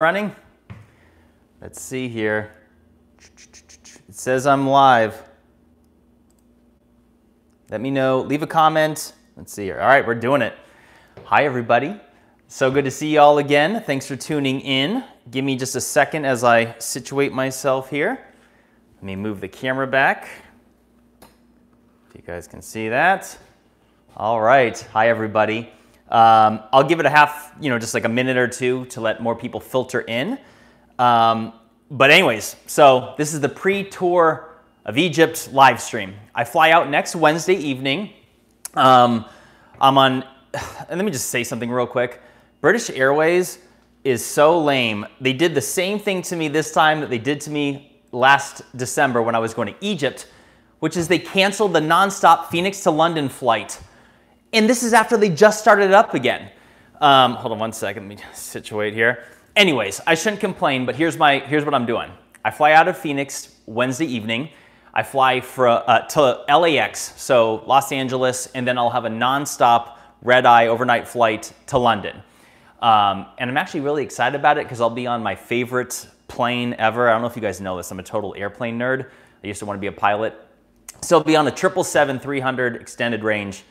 running? Let's see here. It says I'm live. Let me know. Leave a comment. Let's see here. All right, we're doing it. Hi, everybody. So good to see you all again. Thanks for tuning in. Give me just a second as I situate myself here. Let me move the camera back. If you guys can see that. All right. Hi, everybody. Um, I'll give it a half, you know, just like a minute or two to let more people filter in. Um, but anyways, so this is the pre-tour of Egypt live stream. I fly out next Wednesday evening. Um, I'm on, and let me just say something real quick. British Airways is so lame. They did the same thing to me this time that they did to me last December when I was going to Egypt, which is they canceled the nonstop Phoenix to London flight. And this is after they just started it up again. Um, hold on one second, let me situate here. Anyways, I shouldn't complain, but here's, my, here's what I'm doing. I fly out of Phoenix Wednesday evening. I fly for, uh, to LAX, so Los Angeles, and then I'll have a nonstop red eye overnight flight to London. Um, and I'm actually really excited about it because I'll be on my favorite plane ever. I don't know if you guys know this. I'm a total airplane nerd. I used to want to be a pilot. So I'll be on a 777-300 extended range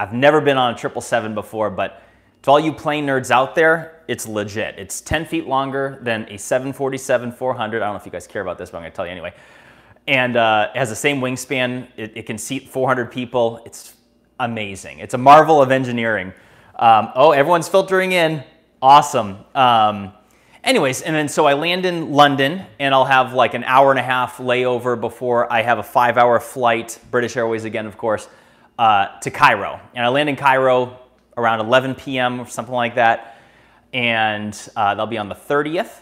I've never been on a 777 before, but to all you plane nerds out there, it's legit. It's 10 feet longer than a 747-400. I don't know if you guys care about this, but I'm gonna tell you anyway. And uh, it has the same wingspan. It, it, can seat 400 people. It's amazing. It's a marvel of engineering. Um, oh, everyone's filtering in. Awesome. Um, anyways, and then so I land in London and I'll have like an hour and a half layover before I have a five hour flight, British Airways again, of course, uh, to Cairo. And I land in Cairo around 11 p.m. or something like that. And uh, they'll be on the 30th.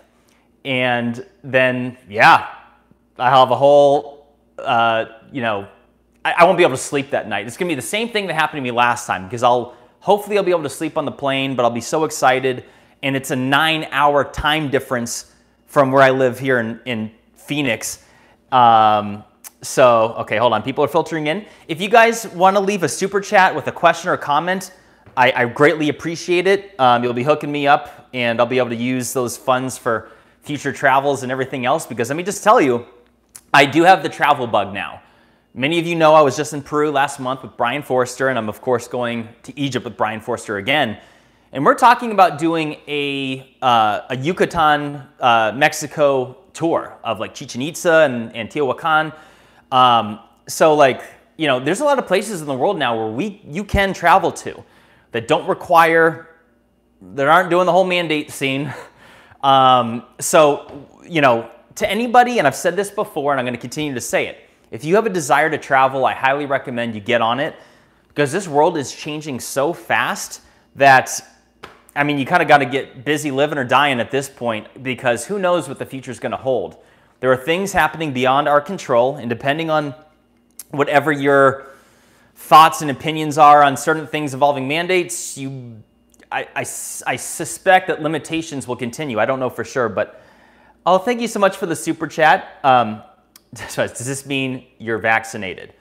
And then, yeah, I'll have a whole, uh, you know, I, I, won't be able to sleep that night. It's gonna be the same thing that happened to me last time because I'll, hopefully I'll be able to sleep on the plane, but I'll be so excited. And it's a nine hour time difference from where I live here in, in Phoenix. Um, so, okay, hold on. People are filtering in. If you guys want to leave a super chat with a question or a comment, I, I greatly appreciate it. Um, you'll be hooking me up and I'll be able to use those funds for future travels and everything else because let me just tell you, I do have the travel bug now. Many of you know I was just in Peru last month with Brian Foerster, and I'm of course going to Egypt with Brian Foerster again. And we're talking about doing a, uh, a Yucatan, uh, Mexico tour of like Chichen Itza and, and Teotihuacan. Um, so like, you know, there's a lot of places in the world now where we you can travel to that don't require, that aren't doing the whole mandate scene. Um, so, you know, to anybody, and I've said this before and I'm going to continue to say it, if you have a desire to travel, I highly recommend you get on it because this world is changing so fast that, I mean, you kind of got to get busy living or dying at this point because who knows what the future is going to hold. There are things happening beyond our control, and depending on whatever your thoughts and opinions are on certain things involving mandates, you, I, I, I suspect that limitations will continue. I don't know for sure, but oh, thank you so much for the super chat. Um, does this mean you're vaccinated?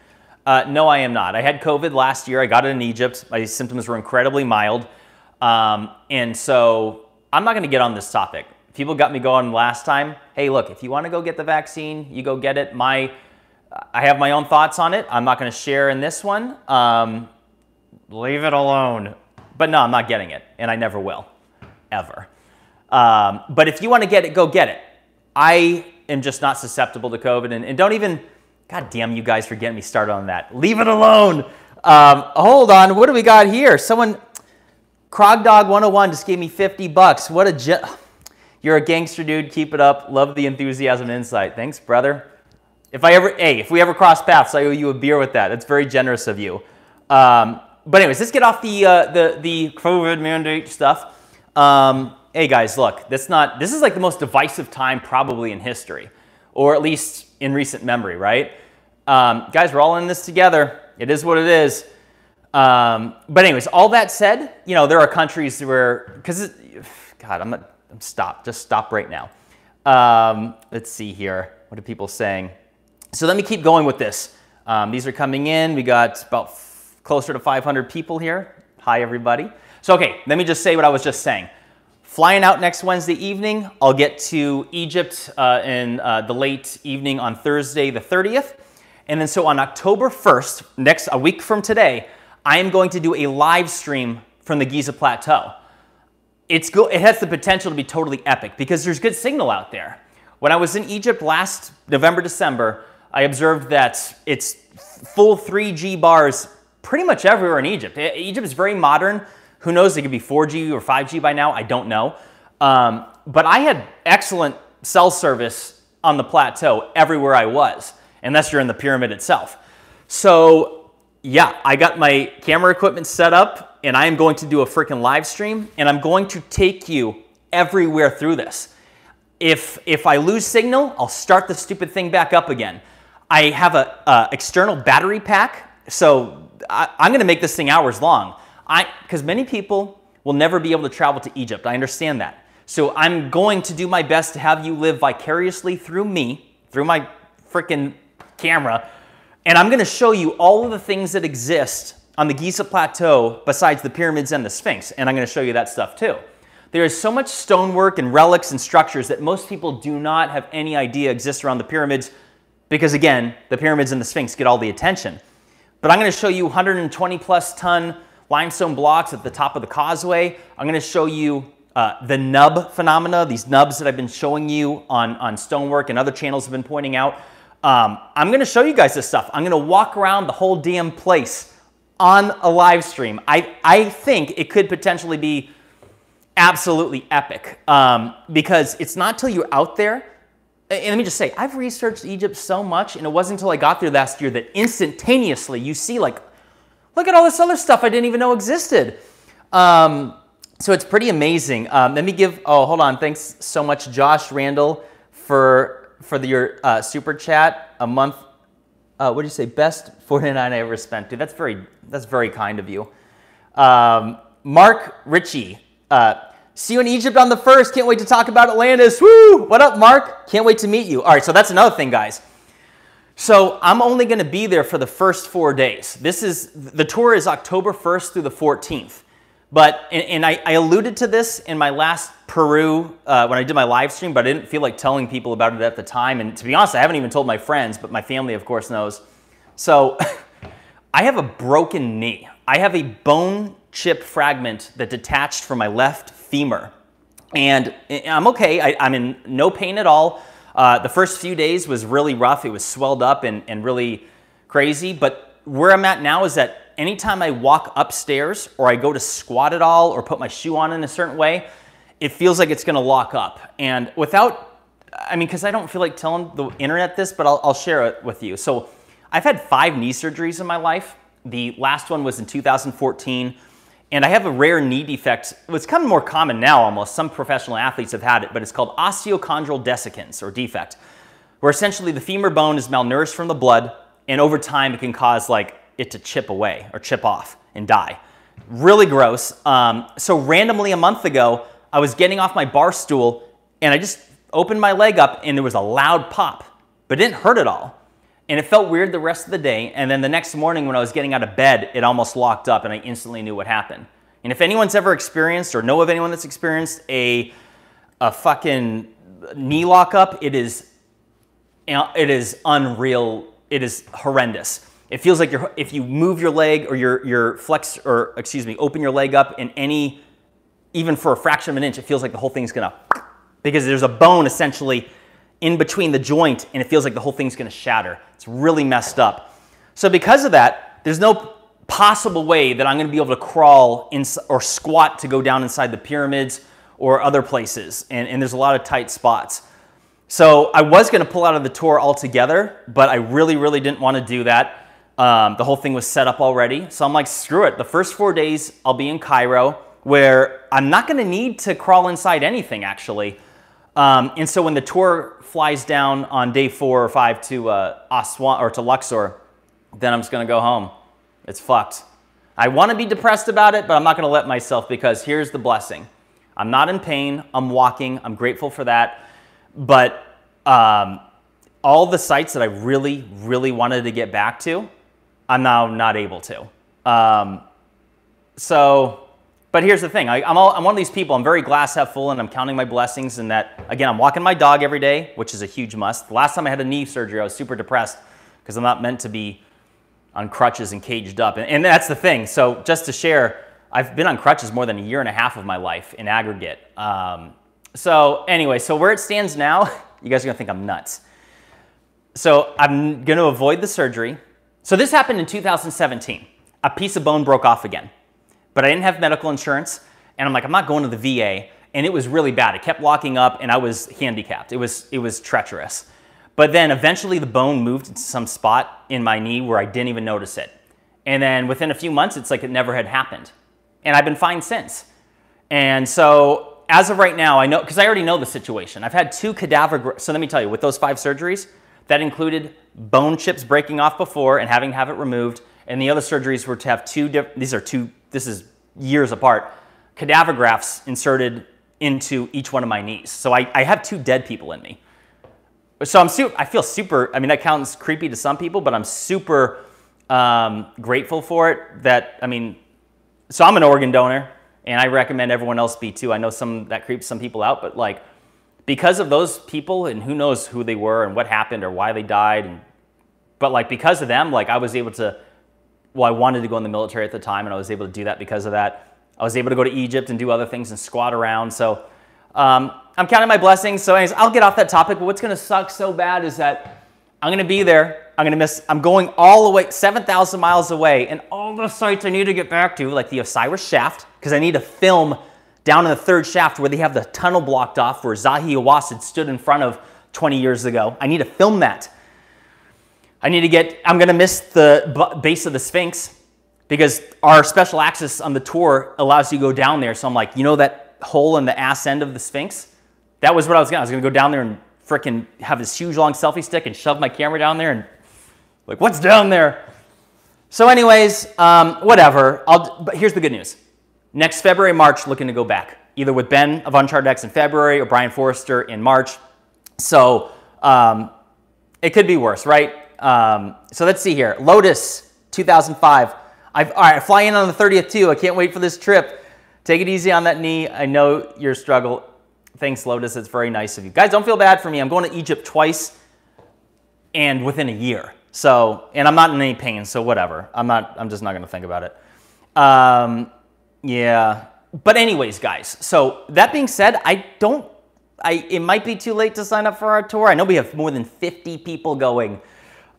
Uh, no, I am not. I had COVID last year. I got it in Egypt. My symptoms were incredibly mild. Um, and so I'm not going to get on this topic people got me going last time. Hey, look, if you want to go get the vaccine, you go get it. My, I have my own thoughts on it. I'm not going to share in this one. Um, leave it alone. But no, I'm not getting it, and I never will, ever. Um, but if you want to get it, go get it. I am just not susceptible to COVID, and, and don't even, God damn you guys for getting me started on that. Leave it alone. Um, hold on, what do we got here? Someone, Crogdog101 just gave me 50 bucks. What a, you're a gangster dude. Keep it up. Love the enthusiasm and insight. Thanks, brother. If I ever, hey, if we ever cross paths, I owe you a beer with that. That's very generous of you. Um, but anyways, let's get off the uh, the the COVID mandate stuff. Um, hey guys, look, that's not. This is like the most divisive time probably in history, or at least in recent memory, right? Um, guys, we're all in this together. It is what it is. Um, but anyways, all that said, you know, there are countries where, because, God, I'm not stop, just stop right now. Um, let's see here. What are people saying? So let me keep going with this. Um, these are coming in. We got about closer to 500 people here. Hi, everybody. So, okay, let me just say what I was just saying. Flying out next Wednesday evening, I'll get to Egypt uh, in uh, the late evening on Thursday, the 30th. And then so on October 1st, next a week from today, I am going to do a live stream from the Giza Plateau. It's go- it has the potential to be totally epic because there's good signal out there. When I was in Egypt last November, December, I observed that it's full 3G bars pretty much everywhere in Egypt. Egypt is very modern. Who knows? It could be 4G or 5G by now. I don't know. Um, but I had excellent cell service on the plateau everywhere I was, unless you're in the pyramid itself. So, yeah, I got my camera equipment set up and I am going to do a freaking live stream and I'm going to take you everywhere through this. If, if I lose signal, I'll start the stupid thing back up again. I have a, a external battery pack, so I, I'm gonna make this thing hours long. I Because many people will never be able to travel to Egypt, I understand that. So I'm going to do my best to have you live vicariously through me, through my freaking camera, and I'm gonna show you all of the things that exist on the Giza Plateau besides the pyramids and the Sphinx, and I'm gonna show you that stuff too. There is so much stonework and relics and structures that most people do not have any idea exist around the pyramids because again, the pyramids and the Sphinx get all the attention. But I'm gonna show you 120 plus ton limestone blocks at the top of the causeway. I'm gonna show you uh, the nub phenomena, these nubs that I've been showing you on, on stonework and other channels have been pointing out. Um, I'm gonna show you guys this stuff. I'm gonna walk around the whole damn place on a live stream. I, I think it could potentially be absolutely epic um, because it's not till you're out there and let me just say, I've researched Egypt so much, and it wasn't until I got there last year that instantaneously you see, like, look at all this other stuff I didn't even know existed. Um, so it's pretty amazing. Um, let me give, oh, hold on. Thanks so much, Josh Randall, for, for the, your uh, super chat. A month, uh, what did you say? Best 49 I ever spent. Dude, that's very, that's very kind of you. Um, Mark Ritchie, uh, See you in Egypt on the first. Can't wait to talk about Atlantis. Woo! What up, Mark? Can't wait to meet you. All right, so that's another thing, guys. So I'm only going to be there for the first four days. This is the tour is October 1st through the 14th. But and, and I, I, alluded to this in my last Peru uh, when I did my live stream, but I didn't feel like telling people about it at the time. And to be honest, I haven't even told my friends, but my family, of course, knows. So I have a broken knee. I have a bone chip fragment that detached from my left femur. And I'm okay. I, am in no pain at all. Uh, the first few days was really rough. It was swelled up and, and really crazy. But where I'm at now is that anytime I walk upstairs or I go to squat at all or put my shoe on in a certain way, it feels like it's going to lock up. And without, I mean, because I don't feel like telling the internet this, but I'll, I'll share it with you. So I've had five knee surgeries in my life. The last one was in 2014. And I have a rare knee defect. It's become more common now almost. Some professional athletes have had it, but it's called osteochondral dissecans or defect, where essentially the femur bone is malnourished from the blood, and over time it can cause like it to chip away or chip off and die. Really gross. Um, so randomly a month ago, I was getting off my bar stool and I just opened my leg up and there was a loud pop, but it didn't hurt at all. And it felt weird the rest of the day. And then the next morning when I was getting out of bed, it almost locked up and I instantly knew what happened. And if anyone's ever experienced or know of anyone that's experienced a, a fucking knee lockup, it is, it is unreal. It is horrendous. It feels like if you move your leg or your, your flex, or excuse me, open your leg up in any, even for a fraction of an inch, it feels like the whole thing's gonna, because there's a bone essentially in between the joint and it feels like the whole thing's gonna shatter. It's really messed up. So because of that, there's no possible way that I'm gonna be able to crawl in, or squat to go down inside the pyramids or other places. And, and there's a lot of tight spots. So I was gonna pull out of the tour altogether, but I really, really didn't wanna do that. Um, the whole thing was set up already. So I'm like, screw it. The first four days I'll be in Cairo where I'm not gonna need to crawl inside anything actually. Um, and so when the tour flies down on day four or five to uh, Aswan or to Luxor, then I'm just gonna go home. It's fucked. I wanna be depressed about it, but I'm not gonna let myself because here's the blessing. I'm not in pain, I'm walking, I'm grateful for that. But um, all the sites that I really, really wanted to get back to, I'm now not able to. Um, so but here's the thing I, am I'm one of these people, I'm very glass half full and I'm counting my blessings and that, again, I'm walking my dog every day, which is a huge must. The last time I had a knee surgery, I was super depressed because I'm not meant to be on crutches and caged up. And, and that's the thing. So just to share, I've been on crutches more than a year and a half of my life in aggregate. Um, so anyway, so where it stands now, you guys are gonna think I'm nuts. So I'm gonna avoid the surgery. So this happened in 2017. A piece of bone broke off again, but I didn't have medical insurance. And I'm like, I'm not going to the VA. And it was really bad. It kept locking up and I was handicapped. It was, it was treacherous. But then eventually the bone moved to some spot in my knee where I didn't even notice it. And then within a few months, it's like it never had happened. And I've been fine since. And so as of right now, I know, because I already know the situation. I've had two cadaver, so let me tell you, with those five surgeries, that included bone chips breaking off before and having to have it removed. And the other surgeries were to have two, these are two, this is years apart, cadaver grafts inserted into each one of my knees. So I, I have two dead people in me. So I'm super, I feel super, I mean, that sounds creepy to some people, but I'm super um, grateful for it that, I mean, so I'm an organ donor and I recommend everyone else be too. I know some that creeps some people out, but like because of those people and who knows who they were and what happened or why they died. And, but like because of them, like I was able to, well, I wanted to go in the military at the time and I was able to do that because of that. I was able to go to Egypt and do other things and squat around. So um, I'm counting my blessings. So anyways, I'll get off that topic, but what's gonna suck so bad is that I'm gonna be there. I'm gonna miss, I'm going all the way, 7,000 miles away, and all the sites I need to get back to, like the Osiris shaft, because I need to film down in the third shaft where they have the tunnel blocked off where Zahi Hawass had stood in front of 20 years ago. I need to film that. I need to get, I'm gonna miss the base of the Sphinx because our special access on the tour allows you to go down there. So I'm like, you know that hole in the ass end of the Sphinx? that was what I was gonna. I was gonna go down there and freaking have this huge long selfie stick and shove my camera down there and like, what's down there? So, anyways, um, whatever. I'll. But here's the good news. Next February, March, looking to go back either with Ben of Uncharted X in February or Brian Foerster in March. So um, it could be worse, right? Um, so let's see here. Lotus 2005. I've, all right, I fly in on the 30th too. I can't wait for this trip. Take it easy on that knee. I know your struggle. Thanks, Lotus. It's very nice of you. Guys, don't feel bad for me. I'm going to Egypt twice and within a year. So, and I'm not in any pain, so whatever. I'm not, I'm just not going to think about it. Um, yeah. But anyways, guys, so that being said, I don't, I, it might be too late to sign up for our tour. I know we have more than 50 people going.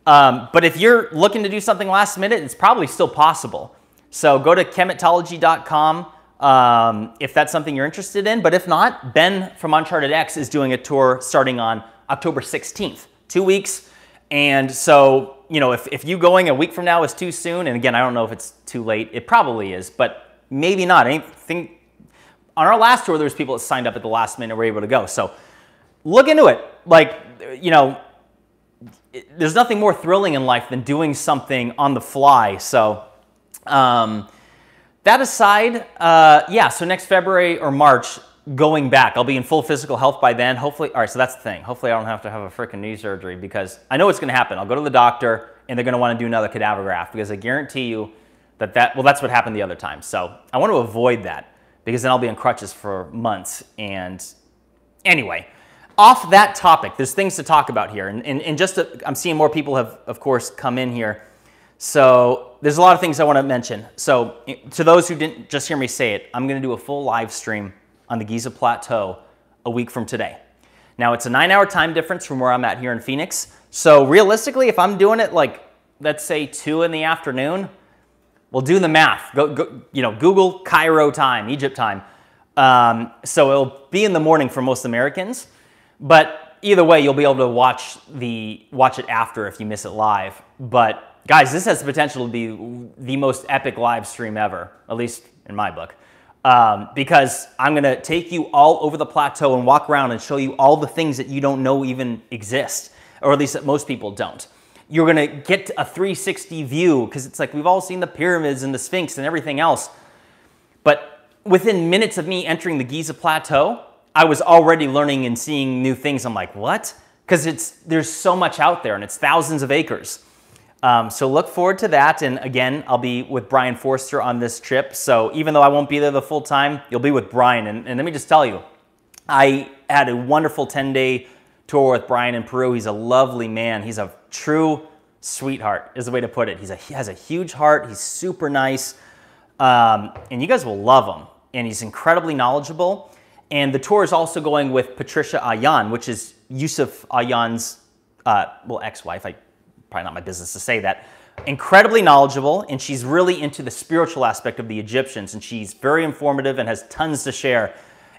Um, but if you're looking to do something last minute, it's probably still possible. So go to khemitology.com um, if that's something you're interested in. But if not, Ben from Uncharted X is doing a tour starting on October 16th, two weeks. And so, you know, if, if you going a week from now is too soon, and again, I don't know if it's too late, it probably is, but maybe not. I think on our last tour, there was people that signed up at the last minute were able to go. So look into it. Like, you know, there's nothing more thrilling in life than doing something on the fly. So, um, that aside, uh, yeah, so next February or March, going back, I'll be in full physical health by then. Hopefully, all right, so that's the thing. Hopefully, I don't have to have a freaking knee surgery because I know going to happen. I'll go to the doctor and they're going to want to do another cadaver graft because I guarantee you that that, well, that's what happened the other time. So I want to avoid that because then I'll be on crutches for months. And anyway, off that topic, there's things to talk about here. And, and, and just to, I'm seeing more people have, of course, come in here. So there's a lot of things I want to mention. So eh, to those who didn't just hear me say it, I'm going to do a full live stream on the Giza Plateau a week from today. Now it's a nine hour time difference from where I'm at here in Phoenix. So realistically, if I'm doing it like, let's say two in the afternoon, we'll do the math. Go, go you know, Google Cairo time, Egypt time. Um, so it'll be in the morning for most Americans, but either way, you'll be able to watch the watch it after if you miss it live. But Guys, this has the potential to be the most epic live stream ever, at least in my book. Um, because I'm going to take you all over the plateau and walk around and show you all the things that you don't know even exist, or at least that most people don't. You're to get a 360 view because it's like we've all seen the pyramids and the Sphinx and everything else. But within minutes of me entering the Giza Plateau, I was already learning and seeing new things. I'm like, what? Because it's there's so much out there and it's thousands of acres. Um, so look forward to that. And again, I'll be with Brian Foerster on this trip. So even though I won't be there the full time, you'll be with Brian. And, and let me just tell you, I had a wonderful 10 day tour with Brian in Peru. He's a lovely man. He's a true sweetheart, is the way to put it. He's a, he has a huge heart. He's super nice. Um, and you guys will love him. And he's incredibly knowledgeable. And the tour is also going with Patricia Awyan, which is Yousef Awyan's, uh, well, ex-wife. I probably not my business to say that. Incredibly knowledgeable, and she's really into the spiritual aspect of the Egyptians, and she's very informative and has tons to share.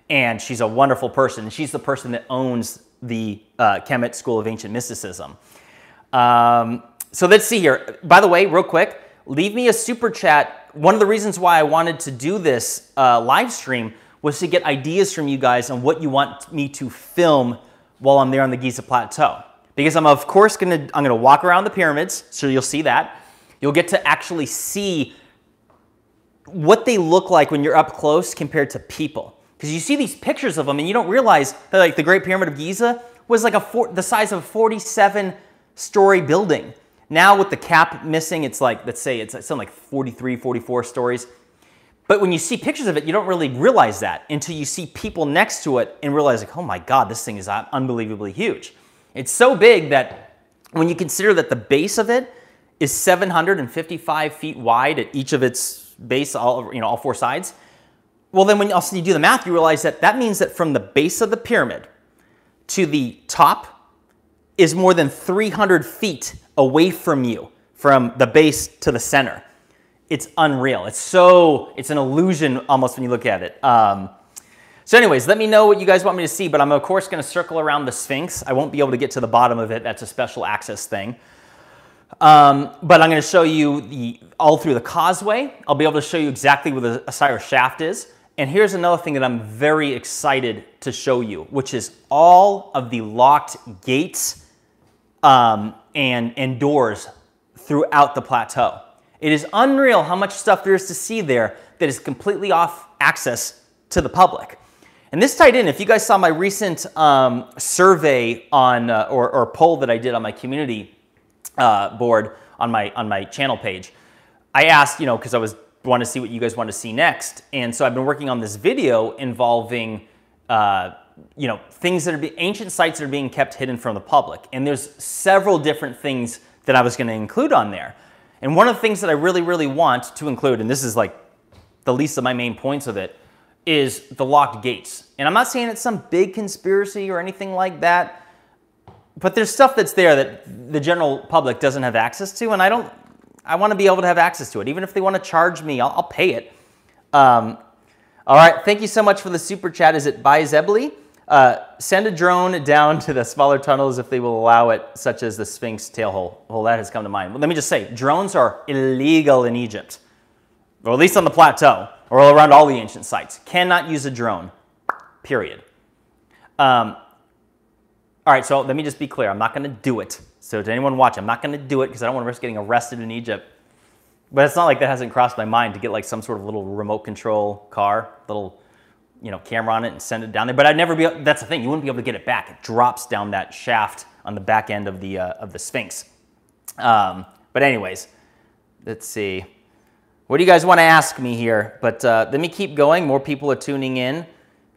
And she's a wonderful person. And she's the person that owns the uh, Khemit School of Ancient Mysticism. Um, so let's see here. By the way, real quick, leave me a super chat. One of the reasons why I wanted to do this uh, live stream was to get ideas from you guys on what you want me to film while I'm there on the Giza Plateau. Because I'm of course gonna, I'm gonna walk around the pyramids, so you'll see that. You'll get to actually see what they look like when you're up close compared to people. Because you see these pictures of them and you don't realize that like the Great Pyramid of Giza was like a four, the size of a 47 story building. Now with the cap missing, it's like, let's say it's something like 43, 44 stories. But when you see pictures of it, you don't really realize that until you see people next to it and realize like, oh my God, this thing is unbelievably huge. It's so big that when you consider that the base of it is 755 feet wide at each of its base, all, you know, all four sides, well then when you also you do the math, you realize that that means that from the base of the pyramid to the top is more than 300 feet away from you, from the base to the center it's unreal. It's so, it's an illusion almost when you look at it. Um, so anyways, let me know what you guys want me to see, but I'm of course gonna circle around the Sphinx. I won't be able to get to the bottom of it. That's a special access thing. Um, but I'm gonna show you the all through the causeway. I'll be able to show you exactly where the Osiris shaft is. And here's another thing that I'm very excited to show you, which is all of the locked gates um, and, and doors throughout the plateau. It is unreal how much stuff there is to see there that is completely off access to the public. And this tied in, if you guys saw my recent um, survey on, uh, or, or, poll that I did on my community uh, board on my, on my channel page, I asked, you know, because I was want to see what you guys want to see next. And so I've been working on this video involving, uh, you know, things that are be, ancient sites that are being kept hidden from the public. And there's several different things that I was going to include on there. And one of the things that I really, really want to include, and this is like the least of my main points of it, is the locked gates. And I'm not saying it's some big conspiracy or anything like that, but there's stuff that's there that the general public doesn't have access to, and I don't, I want to be able to have access to it. Even if they want to charge me, I'll, I'll pay it. Um, all right, thank you so much for the super chat. Is it by Zebly? Uh, send a drone down to the smaller tunnels if they will allow it, such as the Sphinx tail hole. Well, that has come to mind. Well, let me just say, drones are illegal in Egypt, or at least on the plateau, or around all the ancient sites. Cannot use a drone, period. Um, all right, so let me just be clear. I'm not going to do it. So to anyone watching, I'm not going to do it because I don't want to risk getting arrested in Egypt. But it's not like that hasn't crossed my mind to get like some sort of little remote control car, little you know, camera on it and send it down there. But I'd never be, that's the thing, you wouldn't be able to get it back. It drops down that shaft on the back end of the, uh, of the Sphinx. Um, but anyways, let's see. What do you guys want to ask me here? But uh, let me keep going. More people are tuning in.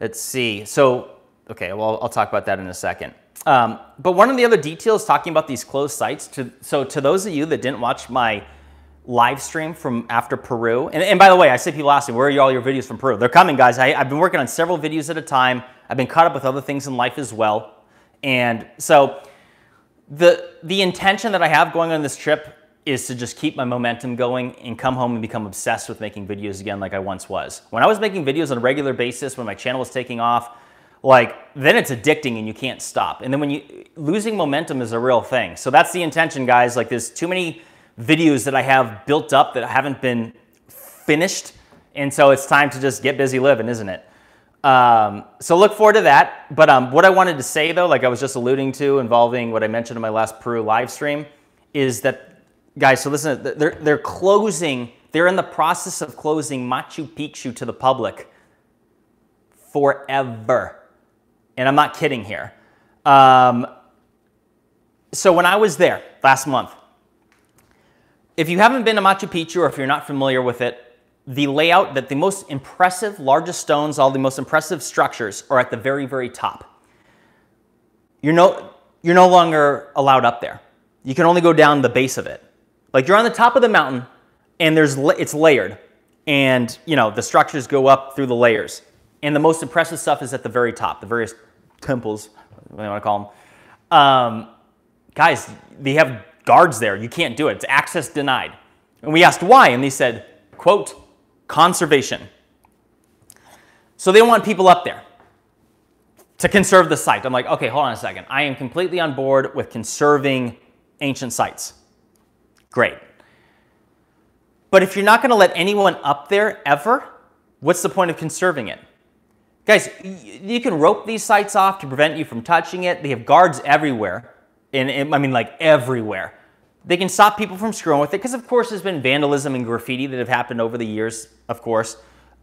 Let's see. So, okay, well, I'll talk about that in a second. Um, but one of the other details talking about these closed sites, to, so to those of you that didn't watch my live stream from after Peru. And, and by the way, I see people asking, where are you, all your videos from Peru? They're coming, guys. I, I've been working on several videos at a time. I've been caught up with other things in life as well. And so the, the intention that I have going on this trip is to just keep my momentum going and come home and become obsessed with making videos again like I once was. When I was making videos on a regular basis, when my channel was taking off, like then it's addicting and you can't stop. And then when you losing momentum is a real thing. So that's the intention, guys. Like there's too many videos that I have built up that haven't been finished. And so it's time to just get busy living, isn't it? Um, so look forward to that. But um, what I wanted to say though, like I was just alluding to involving what I mentioned in my last Peru live stream is that guys, so listen, they're, they're closing, they're in the process of closing Machu Picchu to the public forever. And I'm not kidding here. Um, so when I was there last month, if you haven't been to Machu Picchu or if you're not familiar with it, the layout that the most impressive, largest stones, all the most impressive structures are at the very, very top. You're no, you're no longer allowed up there. You can only go down the base of it. Like you're on the top of the mountain and there's, it's layered and you know, the structures go up through the layers. And the most impressive stuff is at the very top, the various temples, what do you want to call them. Um, guys, they have guards there. You can't do it. It's access denied. And we asked why, and they said, quote, conservation. So they want people up there to conserve the site. I'm like, okay, hold on a second. I am completely on board with conserving ancient sites. Great. But if you're not going to let anyone up there ever, what's the point of conserving it? Guys, you can rope these sites off to prevent you from touching it. They have guards everywhere. And I mean, like everywhere. They can stop people from screwing with it because, of course, there's been vandalism and graffiti that have happened over the years, of course,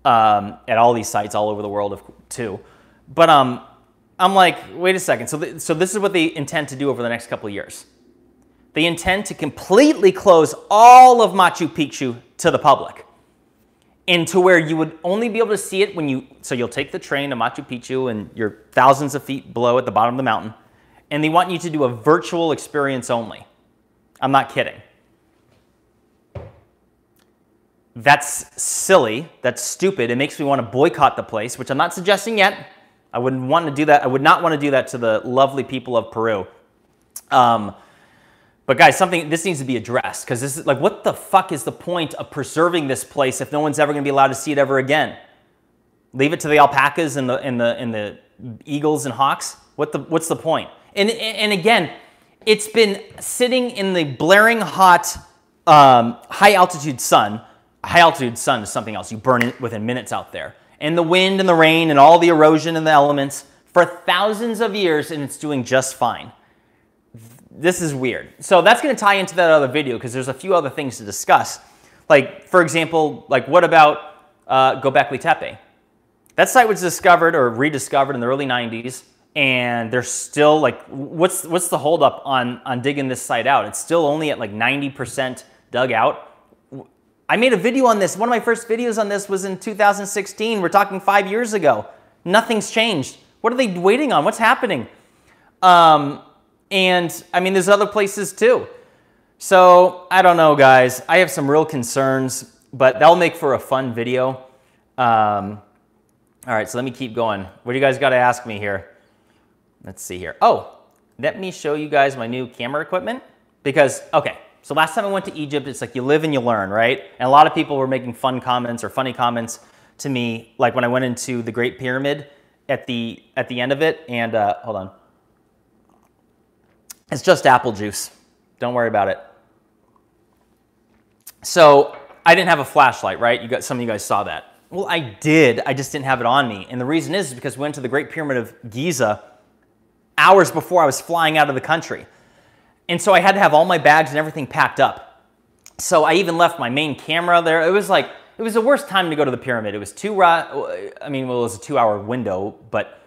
um, at all these sites all over the world, too. But um, I'm like, wait a second. So, th so this is what they intend to do over the next couple of years. They intend to completely close all of Machu Picchu to the public and to where you would only be able to see it when you, so you'll take the train to Machu Picchu and you're thousands of feet below at the bottom of the mountain, and they want you to do a virtual experience only. I'm not kidding. That's silly. That's stupid. It makes me want to boycott the place, which I'm not suggesting yet. I wouldn't want to do that. I would not want to do that to the lovely people of Peru. Um, but guys, something this needs to be addressed because this is like, what the fuck is the point of preserving this place if no one's ever going to be allowed to see it ever again? Leave it to the alpacas and the and the and the eagles and hawks. What the what's the point? And and again, it's been sitting in the blaring hot um, high altitude sun. High altitude sun is something else. You burn it within minutes out there. And the wind and the rain and all the erosion and the elements for thousands of years, and it's doing just fine this is weird. So that's going to tie into that other video because there's a few other things to discuss. Like, for example, like what about uh, Gobekli Tepe? That site was discovered or rediscovered in the early 90s, and they're still like, what's what's the holdup on on digging this site out? It's still only at like 90% dug out. I made a video on this. One of my first videos on this was in 2016. We're talking five years ago. Nothing's changed. What are they waiting on? What's happening? Um, and I mean, there's other places too. So I don't know, guys. I have some real concerns, but that'll make for a fun video. Um, all right, so let me keep going. What do you guys got to ask me here? Let's see here. Oh, let me show you guys my new camera equipment. Because, okay, so last time I went to Egypt, it's like you live and you learn, right? And a lot of people were making fun comments or funny comments to me, like when I went into the Great Pyramid at the, at the end of it. And uh, hold on. It's just apple juice. Don't worry about it. So I didn't have a flashlight, right? You got some of you guys saw that. Well, I did. I just didn't have it on me. And the reason is because we went to the Great Pyramid of Giza hours before I was flying out of the country. And so I had to have all my bags and everything packed up. So I even left my main camera there. It was like, it was the worst time to go to the pyramid. It was two, I mean, well, it was a two hour window, but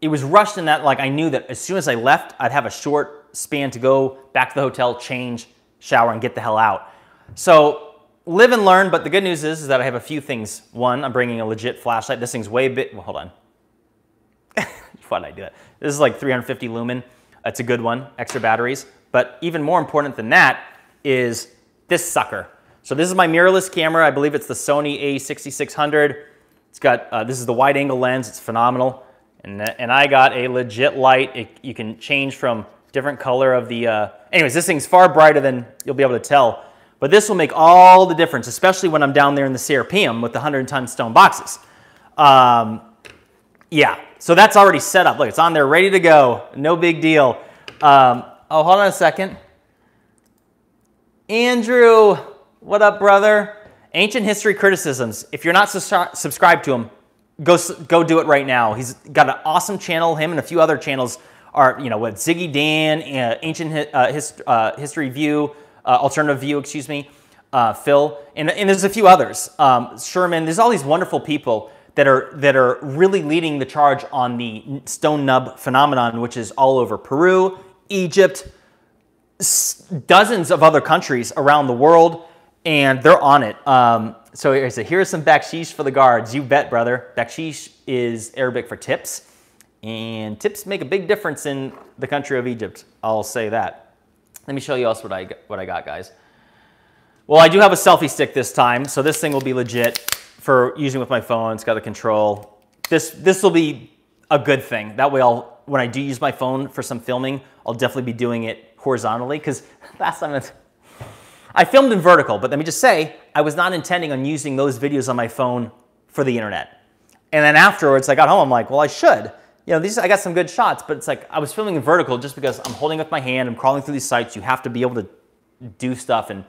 it was rushed in that, like I knew that as soon as I left, I'd have a short span to go back to the hotel, change, shower, and get the hell out. So live and learn, but the good news is, is that I have a few things. One, I'm bringing a legit flashlight. This thing's way bit, well, hold on. Why did I do that? This is like 350 lumen. It's a good one, extra batteries. But even more important than that is this sucker. So this is my mirrorless camera. I believe it's the Sony a6600. It's got, uh, this is the wide angle lens. It's phenomenal. And, and I got a legit light. It, you can change from different color of the, uh, anyways, this thing's far brighter than you'll be able to tell. But this will make all the difference, especially when I'm down there in the Serapeum with the 100 ton stone boxes. Um, yeah, so that's already set up. Look, it's on there ready to go. No big deal. Um, oh, hold on a second. Andrew, what up, brother? Ancient History Criticisms. If you're not subscribed to him, go, go do it right now. He's got an awesome channel, him and a few other channels are, you know, with Ziggy Dan, uh, Ancient uh, hist uh, History View, uh, Alternative View, excuse me, uh, Phil, and, and there's a few others. Um, Sherman, there's all these wonderful people that are, that are really leading the charge on the stone nub phenomenon, which is all over Peru, Egypt, dozens of other countries around the world, and they're on it. Um, so here's a, here's some bakshish for the guards. You bet, brother. Bakshish is Arabic for tips, and tips make a big difference in the country of Egypt. I'll say that. Let me show you else what I what I got, guys. Well, I do have a selfie stick this time, so this thing will be legit for using with my phone. It's got the control. This this will be a good thing. That way, I'll when I do use my phone for some filming, I'll definitely be doing it horizontally because last time I filmed in vertical, but let me just say, I was not intending on using those videos on my phone for the internet. And then afterwards, I got home, I'm like, well, I should. You know, these I got some good shots, but it's like I was filming in vertical just because I'm holding with my hand, I'm crawling through these sites. You have to be able to do stuff and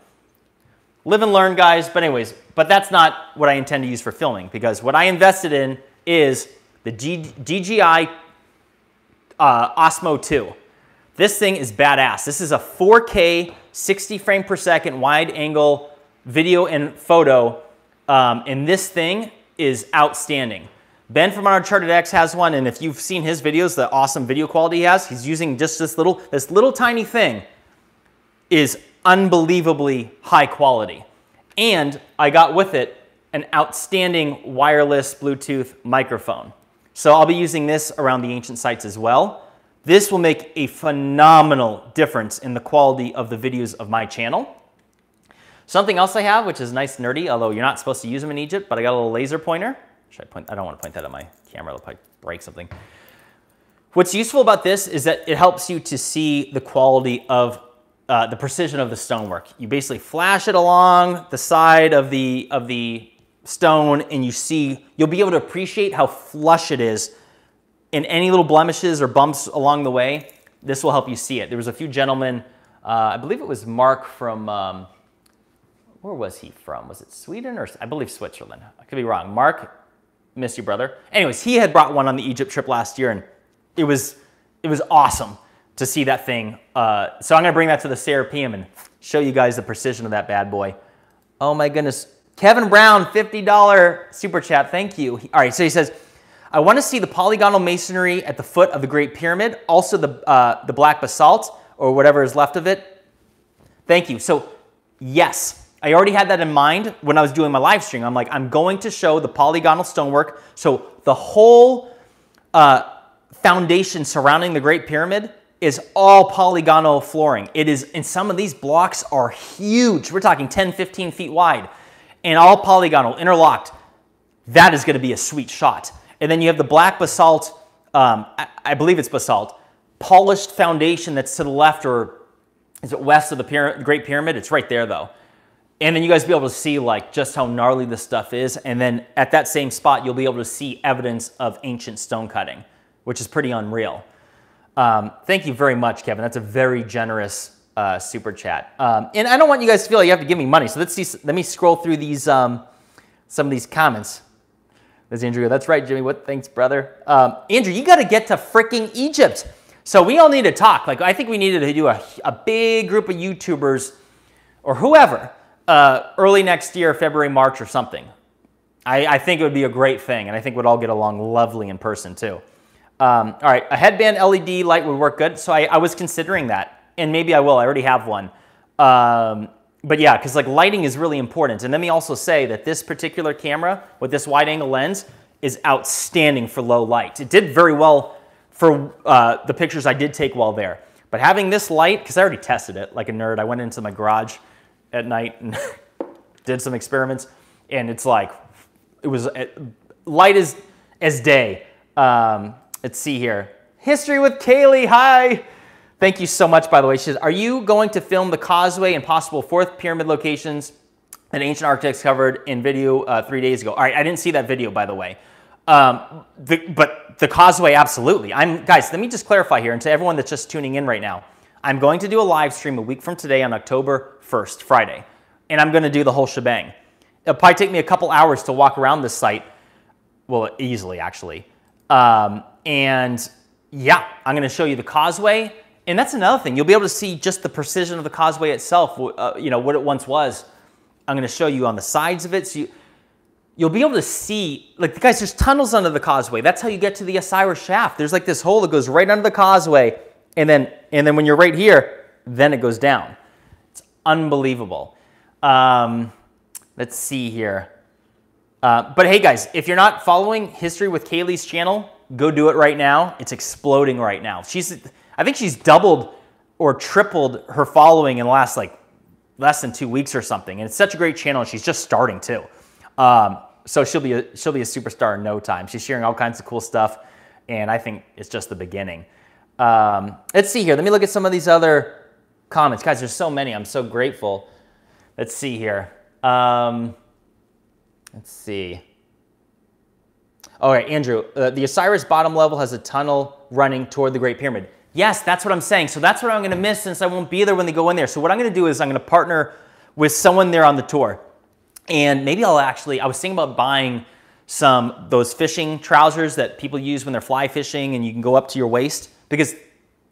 live and learn, guys. But anyways, but that's not what I intend to use for filming because what I invested in is the G DJI uh, Osmo 2. This thing is badass. This is a 4K, 60 frame per second wide angle video and photo. Um, and this thing is outstanding. Ben from Uncharted X has one, and if you've seen his videos, the awesome video quality he has, he's using just this little, this little tiny thing is unbelievably high quality. And I got with it an outstanding wireless Bluetooth microphone. So I'll be using this around the ancient sites as well. This will make a phenomenal difference in the quality of the videos of my channel. Something else I have, which is nice nerdy, although you're not supposed to use them in Egypt, but I got a little laser pointer. Should I point? I don't want to point that at my camera. It'll probably break something. What's useful about this is that it helps you to see the quality of uh, the precision of the stonework. You basically flash it along the side of the, of the stone and you see, you'll be able to appreciate how flush it is in any little blemishes or bumps along the way, this will help you see it. There was a few gentlemen, uh, I believe it was Mark from, um, where was he from? Was it Sweden or, I believe Switzerland. I could be wrong. Mark, miss you, brother. Anyways, he had brought one on the Egypt trip last year and it was, it was awesome to see that thing. Uh, so I'm gonna bring that to the Serapeum and show you guys the precision of that bad boy. Oh my goodness. Kevin Brown, $50 super chat, thank you. All right, so he says, I want to see the polygonal masonry at the foot of the Great Pyramid, also the, uh, the black basalt or whatever is left of it. Thank you. So yes, I already had that in mind when I was doing my live stream. I'm like, I'm going to show the polygonal stonework. So the whole uh, foundation surrounding the Great Pyramid is all polygonal flooring. It is, and some of these blocks are huge. We're talking 10, 15 feet wide and all polygonal, interlocked. That is gonna be a sweet shot. And then you have the black basalt, um, I, I, believe it's basalt, polished foundation that's to the left or is it west of the Great Pyramid? It's right there though. And then you guys be able to see like just how gnarly this stuff is. And then at that same spot, you'll be able to see evidence of ancient stone cutting, which is pretty unreal. Um, thank you very much, Kevin. That's a very generous uh, super chat. Um, and I don't want you guys to feel like you have to give me money. So let's see. Let me scroll through these um, some of these comments. There's Andrew. That's right, Jimmy. What? Thanks, brother. Um, Andrew, you got to get to freaking Egypt. So we all need to talk. Like I think we needed to do a, a big group of YouTubers or whoever uh, early next year, February, March, or something. I, I, think it would be a great thing, and I think we'd all get along lovely in person too. Um, all right, a headband LED light would work good. So I, I, was considering that, and maybe I will. I already have one. Um, but yeah, because like lighting is really important. And let me also say that this particular camera with this wide angle lens is outstanding for low light. It did very well for uh, the pictures I did take while there. But having this light, because I already tested it like a nerd, I went into my garage at night and did some experiments, and it's like, it was light as, as day. Um, let's see here. History with Kayleigh, hi. Thank you so much, by the way. She says, are you going to film the causeway and possible fourth pyramid locations that ancient architects covered in video uh, three days ago? All right, I didn't see that video, by the way. Um, the, but the causeway, absolutely. I'm Guys, let me just clarify here, and to everyone that's just tuning in right now, I'm going to do a live stream a week from today on October 1st, Friday, and I'm going to do the whole shebang. It'll probably take me a couple hours to walk around this site, well, easily, actually. Um, and yeah, I'm going to show you the causeway, and that's another thing. You'll be able to see just the precision of the causeway itself, uh, you know, what it once was. I'm going to show you on the sides of it. So you, you'll be able to see, like, guys, there's tunnels under the causeway. That's how you get to the Osiris shaft. There's like this hole that goes right under the causeway. And then, and then when you're right here, then it goes down. It's unbelievable. Um, let's see here. Uh, but hey guys, if you're not following History with Kayleigh's channel, go do it right now. It's exploding right now. She's, I think she's doubled or tripled her following in the last like less than two weeks or something. And it's such a great channel. And she's just starting too. Um, so she'll be a, she'll be a superstar in no time. She's sharing all kinds of cool stuff, and I think it's just the beginning. Um, let's see here. Let me look at some of these other comments, guys. There's so many. I'm so grateful. Let's see here. Um, let's see. All right, Andrew. Uh, the Osiris bottom level has a tunnel running toward the Great Pyramid. Yes, that's what I'm saying. So that's what I'm going to miss since I won't be there when they go in there. So what I'm going to do is I'm to partner with someone there on the tour. And maybe I'll actually, I was thinking about buying some those fishing trousers that people use when they're fly fishing and you can go up to your waist because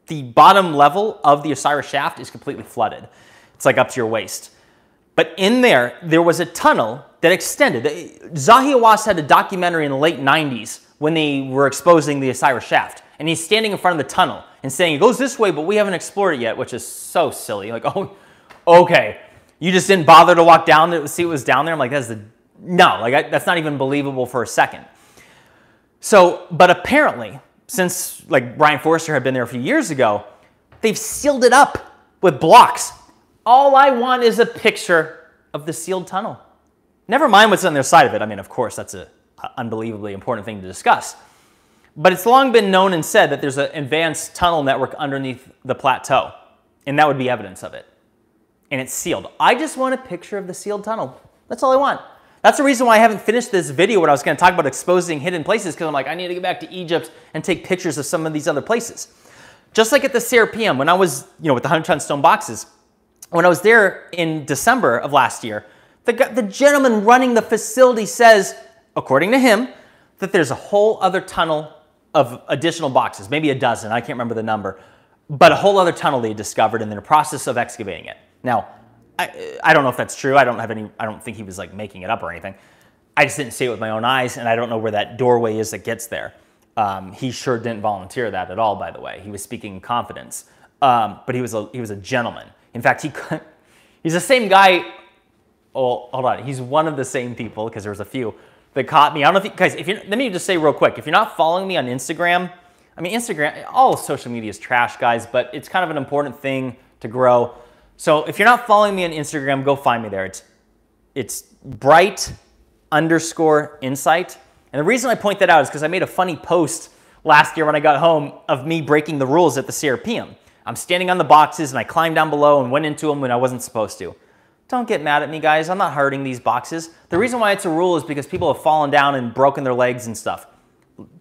the bottom level of the Osiris shaft is completely flooded. It's like up to your waist. But in there, there was a tunnel that extended. Zahi Hawass had a documentary in the late 90s when they were exposing the Osiris shaft. And he's standing in front of the tunnel and saying, it goes this way, but we haven't explored it yet, which is so silly. Like, oh, okay. You just didn't bother to walk down to see what was down there? I'm like, that's the, no, like I, that's not even believable for a second. So, but apparently, since like Brian Foerster had been there a few years ago, they've sealed it up with blocks. All I want is a picture of the sealed tunnel. Never mind what's on the other side of it. I mean, of course, that's an unbelievably important thing to discuss. But it's long been known and said that there's an advanced tunnel network underneath the plateau, and that would be evidence of it and it's sealed. I just want a picture of the sealed tunnel. That's all I want. That's the reason why I haven't finished this video when I was going to talk about exposing hidden places because I'm like, I need to get back to Egypt and take pictures of some of these other places. Just like at the Serapeum, when I was, you know, with the 100 ton stone boxes, when I was there in December of last year, the, the gentleman running the facility says, according to him, that there's a whole other tunnel of additional boxes, maybe a dozen, I can't remember the number, but a whole other tunnel they discovered and in the process of excavating it. Now, I, I don't know if that's true. I don't have any, I don't think he was like making it up or anything. I just didn't see it with my own eyes, and I don't know where that doorway is that gets there. Um, he sure didn't volunteer that at all, by the way. He was speaking in confidence, um, but he was a he was a gentleman. In fact, he he's the same guy. Oh, hold on, he's one of the same people because there was a few that caught me. I don't know if you, guys. If you let me just say real quick, if you're not following me on Instagram, I mean Instagram, all social media is trash, guys, but it's kind of an important thing to grow. So if you're not following me on Instagram, go find me there. It's, it's bright underscore insight. And the reason I point that out is because I made a funny post last year when I got home of me breaking the rules at the Serapeum. I'm standing on the boxes and I climbed down below and went into them when I wasn't supposed to. Don't get mad at me, guys. I'm not hurting these boxes. The reason why it's a rule is because people have fallen down and broken their legs and stuff.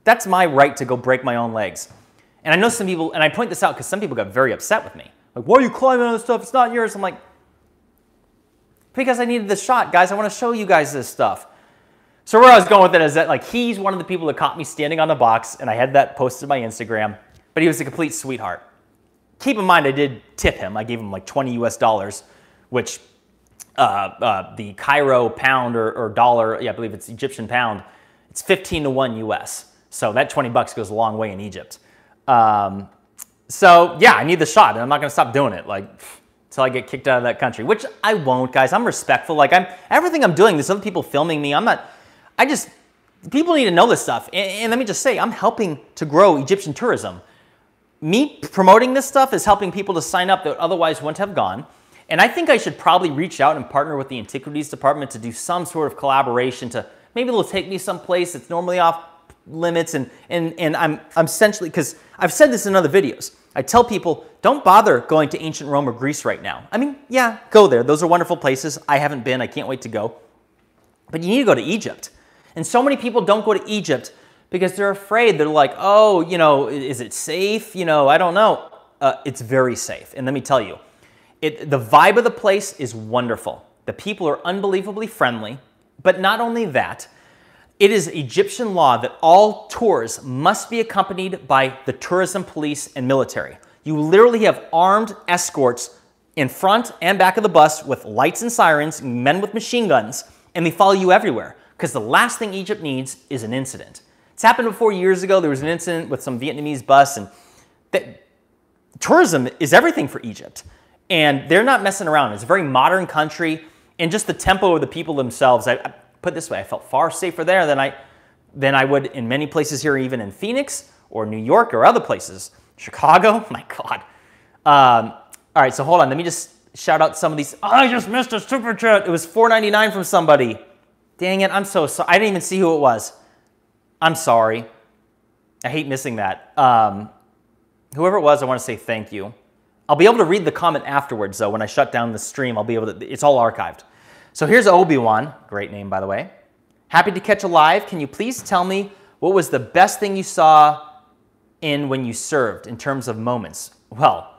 That's my right to go break my own legs. And I know some people, and I point this out because some people got very upset with me. Like, why are you climbing on this stuff? It's not yours. I'm like, because I needed the shot, guys. I want to show you guys this stuff. So where I was going with it is that like he's one of the people that caught me standing on the box, and I had that posted on my Instagram. But he was a complete sweetheart. Keep in mind, I did tip him. I gave him like 20 US dollars, which uh, uh, the Cairo pound or, or, dollar, yeah, I believe it's Egyptian pound, it's 15 to 1 US. So that 20 bucks goes a long way in Egypt. Um, so yeah, I need the shot and I'm not gonna stop doing it like until I get kicked out of that country, which I won't, guys. I'm respectful. Like I'm everything I'm doing, there's other people filming me. I'm not, I just, people need to know this stuff. And, and let me just say, I'm helping to grow Egyptian tourism. Me promoting this stuff is helping people to sign up that otherwise wouldn't have gone. And I think I should probably reach out and partner with the Antiquities Department to do some sort of collaboration to maybe they'll take me someplace that's normally off limits and, and, and I'm, I'm essentially, because I've said this in other videos, I tell people, don't bother going to ancient Rome or Greece right now. I mean, yeah, go there. Those are wonderful places. I haven't been. I can't wait to go. But you need to go to Egypt. And so many people don't go to Egypt because they're afraid. They're like, oh, you know, is it safe? You know, I don't know. Uh, it's very safe. And let me tell you, it, the vibe of the place is wonderful. The people are unbelievably friendly. But not only that, it is Egyptian law that all tours must be accompanied by the tourism police and military. You literally have armed escorts in front and back of the bus with lights and sirens, men with machine guns, and they follow you everywhere because the last thing Egypt needs is an incident. It's happened before years ago. There was an incident with some Vietnamese bus, and that, tourism is everything for Egypt. And they're not messing around. It's a very modern country. And just the tempo of the people themselves, I, I put this way, I felt far safer there than I, than I would in many places here, even in Phoenix or New York or other places. Chicago, my God. Um, all right, so hold on. Let me just shout out some of these. Oh, I just missed a super chat. It was $4.99 from somebody. Dang it, I'm so sorry. I didn't even see who it was. I'm sorry. I hate missing that. Um, whoever it was, I want to say thank you. I'll be able to read the comment afterwards, though. When I shut down the stream, I'll be able to, it's all archived. So here's Obi-Wan, great name, by the way. Happy to catch a live. Can you please tell me what was the best thing you saw in when you served in terms of moments? Well,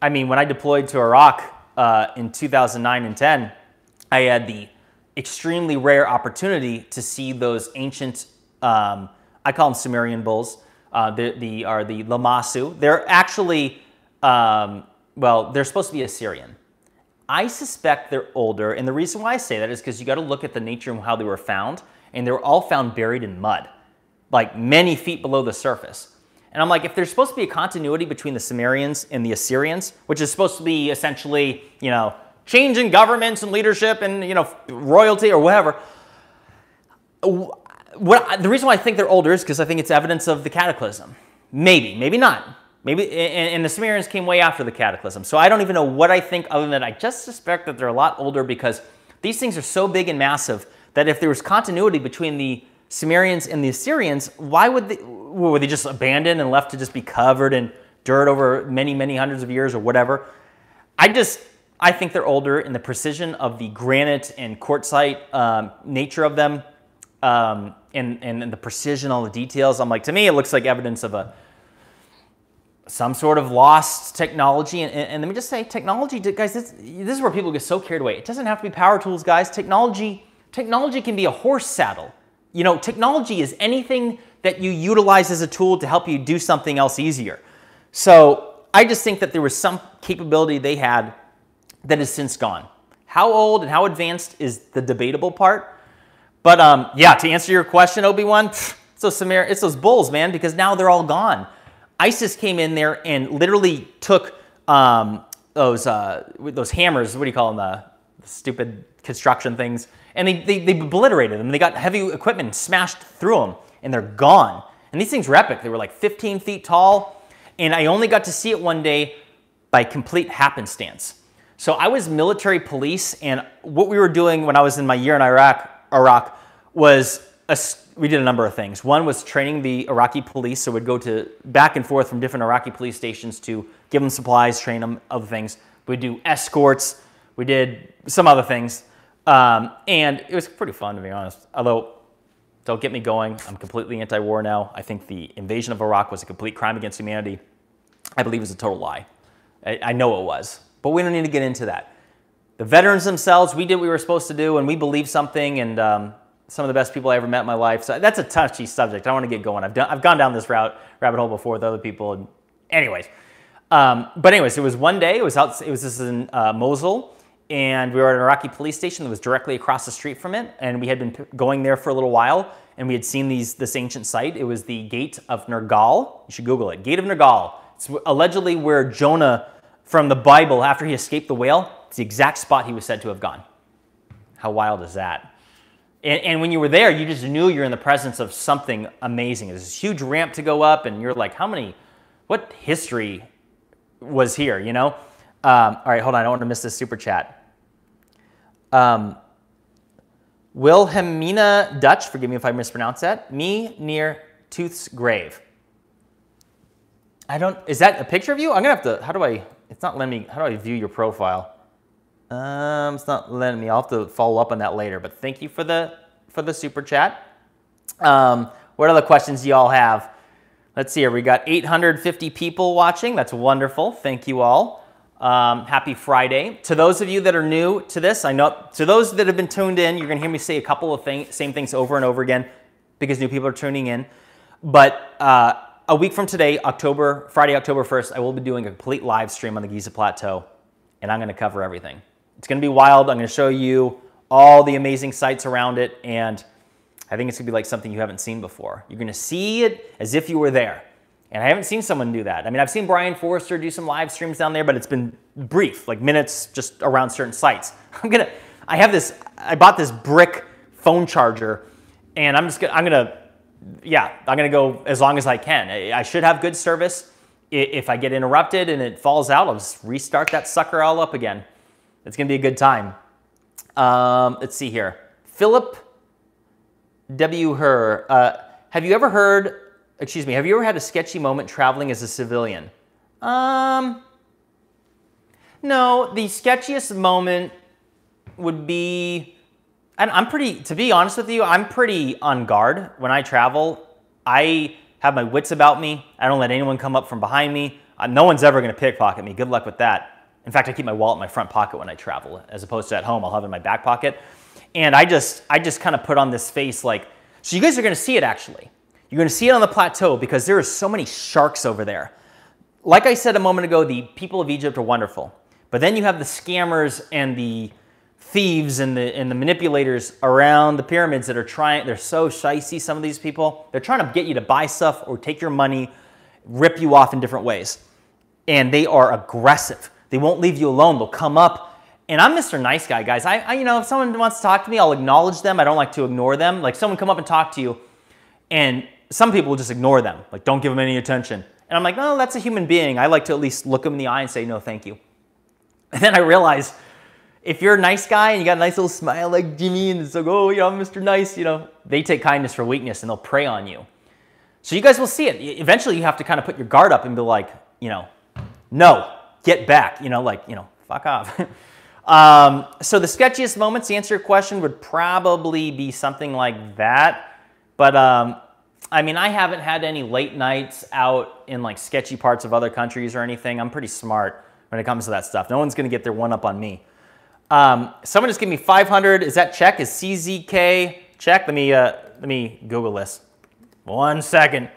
I mean, when I deployed to Iraq uh, in 2009 and 10, I had the extremely rare opportunity to see those ancient, um, I call them Sumerian bulls, uh, the, are the Lamassu. They're actually, um, well, they're supposed to be Assyrian. I suspect they're older, and the reason why I say that is because you got to look at the nature and how they were found, and they were all found buried in mud, like many feet below the surface. And I'm like, if there's supposed to be a continuity between the Sumerians and the Assyrians, which is supposed to be essentially, you know, change in governments and leadership and you know royalty or whatever. What the reason why I think they're older is because I think it's evidence of the cataclysm. Maybe, maybe not. Maybe, and, and the Sumerians came way after the cataclysm. So I don't even know what I think other than I just suspect that they're a lot older because these things are so big and massive that if there was continuity between the Sumerians and the Assyrians, why would they, were they just abandoned and left to just be covered in dirt over many, many hundreds of years or whatever? I just, I think they're older in the precision of the granite and quartzite um, nature of them um, and, and, and the precision, all the details. I'm like, to me, it looks like evidence of a some sort of lost technology. And, and, let me just say, technology, guys, this, this is where people get so carried away. It doesn't have to be power tools, guys. Technology, technology can be a horse saddle. You know, technology is anything that you utilize as a tool to help you do something else easier. So I just think that there was some capability they had that has since gone. How old and how advanced is the debatable part. But um, yeah, to answer your question, Obi-Wan, it's those, it's those bulls, man, because now they're all gone. ISIS came in there and literally took um, those, uh, those hammers, what do you call them, the, the stupid construction things, and they, they, they, obliterated them. They got heavy equipment and smashed through them, and they're gone. And these things were epic. They were like 15 feet tall, and I only got to see it one day by complete happenstance. So I was military police, and what we were doing when I was in my year in Iraq, Iraq was a, we did a number of things. One was training the Iraqi police, so we'd go to back and forth from different Iraqi police stations to give them supplies, train them, other things. We'd do escorts. We did some other things, um, and it was pretty fun to be honest. Although, don't get me going. I'm completely anti-war now. I think the invasion of Iraq was a complete crime against humanity. I believe it was a total lie. I, I know it was, but we don't need to get into that. The veterans themselves, we did what we were supposed to do, and we believed something, and um, some of the best people I ever met in my life. So that's a touchy subject. I don't want to get going. I've done, I've gone down this route rabbit hole before with other people. And anyways, um, but anyways, it was one day. It was out. It was this in uh, Mosul, and we were at an Iraqi police station that was directly across the street from it. And we had been going there for a little while, and we had seen these this ancient site. It was the Gate of Nergal. You should Google it. Gate of Nergal. It's allegedly where Jonah from the Bible, after he escaped the whale, it's the exact spot he was said to have gone. How wild is that? And, and, when you were there, you just knew you're in the presence of something amazing. There's this huge ramp to go up, and you're like, how many, what history was here, you know? Um, all right, hold on. I don't want to miss this super chat. Um, Wilhelmina Dutch, forgive me if I mispronounce that. Me near Tooth's grave. I don't, is that a picture of you? I'm gonna have to, how do I, it's not letting me, how do I view your profile? Um, it's not letting me. I'll have to follow up on that later. But thank you for the for the super chat. Um, what other questions do y'all have? Let's see here. We got 850 people watching. That's wonderful. Thank you all. Um, happy Friday. To those of you that are new to this, I know to those that have been tuned in, you're going to hear me say a couple of thing, same things over and over again because new people are tuning in. But uh, a week from today, October Friday, October 1st, I will be doing a complete live stream on the Giza Plateau, and I'm going to cover everything. It's going to be wild. I'm to show you all the amazing sights around it, and I think it's to be like something you haven't seen before. You're going to see it as if you were there. And I haven't seen someone do that. I mean, I've seen Brian Foerster do some live streams down there, but it's been brief, like minutes just around certain sites. I'm gonna, I have this, I bought this brick phone charger and I'm just gonna, I'm gonna, yeah, I'm gonna go as long as I can. I should have good service. If I get interrupted and it falls out, I'll just restart that sucker all up again. It's gonna be a good time. Um, let's see here. Philip W. Her, uh, have you ever heard excuse me, have you ever had a sketchy moment traveling as a civilian? Um, no, the sketchiest moment would be, and I'm pretty, to be honest with you, I'm pretty on guard when I travel. I have my wits about me. I don't let anyone come up from behind me. Uh, no one's ever gonna pickpocket me. Good luck with that. In fact, I keep my wallet in my front pocket when I travel, as opposed to at home, I'll have it in my back pocket. And I just, I just kind of put on this face like, so you guys are gonna see it actually. You're going to see it on the plateau because there are so many sharks over there. Like I said a moment ago, the people of Egypt are wonderful. But then you have the scammers and the thieves and the, and the manipulators around the pyramids that are trying, they're so shicey, some of these people. They're trying to get you to buy stuff or take your money, rip you off in different ways. And they are aggressive. They won't leave you alone. They'll come up. And I'm Mr. Nice Guy, guys. I, I, you know, if someone wants to talk to me, I'll acknowledge them. I don't like to ignore them. Like someone come up and talk to you and some people will just ignore them, like don't give them any attention. And I'm like, no, that's a human being. I like to at least look them in the eye and say, no, thank you. And then I realized if you're a nice guy and you got a nice little smile like Jimmy and it's like, oh, you know, I'm Mr. Nice, you know, they take kindness for weakness and they'll prey on you. So you guys will see it. Eventually you have to kind of put your guard up and be like, you know, no, get back, you know, like, you know, fuck off. um, so the sketchiest moments, to answer your question, would probably be something like that. But um, I mean, I haven't had any late nights out in like sketchy parts of other countries or anything. I'm pretty smart when it comes to that stuff. No one's gonna get their one up on me. Um, someone just give me 500. Is that check? Is CZK check? Let me uh, let me Google this. One second.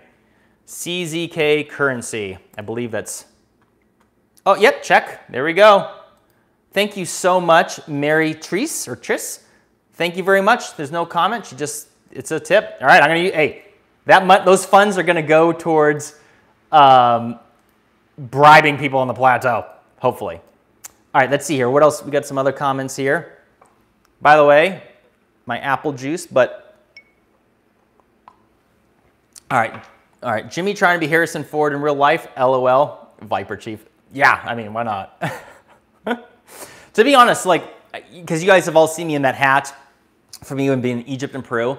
CZK currency. I believe that's. Oh, yep, check. There we go. Thank you so much, Mary Treese or Tris. Thank you very much. There's no comment. She just, it's a tip. All right, I'm gonna, hey, that those funds are going to go towards um, bribing people on the plateau, hopefully. All right, let's see here. What else? We got some other comments here. By the way, my apple juice, but all right, all right. Jimmy trying to be Harrison Ford in real life. LOL. Viper Chief. Yeah, I mean, why not? to be honest, like, because you guys have all seen me in that hat from you and being in Egypt and Peru.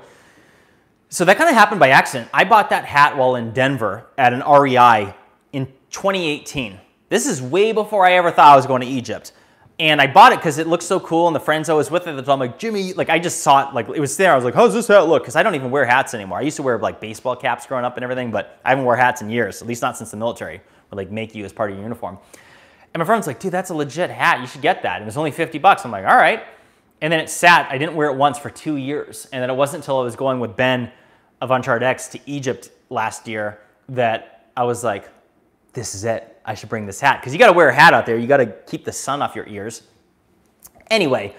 So that kind of happened by accident. I bought that hat while in Denver at an REI in 2018. This is way before I ever thought I was going to Egypt. And I bought it because it looked so cool and the friends I was with at the time, I'm like, Jimmy, like I just saw it, like it was there. I was like, how's this hat look? Because I don't even wear hats anymore. I used to wear like baseball caps growing up and everything, but I haven't worn hats in years, at least not since the military, like make you as part of your uniform. And my friend's like, dude, that's a legit hat. You should get that. And it was only 50 bucks. I'm like, all right. And then it sat, I didn't wear it once for two years. And then it wasn't until I was going with Ben of UnchartedX to Egypt last year that I was like, this is it. I should bring this hat. Because you got to wear a hat out there. You got to keep the sun off your ears. Anyway,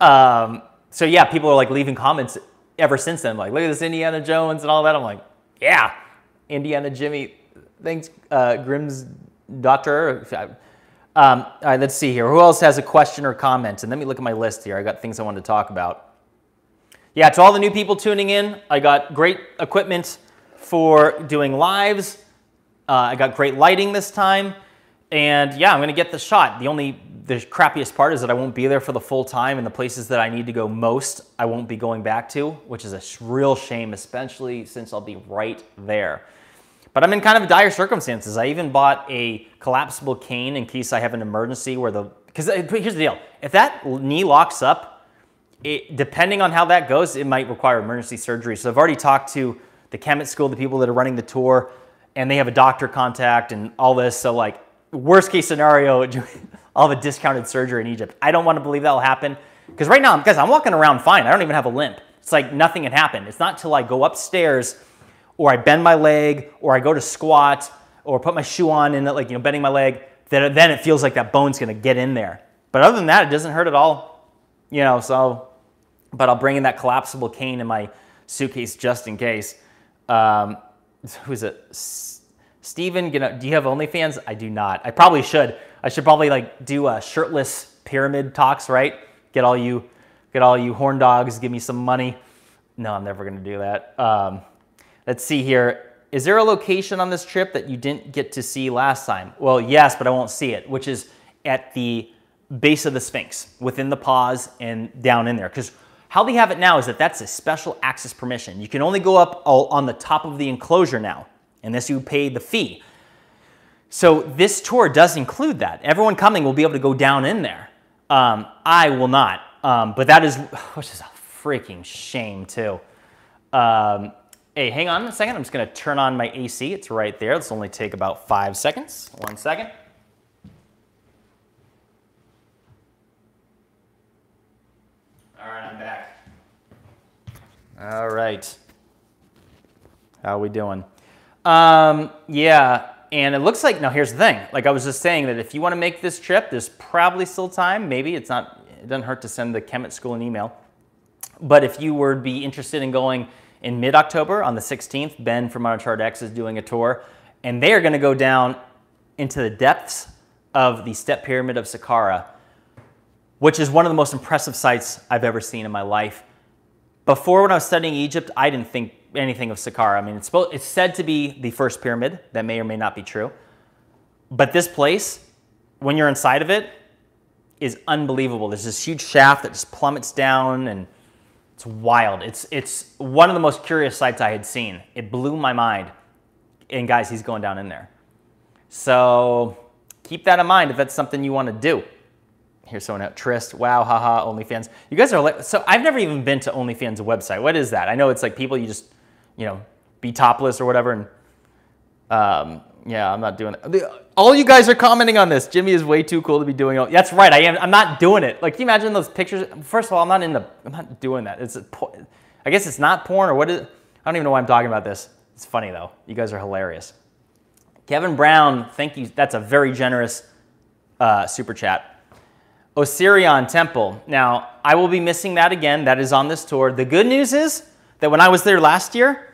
um, so yeah, people are like leaving comments ever since then. Like, look at this Indiana Jones and all that. I'm like, yeah, Indiana Jimmy. Thanks, uh, Grimm's doctor. Um, all right, let's see here. Who else has a question or comment? And let me look at my list here. I got things I wanted to talk about. Yeah, to all the new people tuning in, I got great equipment for doing lives. Uh, I got great lighting this time. And yeah, I'm gonna get the shot. The only, the crappiest part is that I won't be there for the full time and the places that I need to go most, I won't be going back to, which is a real shame, especially since I'll be right there. But I'm in kind of dire circumstances. I even bought a collapsible cane in case I have an emergency where the, because uh, here's the deal. If that knee locks up, it, depending on how that goes, it might require emergency surgery. So I've already talked to the Khemit School, the people that are running the tour, and they have a doctor contact and all this. So like worst case scenario, I'll have a discounted surgery in Egypt. I don't want to believe that will happen because right now, guys, I'm walking around fine. I don't even have a limp. It's like nothing had happened. It's not till I go upstairs or I bend my leg or I go to squat or put my shoe on and like, you know, bending my leg, that then it feels like that bone's to get in there. But other than that, it doesn't hurt at all. You know, so but I'll bring in that collapsible cane in my suitcase just in case. Um, who's it? Steven, you know, do you have OnlyFans? I do not. I probably should. I should probably like do a shirtless pyramid talks, right? Get all you, get all you horn dogs, give me some money. No, I'm never gonna do that. Um, let's see here. Is there a location on this trip that you didn't get to see last time? Well, yes, but I won't see it, which is at the base of the Sphinx, within the paws and down in there. Because how they have it now is that that's a special access permission. You can only go up on the top of the enclosure now, unless you pay the fee. So this tour does include that. Everyone coming will be able to go down in there. Um, I will not, um, but that is, which is a freaking shame too. Um, hey, hang on a second. I'm just gonna turn on my AC. It's right there. This will only take about five seconds. One second. All right, I'm back. All right. How are we doing? Um, yeah, and it looks like, now here's the thing. Like I was just saying that if you want to make this trip, there's probably still time. Maybe it's not, it doesn't hurt to send the Khemit School an email. But if you were to be interested in going in mid-October on the 16th, Ben from UnchartedX is doing a tour, and they are going to go down into the depths of the Step Pyramid of Saqqara which is one of the most impressive sites I've ever seen in my life. Before, when I was studying Egypt, I didn't think anything of Saqqara. I mean, it's, it's said to be the first pyramid. That may or may not be true. But this place, when you're inside of it, is unbelievable. There's this huge shaft that just plummets down and it's wild. It's, it's one of the most curious sights I had seen. It blew my mind. And guys, he's going down in there. So keep that in mind if that's something you want to do. Here's someone at Trist. Wow, haha, OnlyFans. You guys are like, so I've never even been to OnlyFans website. What is that? I know it's like people you just, you know, be topless or whatever. And um, yeah, I'm not doing it. All you guys are commenting on this. Jimmy is way too cool to be doing it. That's right. I am. I'm not doing it. Like, can you imagine those pictures? First of all, I'm not in the. I'm not doing that. It's. I guess it's not porn or what is. I don't even know why I'm talking about this. It's funny though. You guys are hilarious. Kevin Brown, thank you. That's a very generous uh, super chat. Osirion Temple. Now, I will be missing that again. That is on this tour. The good news is that when I was there last year,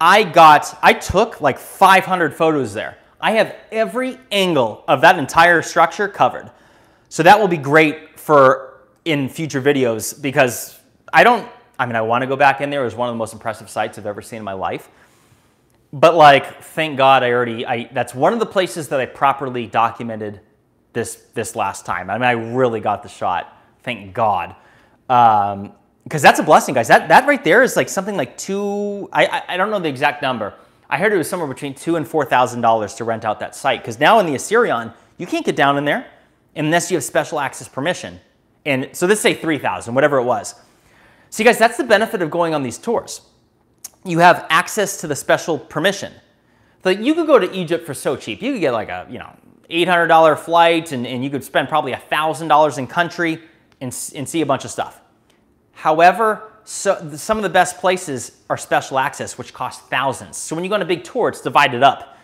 I got, I took like 500 photos there. I have every angle of that entire structure covered. So that will be great for in future videos because I don't, I mean, I want to go back in there. It was one of the most impressive sites I've ever seen in my life. But like, thank God I already, I, that's one of the places that I properly documented this this last time. I mean, I really got the shot. Thank God. Um, because that's a blessing, guys. That that right there is like something like two. I, I, I don't know the exact number. I heard it was somewhere between two and four thousand dollars to rent out that site. Because now in the Osirion you can't get down in there unless you have special access permission. And so let's say three thousand, whatever it was. See, guys, that's the benefit of going on these tours. You have access to the special permission. Like you could go to Egypt for so cheap. You could get like a you know $800 flight and, and you could spend probably a $1,000 in country and, and see a bunch of stuff. However, so some of the best places are special access, which cost thousands. So when you go on a big tour, it's divided up.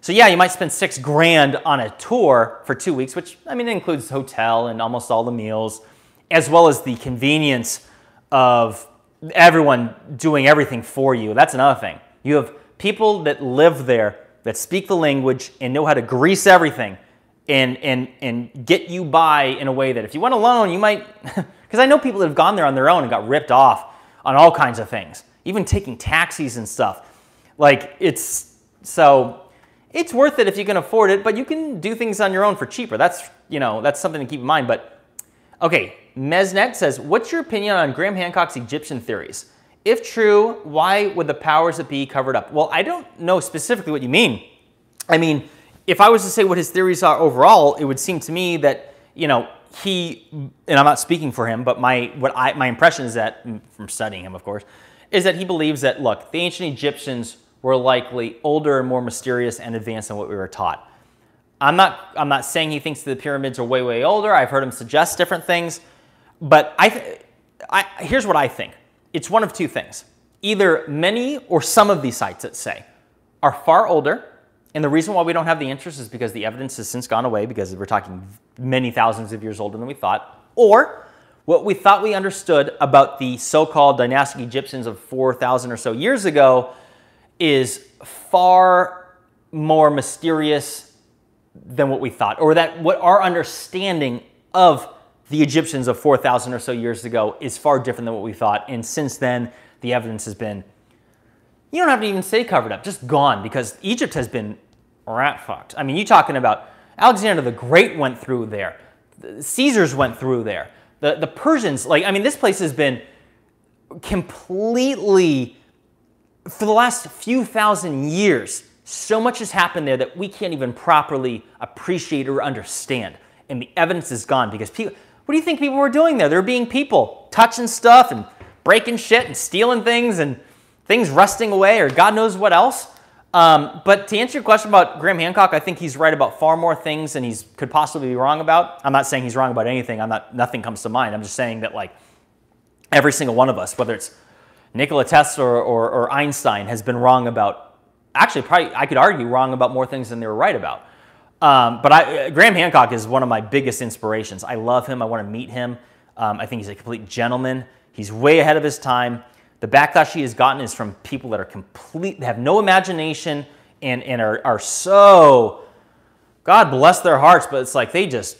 So yeah, you might spend six grand on a tour for two weeks, which I mean, it includes hotel and almost all the meals, as well as the convenience of everyone doing everything for you. That's another thing. You have people that live there that speak the language and know how to grease everything and, and, and get you by in a way that if you went alone, you might, because I know people that have gone there on their own and got ripped off on all kinds of things, even taking taxis and stuff. Like it's, so it's worth it if you can afford it, but you can do things on your own for cheaper. That's, you know, that's something to keep in mind. But okay, Mesnet says, what's your opinion on Graham Hancock's Egyptian theories? If true, why would the powers that be covered up? Well, I don't know specifically what you mean. I mean, if I was to say what his theories are overall, it would seem to me that, you know, he, and I'm not speaking for him, but my, what I, my impression is that, mm, from studying him, of course, is that he believes that, look, the ancient Egyptians were likely older and more mysterious and advanced than what we were taught. I'm not, I'm not saying he thinks the pyramids are way, way older. I've heard him suggest different things. But I, I, here's what I think it's one of two things. Either many or some of these sites, let's say, are far older, and the reason why we don't have the interest is because the evidence has since gone away because we're talking many thousands of years older than we thought, or what we thought we understood about the so-called dynastic Egyptians of 4,000 or so years ago is far more mysterious than what we thought, or that what our understanding of the Egyptians of 4,000 or so years ago is far different than what we thought. And since then, the evidence has been, you don't have to even say covered up, just gone because Egypt has been rat fucked. I mean, you're talking about Alexander the Great went through there, the Caesars went through there, the, the Persians, like, I mean, this place has been completely, for the last few thousand years, so much has happened there that we can't even properly appreciate or understand. And the evidence is gone because people, what do you think people were doing there? They were being people, touching stuff and breaking shit and stealing things and things rusting away or God knows what else. Um, but to answer your question about Graham Hancock, I think he's right about far more things than he could possibly be wrong about. I'm not saying he's wrong about anything. I'm not. Nothing comes to mind. I'm just saying that like every single one of us, whether it's Nikola Tesla or, or, or Einstein, has been wrong about. Actually, probably I could argue wrong about more things than they were right about. Um, but I, Graham Hancock is one of my biggest inspirations. I love him. I want to meet him. Um, I think he's a complete gentleman. He's way ahead of his time. The backlash he has gotten is from people that are complete, have no imagination and, and are, are so, God bless their hearts, but it's like they just,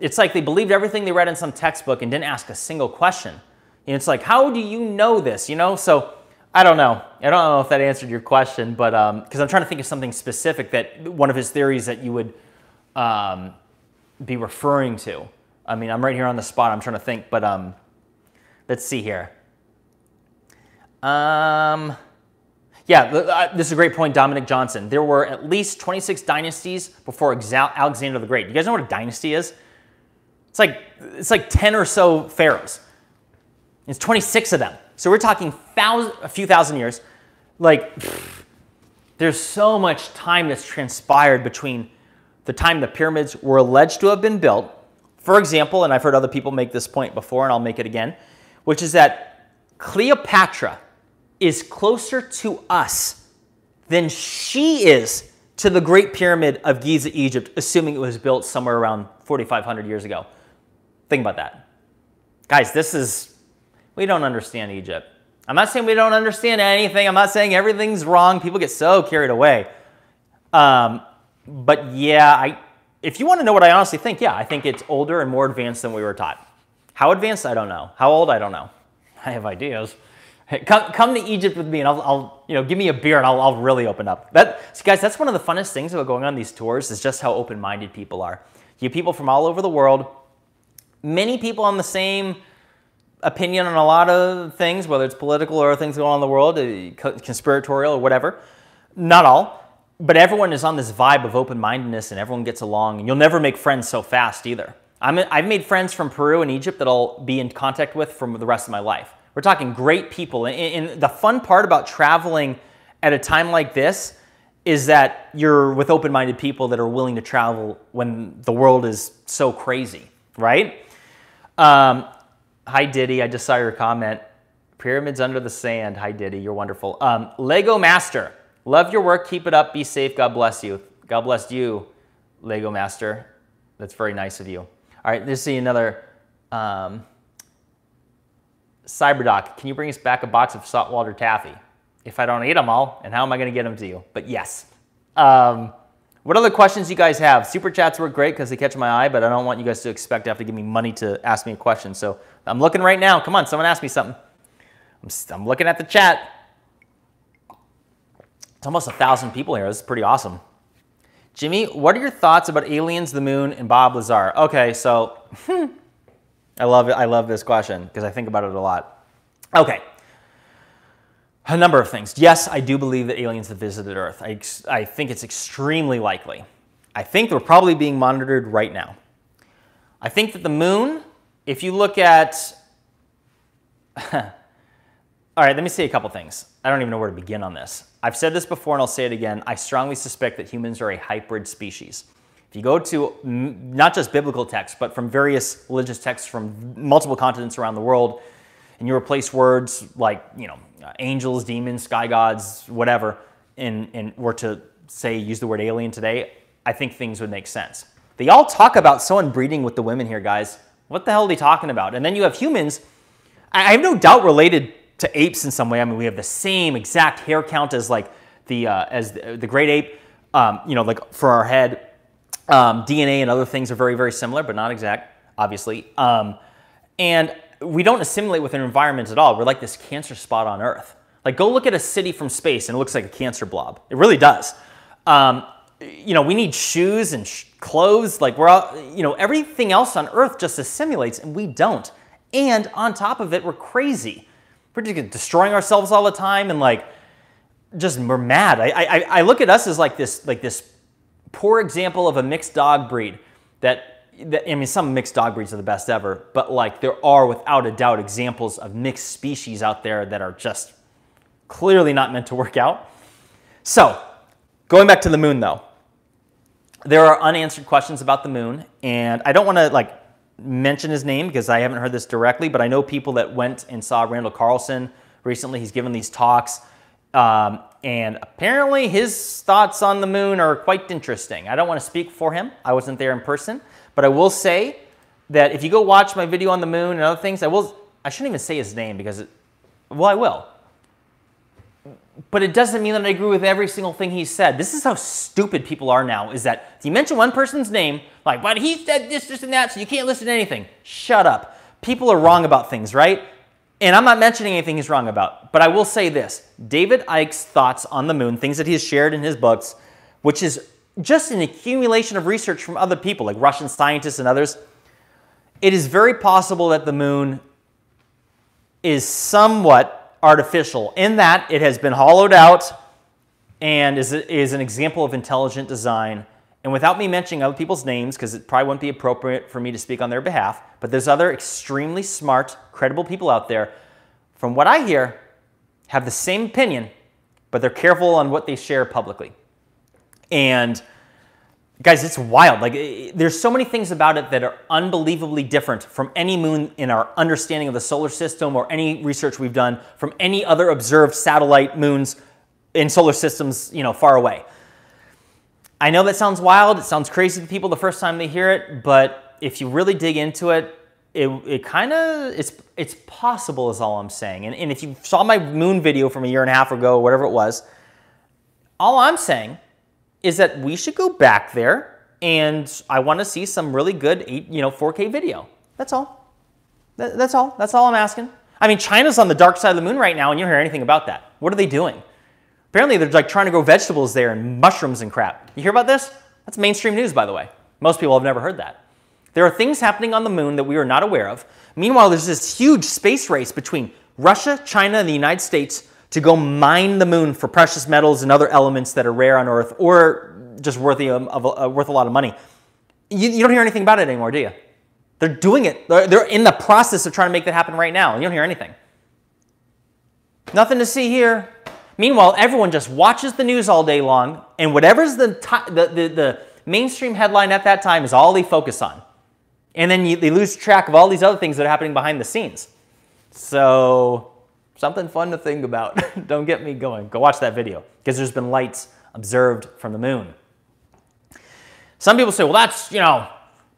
it's like they believed everything they read in some textbook and didn't ask a single question. And it's like, how do you know this? You know, so I don't know. I don't know if that answered your question, but because um, I'm trying to think of something specific that one of his theories that you would um, be referring to. I mean, I'm right here on the spot. I'm trying to think, but um, let's see here. Um, yeah, uh, this is a great point, Dominic Johnson. There were at least 26 dynasties before Alexander the Great. You guys know what a dynasty is? It's like it's like 10 or so pharaohs. It's 26 of them. So we're talking a few thousand years. Like, pff, there's so much time that's transpired between the time the pyramids were alleged to have been built. For example, and I've heard other people make this point before, and I'll make it again, which is that Cleopatra is closer to us than she is to the Great Pyramid of Giza, Egypt, assuming it was built somewhere around 4,500 years ago. Think about that. Guys, this is, we don't understand Egypt. I'm not saying we don't understand anything. I'm not saying everything's wrong. People get so carried away. Um, but yeah, I, if you want to know what I honestly think, yeah, I think it's older and more advanced than we were taught. How advanced? I don't know. How old? I don't know. I have ideas. Come, come to Egypt with me and I'll, I'll, you know, give me a beer and I'll, I'll really open up. That, see, guys, that's one of the funnest things about going on these tours is just how open-minded people are. You have people from all over the world, many people on the same opinion on a lot of things, whether it's political or things going on in the world, uh, conspiratorial or whatever. Not all, but everyone is on this vibe of open-mindedness and everyone gets along and you'll never make friends so fast either. i have made friends from Peru and Egypt that I'll be in contact with for the rest of my life. We're talking great people. And, the fun part about traveling at a time like this is that you're with open minded people that are willing to travel when the world is so crazy, right? Um, hi, Diddy. I just saw your comment. Pyramids under the sand. Hi, Diddy. You're wonderful. Um, Lego Master. Love your work. Keep it up. Be safe. God bless you. God bless you, Lego Master. That's very nice of you. All right, let's see another. Um, Cyberdoc, can you bring us back a box of saltwater taffy? If I don't eat them all, and how am I going to get them to you? But yes. Um, what other questions you guys have? Super chats work great because they catch my eye, but I don't want you guys to expect to have to give me money to ask me a question. So I'm looking right now. Come on, someone ask me something. I'm, I'm looking at the chat. It's almost a thousand people here. This is pretty awesome. Jimmy, what are your thoughts about aliens, the moon, and Bob Lazar? Okay, so I love it. I love this question because I think about it a lot. Okay. A number of things. Yes, I do believe that aliens have visited Earth. I, I think it's extremely likely. I think they're probably being monitored right now. I think that the moon, if you look at. All right, let me say a couple things. I don't even know where to begin on this. I've said this before and I'll say it again. I strongly suspect that humans are a hybrid species. If you go to not just biblical texts, but from various religious texts from multiple continents around the world, and you replace words like, you know, angels, demons, sky gods, whatever, and, and were to say, use the word alien today, I think things would make sense. They all talk about someone breeding with the women here, guys. What the hell are they talking about? And then you have humans, I have no doubt related to apes in some way. I mean, we have the same exact hair count as like the, uh, as the, the great ape. Um, you know, like for our head, um, DNA and other things are very, very similar, but not exact, obviously. Um, and we don't assimilate with an environment at all. We're like this cancer spot on Earth. Like, go look at a city from space and it looks like a cancer blob. It really does. Um, you know, we need shoes and sh clothes. Like, we're all, you know, everything else on Earth just assimilates and we don't. And on top of it, we're crazy. We're just destroying ourselves all the time and like, just we're mad. I, I, I look at us as like this, like this poor example of a mixed dog breed that, that, I mean, some mixed dog breeds are the best ever, but like there are without a doubt examples of mixed species out there that are just clearly not meant to work out. So, going back to the moon though, there are unanswered questions about the moon, and I don't want to like mention his name because I haven't heard this directly, but I know people that went and saw Randall Carlson recently. He's given these talks. Um, and apparently his thoughts on the moon are quite interesting. I don't want to speak for him. I wasn't there in person, but I will say that if you go watch my video on the moon and other things, I will, I shouldn't even say his name because, it, well, I will. But it doesn't mean that I agree with every single thing he said. This is how stupid people are now, is that if you mention one person's name, like, but he said this, this, and that, so you can't listen to anything. Shut up. People are wrong about things, right? And I'm not mentioning anything he's wrong about, but I will say this David Icke's thoughts on the moon, things that he has shared in his books, which is just an accumulation of research from other people, like Russian scientists and others. It is very possible that the moon is somewhat artificial in that it has been hollowed out and is, is an example of intelligent design and without me mentioning other people's names, because it probably wouldn't be appropriate for me to speak on their behalf, but there's other extremely smart, credible people out there, from what I hear, have the same opinion, but they're careful on what they share publicly. And guys, it's wild. Like, there's so many things about it that are unbelievably different from any moon in our understanding of the solar system or any research we've done from any other observed satellite moons in solar systems, you know, far away. I know that sounds wild. It sounds crazy to people the first time they hear it, but if you really dig into it, it, it kind of, it's, it's possible is all I'm saying. And, and if you saw my moon video from a year and a half ago, whatever it was, all I'm saying is that we should go back there and I want to see some really good, you know, 4K video. That's all. That, that's all. That's all I'm asking. I mean, China's on the dark side of the moon right now, and you don't hear anything about that. What are they doing? Apparently, they're like trying to grow vegetables there and mushrooms and crap. You hear about this? That's mainstream news, by the way. Most people have never heard that. There are things happening on the moon that we are not aware of. Meanwhile, there's this huge space race between Russia, China, and the United States to go mine the moon for precious metals and other elements that are rare on Earth or just worthy of, uh, worth a lot of money. You, you, don't hear anything about it anymore, do you? They're doing it. They're, they're in the process of trying to make that happen right now. And you don't hear anything. Nothing to see here. Meanwhile, everyone just watches the news all day long, and whatever's the, the, the, the, mainstream headline at that time is all they focus on. And then you, they lose track of all these other things that are happening behind the scenes. So, something fun to think about. Don't get me going. Go watch that video because there's been lights observed from the moon. Some people say, well, that's, you know,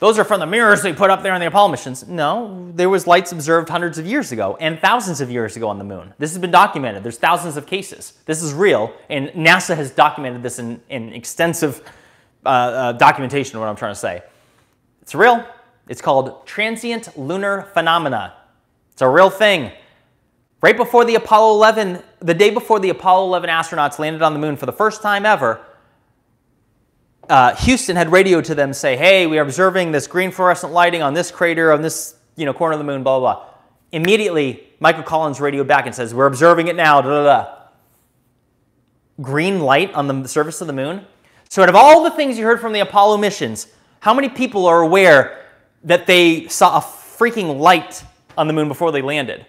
those are from the mirrors they put up there on the Apollo missions. No, there was lights observed hundreds of years ago and thousands of years ago on the moon. This has been documented. There's thousands of cases. This is real, and NASA has documented this in, in extensive uh, uh, documentation, what I'm trying to say. It's real. It's called transient lunar phenomena. It's a real thing. Right before the Apollo 11, the day before the Apollo 11 astronauts landed on the moon for the first time ever, uh, Houston had radioed to them say, hey, we are observing this green fluorescent lighting on this crater on this you know, corner of the moon, blah, blah, blah. Immediately, Michael Collins radioed back and says, we're observing it now, da, da, da. Green light on the surface of the moon. So out of all the things you heard from the Apollo missions, how many people are aware that they saw a freaking light on the moon before they landed?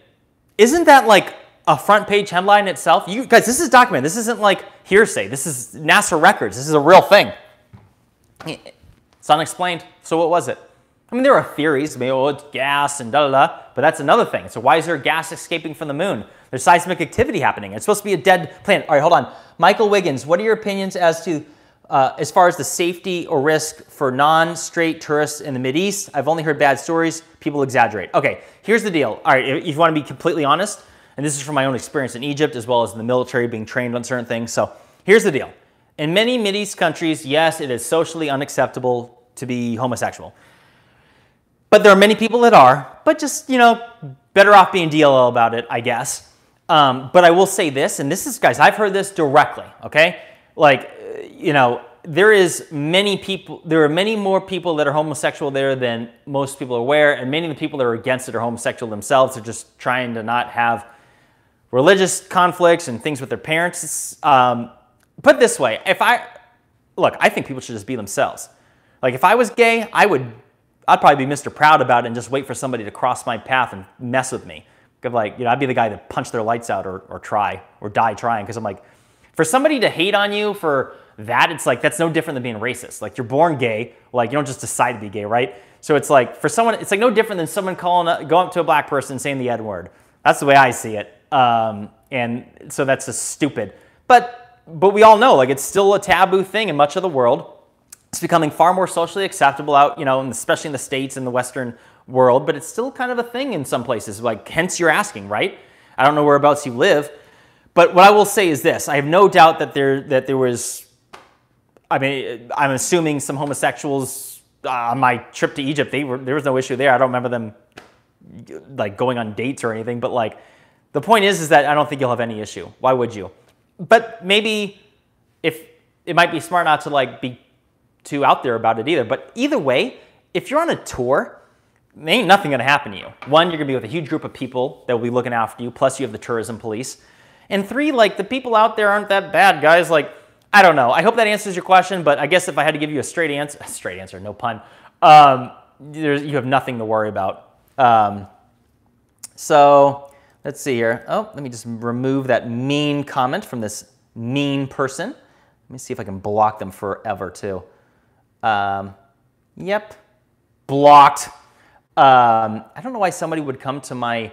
Isn't that like a front page headline itself? You guys, this is documented. This isn't like hearsay. This is NASA records. This is a real thing. It's unexplained. So what was it? I mean, there are theories. Maybe oh, it's gas and da da da. But that's another thing. So why is there gas escaping from the moon? There's seismic activity happening. It's supposed to be a dead planet. All right, hold on. Michael Wiggins, what are your opinions as to uh, as far as the safety or risk for non-straight tourists in the Mideast? I've only heard bad stories. People exaggerate. Okay, here's the deal. All right, if you want to be completely honest, and this is from my own experience in Egypt as well as in the military being trained on certain things. So here's the deal. In many Mideast countries, yes, it is socially unacceptable to be homosexual. But there are many people that are, but just, you know, better off being DLL about it, I guess. Um, but I will say this, and this is, guys, I've heard this directly, okay? Like, you know, there is many people, there are many more people that are homosexual there than most people are aware, and many of the people that are against it are homosexual themselves. They're just trying to not have religious conflicts and things with their parents. Um, put this way, if I, look, I think people should just be themselves. Like if I was gay, I would, I'd probably be Mr. Proud about it and just wait for somebody to cross my path and mess with me. Like, you know, I'd be the guy that punch their lights out or, or try or die trying. Cause I'm like, for somebody to hate on you for that, it's like, that's no different than being racist. Like you're born gay, like you don't just decide to be gay, right? So it's like, for someone, it's like no different than someone calling, up, going up to a black person saying the N word. That's the way I see it. Um, and so that's just stupid. But but we all know like it's still a taboo thing in much of the world. It's becoming far more socially acceptable out, you know, especially in the states and the Western world. But it's still kind of a thing in some places. Like hence you're asking, right? I don't know whereabouts you live, but what I will say is this: I have no doubt that there that there was. I mean, I'm assuming some homosexuals uh, on my trip to Egypt. They were there was no issue there. I don't remember them like going on dates or anything, but like the point is, is that I don't think you'll have any issue. Why would you? But maybe if it might be smart not to like be too out there about it either. But either way, if you're on a tour, ain't nothing gonna happen to you. One, you're gonna be with a huge group of people that will be looking after you, plus you have the tourism police. And three, like the people out there aren't that bad, guys. Like, I don't know. I hope that answers your question, but I guess if I had to give you a straight answer, straight answer, no pun, um, you have nothing to worry about. Um, so Let's see here. Oh, let me just remove that mean comment from this mean person. Let me see if I can block them forever too. Um, yep, blocked. Um, I don't know why somebody would come to my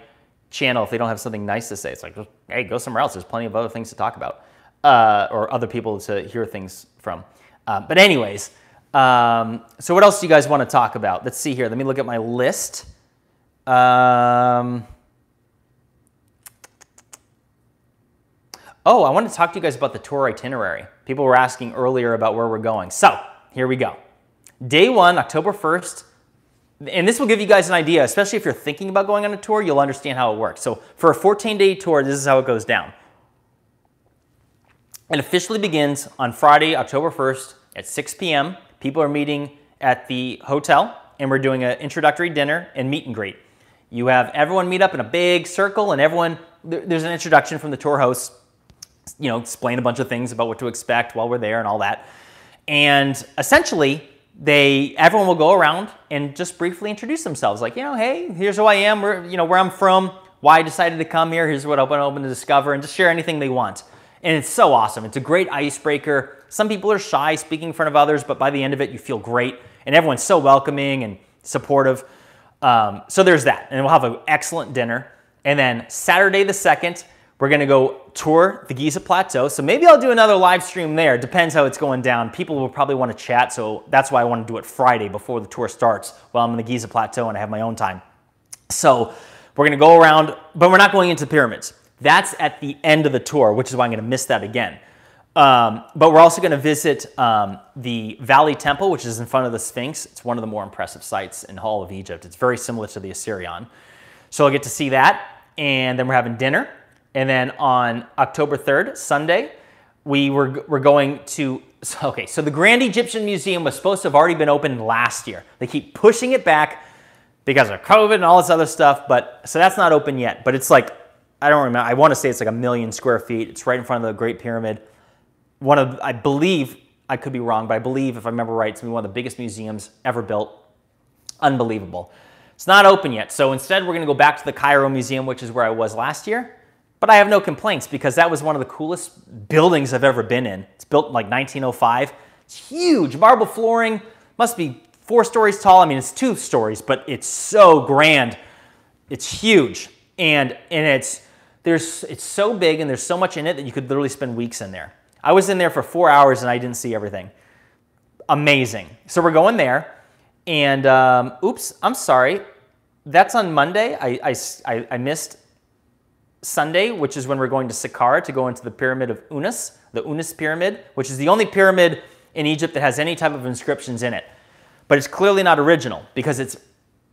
channel if they don't have something nice to say. It's like, hey, go somewhere else. There's plenty of other things to talk about uh, or other people to hear things from. Uh, but anyways, um, so what else do you guys want to talk about? Let's see here. Let me look at my list. Um, Oh, I want to talk to you guys about the tour itinerary. People were asking earlier about where we're going. So here we go. Day one, October 1st, and this will give you guys an idea, especially if you're thinking about going on a tour, you'll understand how it works. So for a 14 day tour, this is how it goes down. It officially begins on Friday, October 1st at 6 p.m. People are meeting at the hotel and we're doing an introductory dinner and meet and greet. You have everyone meet up in a big circle and everyone, there's an introduction from the tour host you know, explain a bunch of things about what to expect while we're there and all that. And essentially, they everyone will go around and just briefly introduce themselves, like, you know, hey, here's who I am, where you know where I'm from, why I decided to come here, here's what I've been open to discover, and just share anything they want. And it's so awesome. It's a great icebreaker. Some people are shy speaking in front of others, but by the end of it, you feel great, and everyone's so welcoming and supportive. Um, so there's that, and we'll have an excellent dinner. And then Saturday the second, we're gonna go tour the Giza Plateau. So maybe I'll do another live stream there. Depends how it's going down. People will probably wanna chat, so that's why I wanna do it Friday before the tour starts while I'm in the Giza Plateau and I have my own time. So we're gonna go around, but we're not going into the pyramids. That's at the end of the tour, which is why I'm gonna miss that again. Um, but we're also gonna visit um, the Valley Temple, which is in front of the Sphinx. It's one of the more impressive sites in all of Egypt. It's very similar to the Osirion. So I'll get to see that, and then we're having dinner. And then on October 3rd, Sunday, we were, were going to, okay, so the Grand Egyptian Museum was supposed to have already been opened last year. They keep pushing it back because of COVID and all this other stuff, but so that's not open yet. But it's like, I don't remember, I want to say it's like a million square feet. It's right in front of the Great Pyramid. One of, I believe, I could be wrong, but I believe, if I remember right, it's one of the biggest museums ever built. Unbelievable. It's not open yet, so instead we're going to go back to the Cairo Museum, which is where I was last year. But I have no complaints because that was one of the coolest buildings I've ever been in. It's built in like 1905. It's huge, marble flooring, must be four stories tall. I mean, it's two stories, but it's so grand. It's huge. And, and it's, there's, it's so big and there's so much in it that you could literally spend weeks in there. I was in there for four hours and I didn't see everything. Amazing. So we're going there. And um, oops, I'm sorry. That's on Monday. I, I, I missed Sunday, which is when we're going to Saqqara to go into the Pyramid of Unas, the Unas Pyramid, which is the only pyramid in Egypt that has any type of inscriptions in it. But it's clearly not original because it's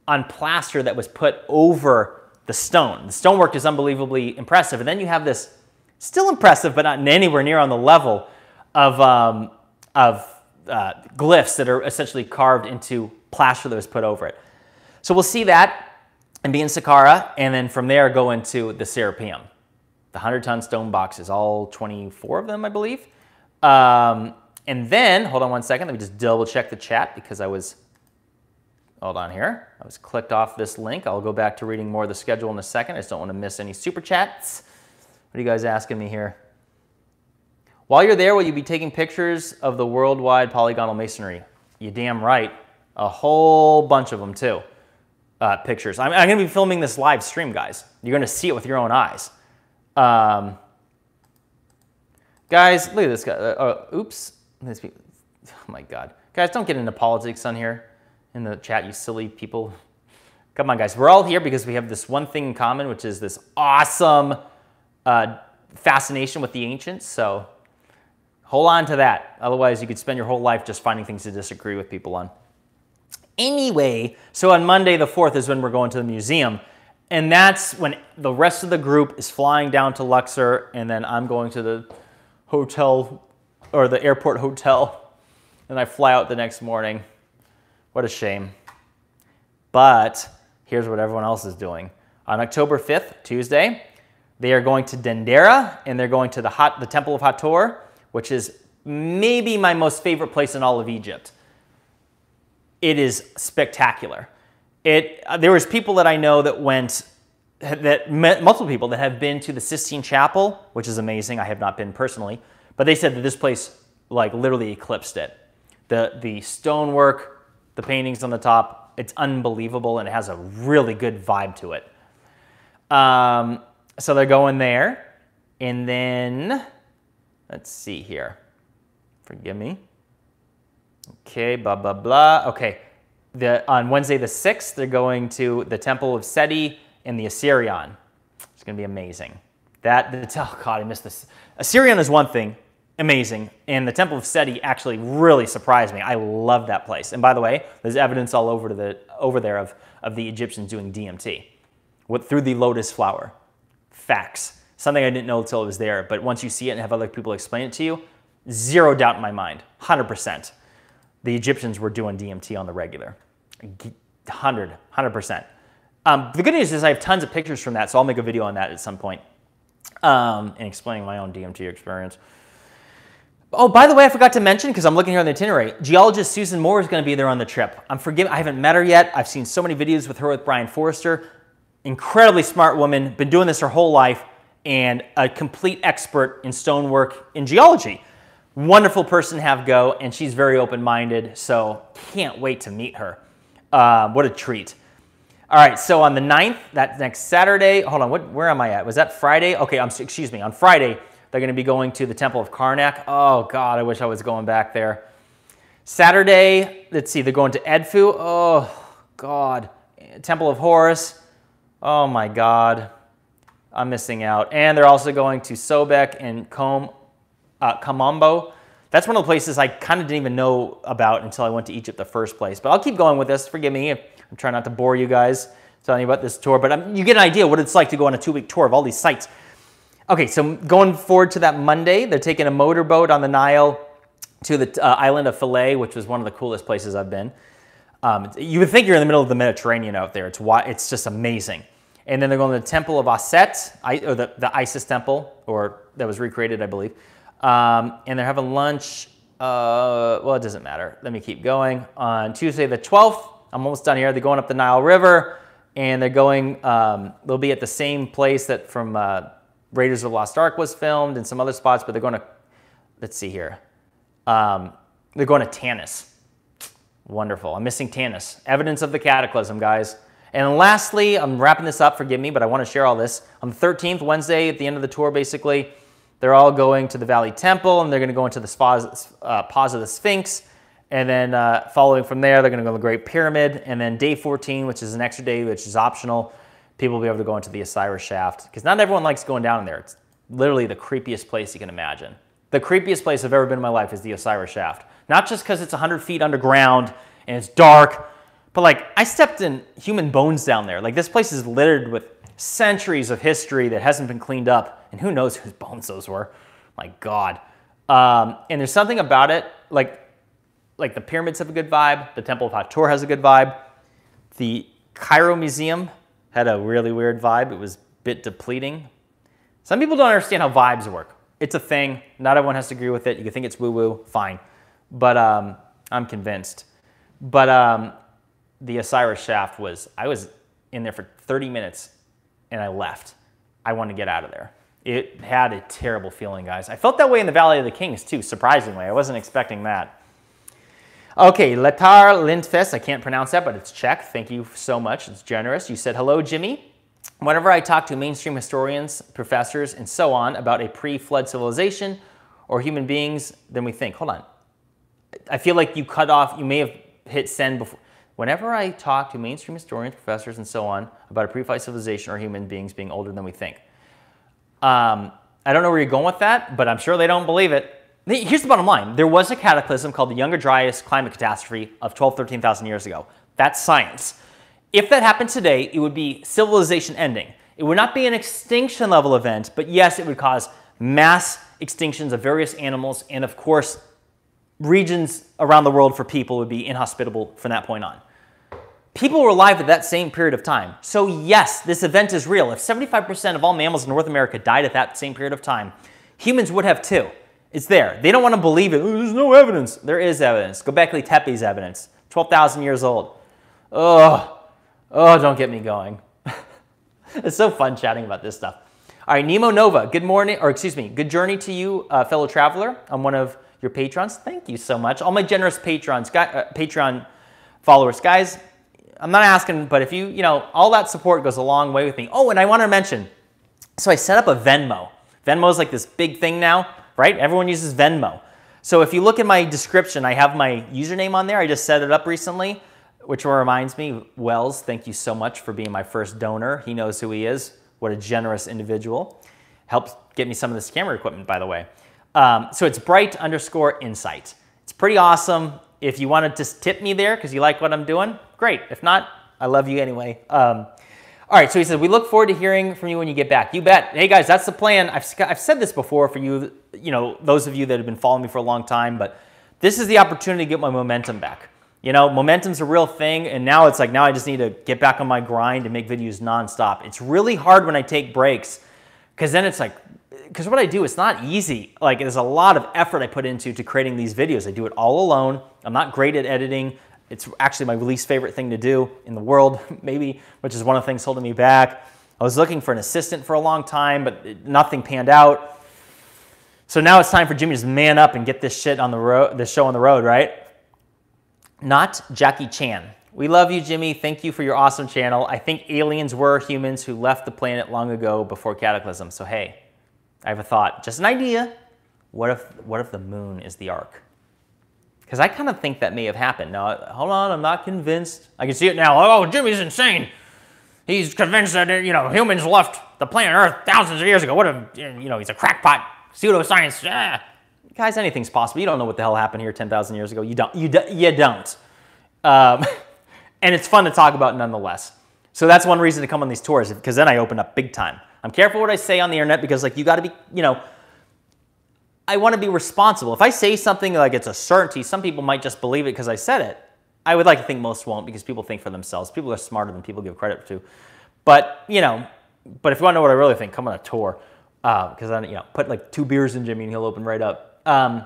on plaster that was put over the stone. The stonework is unbelievably impressive. And then you have this still impressive, but not anywhere near on the level of, um, of uh, glyphs that are essentially carved into plaster that was put over it. So we'll see that and be in Saqqara, and then from there go into the Serapeum. The 100-ton stone boxes, all 24 of them, I believe. Um, and then, hold on one second, let me just double check the chat because I was, hold on here. I was clicked off this link. I'll go back to reading more of the schedule in a second. I just don't want to miss any super chats. What are you guys asking me here? While you're there, will you be taking pictures of the worldwide polygonal masonry? You damn right. A whole bunch of them too uh, pictures. I'm, I'm going to be filming this live stream, guys. You're going to see it with your own eyes. Um, guys, look at this guy. Uh, uh, oops. Oh my God. Guys, don't get into politics on here in the chat, you silly people. Come on, guys. We're all here because we have this one thing in common, which is this awesome uh, fascination with the ancients. So hold on to that. Otherwise, you could spend your whole life just finding things to disagree with people on anyway. So on Monday the 4th is when we're going to the museum. And that's when the rest of the group is flying down to Luxor and then I'm going to the hotel or the airport hotel and I fly out the next morning. What a shame. But here's what everyone else is doing. On October 5th, Tuesday, they are going to Dendera and they're going to the, Hot, the Temple of Hathor, which is maybe my most favorite place in all of Egypt it is spectacular. It, uh, there was people that I know that went, that met multiple people that have been to the Sistine Chapel, which is amazing. I have not been personally, but they said that this place like literally eclipsed it. The, the stonework, the paintings on the top, it's unbelievable and it has a really good vibe to it. Um, so they're going there. And then, let's see here. Forgive me. Okay, blah, blah, blah. Okay, the, on Wednesday the 6th, they're going to the Temple of Seti in the Osirion. It's going to be amazing. That, the, oh God, I missed this. Osirion is one thing, amazing. And the Temple of Seti actually really surprised me. I love that place. And by the way, there's evidence all over, the, over there of, of the Egyptians doing DMT with, through the lotus flower. Facts. Something I didn't know until it was there. But once you see it and have other people explain it to you, zero doubt in my mind, 100% the Egyptians were doing DMT on the regular. 100, 100%. Um, the good news is I have tons of pictures from that, so I'll make a video on that at some point um, and explaining my own DMT experience. Oh, by the way, I forgot to mention, because I'm looking here on the itinerary, geologist Susan Moore is going to be there on the trip. I'm forgive I haven't met her yet. I've seen so many videos with her with Brian Foerster. Incredibly smart woman, been doing this her whole life, and a complete expert in stonework in geology. Wonderful person to have go, and she's very open-minded, so can't wait to meet her. Uh, what a treat. All right, so on the 9th, that next Saturday, hold on, what, where am I at? Was that Friday? Okay, I'm, excuse me, on Friday, they're gonna be going to the Temple of Karnak. Oh God, I wish I was going back there. Saturday, let's see, they're going to Edfu. Oh God, Temple of Horus. Oh my God, I'm missing out. And they're also going to Sobek and Kom uh, Kom Ombo. That's one of the places I kind of didn't even know about until I went to Egypt the first place. But I'll keep going with this. Forgive me. I'm trying not to bore you guys telling you about this tour. But um, you get an idea what it's like to go on a two-week tour of all these sites. Okay, so going forward to that Monday, they're taking a motorboat on the Nile to the uh, island of Philae, which was one of the coolest places I've been. Um, you would think you're in the middle of the Mediterranean out there. It's, it's just amazing. And then they're going to the Temple of Aset, or the, the Isis Temple, or that was recreated, I believe. Um, and they're having lunch. Uh, well, it doesn't matter. Let me keep going. On Tuesday the 12th, I'm almost done here. They're going up the Nile River and they're going, um, they'll be at the same place that from uh, Raiders of the Lost Ark was filmed and some other spots, but they're going to, let's see here. Um, they're going to Tanis. Wonderful. I'm missing Tanis. Evidence of the cataclysm, guys. And lastly, I'm wrapping this up, forgive me, but I want to share all this. On the 13th, Wednesday, at the end of the tour, basically, they're all going to the Valley Temple and they're going to go into the spas, uh, Paws of the Sphinx. And then uh, following from there, they're going to go to the Great Pyramid. And then day 14, which is an extra day, which is optional, people will be able to go into the Osiris shaft because not everyone likes going down there. It's literally the creepiest place you can imagine. The creepiest place I've ever been in my life is the Osiris shaft. Not just because it's 100 feet underground and it's dark, but like I stepped in human bones down there. Like this place is littered with centuries of history that hasn't been cleaned up, and who knows whose bones those were. My God. Um, and there's something about it, like like the pyramids have a good vibe, the Temple of Hathor has a good vibe, the Cairo Museum had a really weird vibe. It was a bit depleting. Some people don't understand how vibes work. It's a thing. Not everyone has to agree with it. You can think it's woo-woo, fine. But um, I'm convinced. But um, the Osiris shaft was, I was in there for 30 minutes and I left. I wanted to get out of there. It had a terrible feeling, guys. I felt that way in the Valley of the Kings too, surprisingly. I wasn't expecting that. Okay, Letar Lindfest, I can't pronounce that, but it's Czech. Thank you so much. It's generous. You said, hello, Jimmy. Whenever I talk to mainstream historians, professors, and so on about a pre-flood civilization or human beings, then we think, hold on. I feel like you cut off, you may have hit send before. Whenever I talk to mainstream historians, professors, and so on about a pre-flood civilization or human beings being older than we think. Um, I don't know where you're going with that, but I'm sure they don't believe it. Here's the bottom line. There was a cataclysm called the Younger Dryas climate catastrophe of 12, 13,000 years ago. That's science. If that happened today, it would be civilization ending. It would not be an extinction level event, but yes, it would cause mass extinctions of various animals, and of course, regions around the world for people would be inhospitable from that point on. People were alive at that same period of time. So yes, this event is real. If 75% of all mammals in North America died at that same period of time, humans would have too. It's there. They don't want to believe it. There's no evidence. There is evidence. Göbekli Tepe's evidence. 12,000 years old. Oh, oh, don't get me going. it's so fun chatting about this stuff. All right, Nemo Nova, good morning, or excuse me, good journey to you, uh, fellow traveler. I'm one of your patrons. Thank you so much. All my generous patrons, uh, Patreon followers. Guys, I'm not asking, but if you, you know, all that support goes a long way with me. Oh, and I want to mention, so I set up a Venmo. Venmo is like this big thing now right? Everyone uses Venmo. So if you look at my description, I have my username on there. I just set it up recently, which reminds me, Wells, thank you so much for being my first donor. He knows who he is. What a generous individual. Helps get me some of this camera equipment, by the way. Um, so it's bright underscore insight. It's pretty awesome. If you want to just tip me there because you like what I'm doing, great. If not, I love you anyway. Um, all right, so he says, we look forward to hearing from you when you get back. You bet. Hey guys, that's the plan. I've, I've said this before for you, you know, those of you that have been following me for a long time, but this is the opportunity to get my momentum back. You know, momentum's a real thing, and now it's like, now I just need to get back on my grind and make videos nonstop. It's really hard when I take breaks, because then it's like, because what I do, it's not easy. Like, there's a lot of effort I put into to creating these videos. I do it all alone. I'm not great at editing. It's actually my least favorite thing to do in the world, maybe, which is one of the things holding me back. I was looking for an assistant for a long time, but nothing panned out. So now it's time for Jimmy to man up and get this shit on the road, this show on the road, right? Not Jackie Chan. We love you, Jimmy. Thank you for your awesome channel. I think aliens were humans who left the planet long ago before Cataclysm. So hey, I have a thought, just an idea. What if, what if the moon is the ark? Because I kind of think that may have happened. Now, hold on, I'm not convinced. I can see it now. Oh, Jimmy's insane. He's convinced that, you know, humans left the planet Earth thousands of years ago. What a, you know, he's a crackpot, pseudoscience. Ah. Guys, anything's possible. You don't know what the hell happened here 10,000 years ago. You don't. You, do, you don't. Um, and it's fun to talk about nonetheless. So that's one reason to come on these tours, because then I open up big time. I'm careful what I say on the internet because, like, you got to be, you know, I want to be responsible. If I say something like it's a certainty, some people might just believe it because I said it. I would like to think most won't because people think for themselves. People are smarter than people give credit to. But, you know, but if you want to know what I really think, come on a tour. Because uh, then, you know, put like two beers in Jimmy and he'll open right up. Um,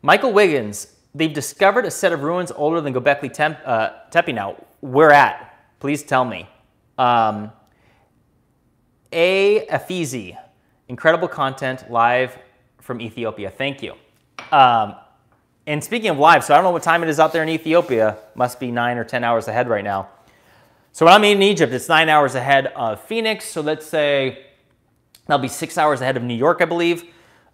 Michael Wiggins, they've discovered a set of ruins older than Göbekli Temp, uh, Tepe now. Where at? Please tell me. Um, A. Efizi, incredible content, live from Ethiopia. Thank you. Um, and speaking of live, so I don't know what time it is out there in Ethiopia. Must be nine or 10 hours ahead right now. So when I'm in Egypt, it's nine hours ahead of Phoenix. So let's say that'll be six hours ahead of New York, I believe.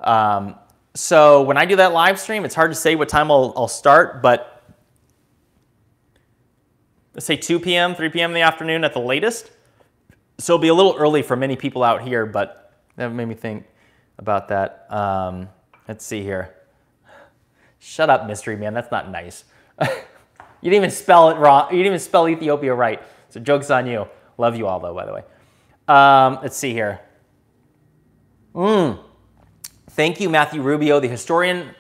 Um, so when I do that live stream, it's hard to say what time I'll, I'll start, but let's say 2 p.m., 3 p.m. in the afternoon at the latest. So it'll be a little early for many people out here, but that made me think about that. Um, let's see here. Shut up, mystery man. That's not nice. you didn't even spell it wrong. You didn't even spell Ethiopia right. So joke's on you. Love you all though, by the way. Um, let's see here. Mm. Thank you, Matthew Rubio. The historian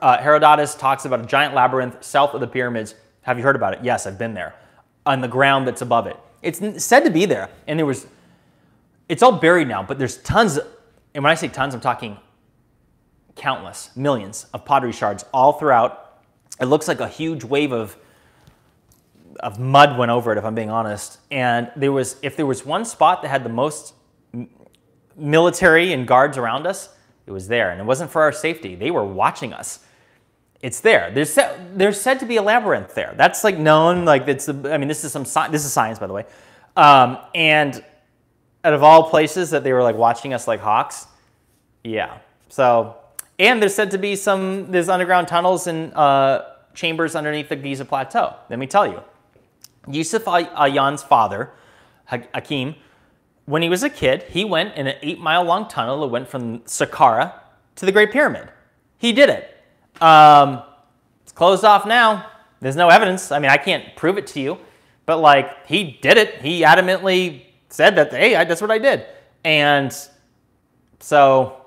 uh, Herodotus talks about a giant labyrinth south of the pyramids. Have you heard about it? Yes, I've been there. On the ground that's above it. It's said to be there, and there was. It's all buried now, but there's tons. And when I say tons, I'm talking countless, millions of pottery shards all throughout. It looks like a huge wave of of mud went over it, if I'm being honest. And there was, if there was one spot that had the most military and guards around us, it was there. And it wasn't for our safety. They were watching us. It's there. There's said, there's said to be a labyrinth there. That's like known. Like it's. I mean, this is some. This is science, by the way. Um, and out of all places that they were like watching us like hawks, yeah. So, and there's said to be some. There's underground tunnels and uh, chambers underneath the Giza plateau. Let me tell you. Yousef Awyan's father, Hakim, when he was a kid, he went in an eight mile long tunnel that went from Saqqara to the Great Pyramid. He did it. Um, it's closed off now. There's no evidence. I mean, I can't prove it to you, but like he did it. He adamantly said that, hey, I, that's what I did. And so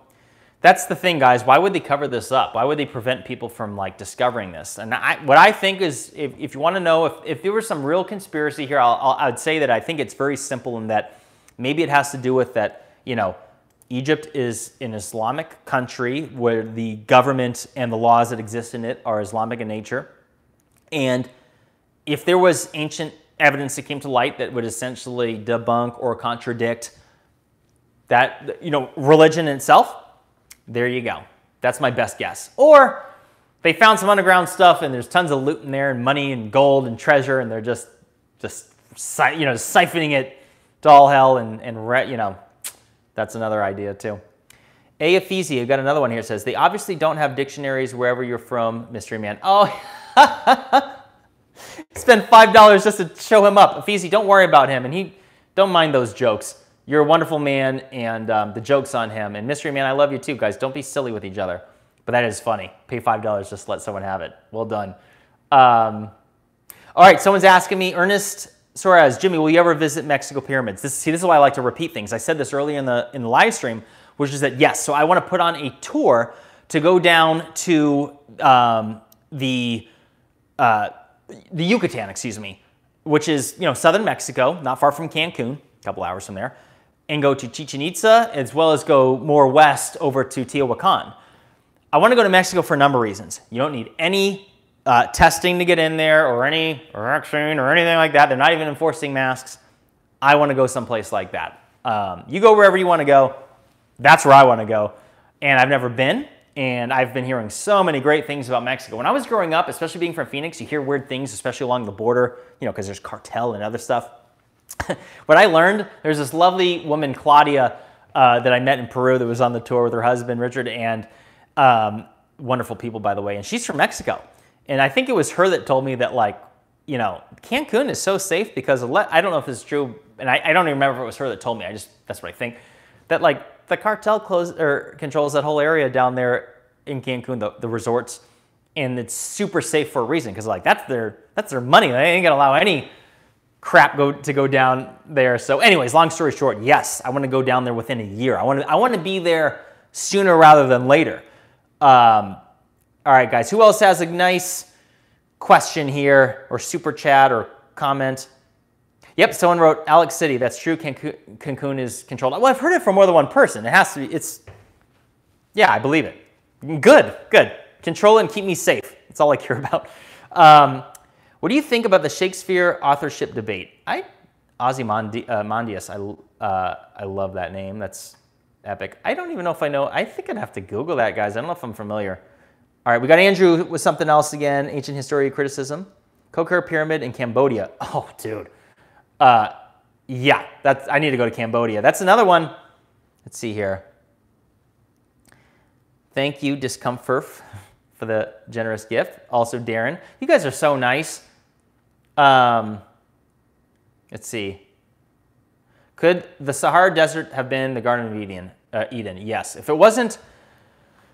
that's the thing, guys. Why would they cover this up? Why would they prevent people from like discovering this? And I, what I think is, if, if you want to know if, if there was some real conspiracy here, I'll, I'll, I would say that I think it's very simple in that maybe it has to do with that, you know, Egypt is an Islamic country where the government and the laws that exist in it are Islamic in nature. And if there was ancient evidence that came to light that would essentially debunk or contradict that, you know, religion itself, there you go. That's my best guess. Or they found some underground stuff and there's tons of loot in there and money and gold and treasure and they're just, just you know, siphoning it to all hell and, and you know, that's another idea too. A. Ephesi, you got another one here, says, they obviously don't have dictionaries wherever you're from, Mystery Man. Oh, spend $5 just to show him up. Ephesi, don't worry about him. And he, don't mind those jokes. You're a wonderful man, and um, the joke's on him. And Mystery Man, I love you too, guys. Don't be silly with each other. But that is funny. Pay $5 just to let someone have it. Well done. Um, all right, someone's asking me, Ernest Suarez, Jimmy, will you ever visit Mexico pyramids? This, see, this is why I like to repeat things. I said this earlier in the, in the live stream, which is that yes, so I want to put on a tour to go down to um, the, uh, the Yucatan, excuse me, which is, you know, southern Mexico, not far from Cancun, a couple hours from there and go to Chichen Itza, as well as go more west over to Teotihuacan. I want to go to Mexico for a number of reasons. You don't need any uh, testing to get in there or any vaccine or anything like that. They're not even enforcing masks. I want to go someplace like that. Um, you go wherever you want to go. That's where I want to go. And I've never been, and I've been hearing so many great things about Mexico. When I was growing up, especially being from Phoenix, you hear weird things, especially along the border, you know, because there's cartel and other stuff. what I learned, there's this lovely woman, Claudia, uh, that I met in Peru that was on the tour with her husband, Richard, and um, wonderful people, by the way. And she's from Mexico. And I think it was her that told me that, like, you know, Cancun is so safe because I don't know if it's true, and I, I, don't even remember if it was her that told me. I just that's what I think. That like the cartel or controls that whole area down there in Cancun, the, the resorts, and it's super safe for a reason because like that's their that's their money. They ain't gonna allow any crap go to go down there. So anyways, long story short, yes, I want to go down there within a year. I want to, I want to be there sooner rather than later. Um, all right, guys, who else has a nice question here or super chat or comment? Yep, someone wrote Alex City. That's true. Cancun, is controlled. Well, I've heard it from more than one person. It has to be. It's yeah, I believe it. Good, good. Control and keep me safe. That's all I care about. Um, what do you think about the Shakespeare authorship debate? I, Ozymandias, uh, I, uh, I love that name. That's epic. I don't even know if I know. I think I'd have to Google that, guys. I don't know if I'm familiar. All right, we got Andrew with something else again. Ancient history criticism. Koh Ker Pyramid in Cambodia. Oh, dude. Uh, yeah, that's, I need to go to Cambodia. That's another one. Let's see here. Thank you, Discomfort, for the generous gift. Also, Darren. You guys are so nice. Um, let's see. Could the Sahara Desert have been the Garden of Eden? Uh, Eden? Yes. If it wasn't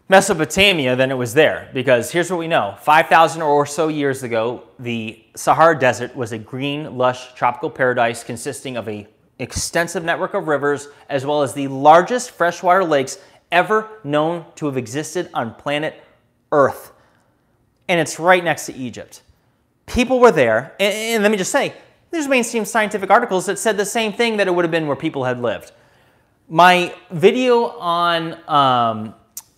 Mesopotamia, then it was there. Because here's what we know 5,000 or so years ago, the Sahara Desert was a green, lush tropical paradise consisting of an extensive network of rivers as well as the largest freshwater lakes ever known to have existed on planet Earth. And it's right next to Egypt. People were there, and, and let me just say, there's mainstream scientific articles that said the same thing that it would have been where people had lived. My video on um,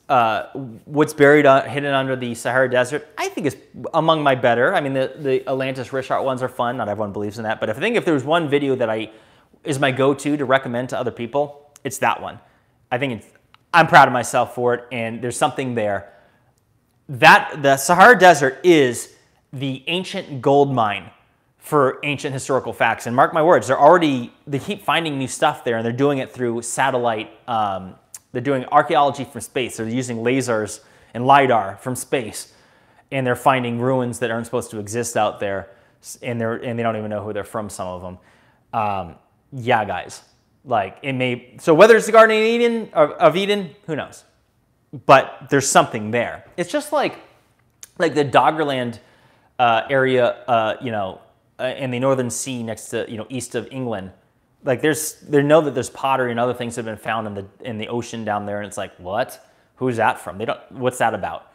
uh, what's buried uh, hidden under the Sahara Desert, I think is among my better. I mean, the, the Atlantis Richat ones are fun. Not everyone believes in that. But if I think if there's one video that I is my go-to to recommend to other people, it's that one. I think it's, I'm proud of myself for it, and there's something there. That the Sahara Desert is the ancient gold mine for ancient historical facts. And mark my words, they're already they keep finding new stuff there, and they're doing it through satellite. Um, they're doing archaeology from space. They're using lasers and lidar from space, and they're finding ruins that aren't supposed to exist out there, and they're and they don't even know who they're from. Some of them. Um, yeah, guys. Like it may. So whether it's the Garden of Eden of, of Eden, who knows? But there's something there. It's just like like the Doggerland uh, area, uh, you know, uh, in the Northern Sea next to you know east of England. Like there's they know that there's pottery and other things that have been found in the in the ocean down there, and it's like what? Who's that from? They don't. What's that about?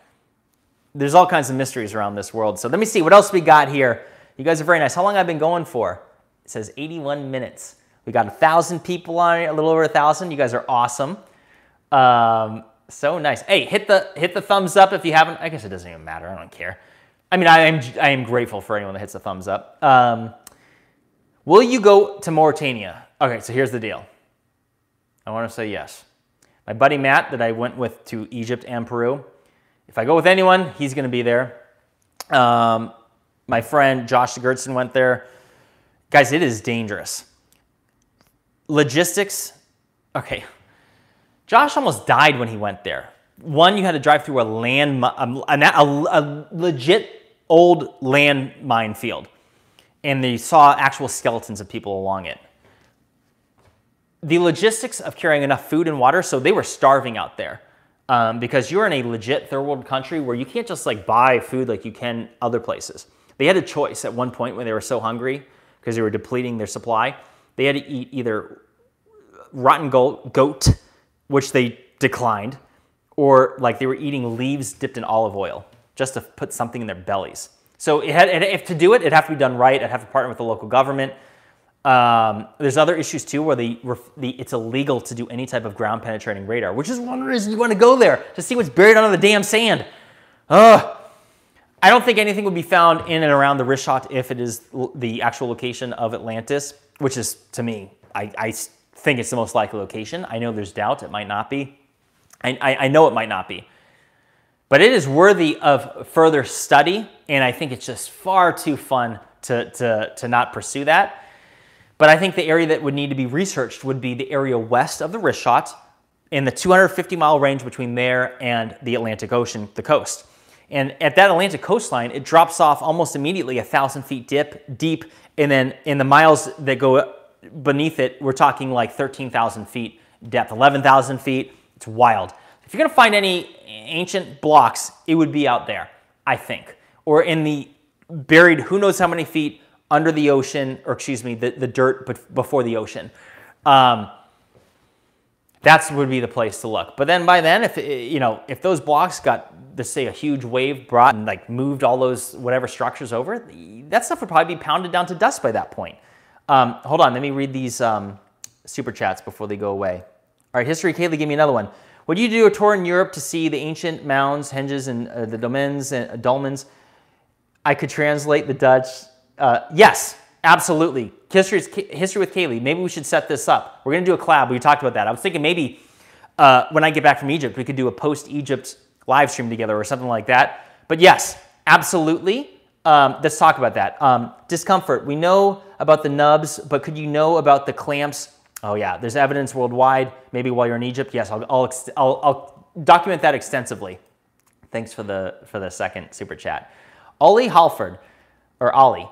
There's all kinds of mysteries around this world. So let me see what else we got here. You guys are very nice. How long I've been going for? It says 81 minutes. We got a thousand people on it, a little over a thousand. You guys are awesome. Um, so nice. Hey, hit the hit the thumbs up if you haven't. I guess it doesn't even matter. I don't care. I mean, I am I am grateful for anyone that hits the thumbs up. Um, will you go to Mauritania? Okay, so here's the deal. I want to say yes. My buddy Matt, that I went with to Egypt and Peru. If I go with anyone, he's going to be there. Um, my friend Josh Gertson went there. Guys, it is dangerous logistics, okay. Josh almost died when he went there. One, you had to drive through a land, a, a, a legit old land minefield, and they saw actual skeletons of people along it. The logistics of carrying enough food and water, so they were starving out there. Um, because you're in a legit third world country where you can't just like buy food like you can other places. They had a choice at one point when they were so hungry because they were depleting their supply. They had to eat either rotten goat, which they declined, or like they were eating leaves dipped in olive oil just to put something in their bellies. So it had, if to do it, it'd have to be done right. I'd have to partner with the local government. Um, there's other issues too where the, the, it's illegal to do any type of ground penetrating radar, which is one reason you want to go there to see what's buried under the damn sand. Ugh. I don't think anything would be found in and around the Richat if it is the actual location of Atlantis, which is to me, I, I think it's the most likely location. I know there's doubt. It might not be. I, I, I know it might not be. But it is worthy of further study, and I think it's just far too fun to, to, to not pursue that. But I think the area that would need to be researched would be the area west of the Richat in the 250 mile range between there and the Atlantic Ocean, the coast. And at that Atlantic coastline, it drops off almost immediately a thousand feet dip deep, and then in the miles that go beneath it, we're talking like 13,000 feet depth, 11,000 feet. It's wild. If you're to find any ancient blocks, it would be out there, I think, or in the buried who knows how many feet under the ocean, or excuse me, the, the dirt but before the ocean. Um, that's would be the place to look. But then by then, if you know, if those blocks got, let's say, a huge wave brought and like moved all those whatever structures over, that stuff would probably be pounded down to dust by that point. Um, hold on, let me read these um, super chats before they go away. All right, History Kayleigh, give me another one. Would you do a tour in Europe to see the ancient mounds, henges, and uh, the dolmens and uh, dolmens? I could translate the Dutch. Uh, yes, absolutely. History, is, history with Kayleigh. Maybe we should set this up. We're going to do a collab. We talked about that. I was thinking maybe uh, when I get back from Egypt, we could do a post-Egypt live stream together or something like that. But yes, absolutely. Um, let's talk about that. Um, discomfort. We know about the nubs, but could you know about the clamps? Oh yeah, there's evidence worldwide. Maybe while you're in Egypt. Yes, I'll, I'll, I'll, I'll document that extensively. Thanks for the, for the second super chat. Ollie Halford, or Ollie,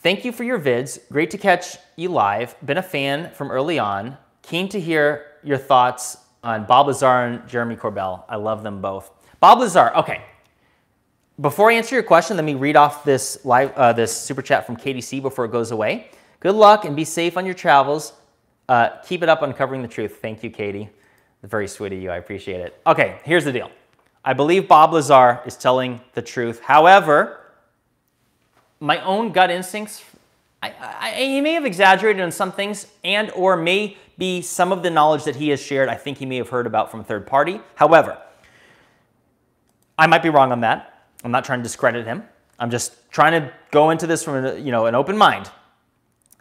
Thank you for your vids. Great to catch you live. Been a fan from early on. Keen to hear your thoughts on Bob Lazar and Jeremy Corbell. I love them both. Bob Lazar, okay. Before I answer your question, let me read off this live uh, this super chat from KDC before it goes away. Good luck and be safe on your travels. Uh, keep it up uncovering the truth. Thank you, Katie. Very sweet of you. I appreciate it. Okay, here's the deal. I believe Bob Lazar is telling the truth. However, my own gut instincts, I, I, he may have exaggerated on some things and or may be some of the knowledge that he has shared, I think he may have heard about from a third party. However, I might be wrong on that. I'm not trying to discredit him. I'm just trying to go into this from you know, an open mind.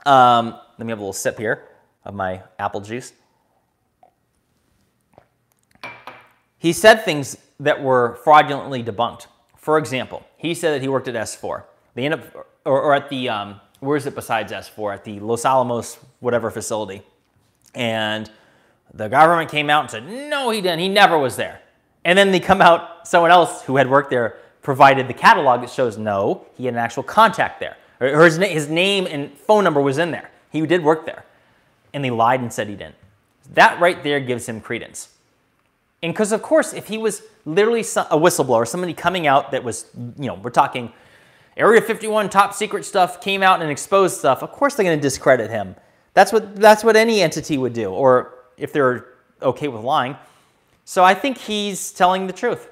Um, let me have a little sip here of my apple juice. He said things that were fraudulently debunked. For example, he said that he worked at S4. They end up, or, or at the, um, where is it besides S4? At the Los Alamos, whatever facility. And the government came out and said, no, he didn't. He never was there. And then they come out, someone else who had worked there provided the catalog that shows no, he had an actual contact there. Or his, his name and phone number was in there. He did work there. And they lied and said he didn't. That right there gives him credence. And because, of course, if he was literally a whistleblower, somebody coming out that was, you know, we're talking Area 51 top secret stuff came out and exposed stuff, of course they're going to discredit him. That's what, that's what any entity would do, or if they're okay with lying. So I think he's telling the truth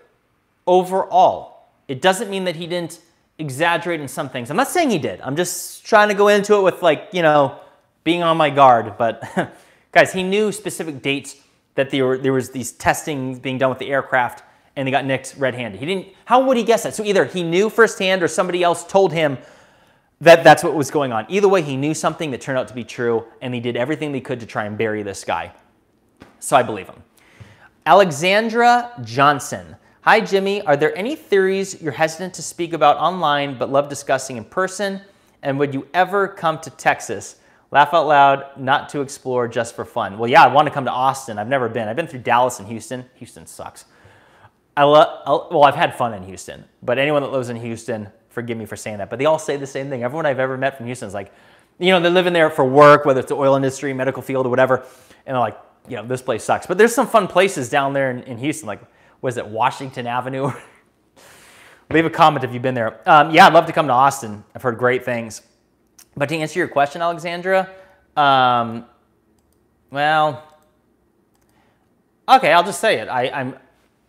overall. It doesn't mean that he didn't exaggerate in some things. I'm not saying he did. I'm just trying to go into it with like, you know, being on my guard. But guys, he knew specific dates that there, were, there was these testing being done with the aircraft and they got nicked red-handed. He didn't, how would he guess that? So either he knew firsthand or somebody else told him that that's what was going on. Either way, he knew something that turned out to be true and he did everything they could to try and bury this guy. So I believe him. Alexandra Johnson. Hi, Jimmy. Are there any theories you're hesitant to speak about online but love discussing in person? And would you ever come to Texas? Laugh out loud, not to explore, just for fun. Well, yeah, I want to come to Austin. I've never been. I've been through Dallas and Houston. Houston sucks. I love, well, I've had fun in Houston, but anyone that lives in Houston, forgive me for saying that, but they all say the same thing. Everyone I've ever met from Houston is like, you know, they're living there for work, whether it's the oil industry, medical field, or whatever, and they're like, you know, this place sucks. But there's some fun places down there in, in Houston, like was it Washington Avenue? Leave a comment if you've been there. Um, yeah, I'd love to come to Austin. I've heard great things. But to answer your question, Alexandra, um, well, okay, I'll just say it. I, I'm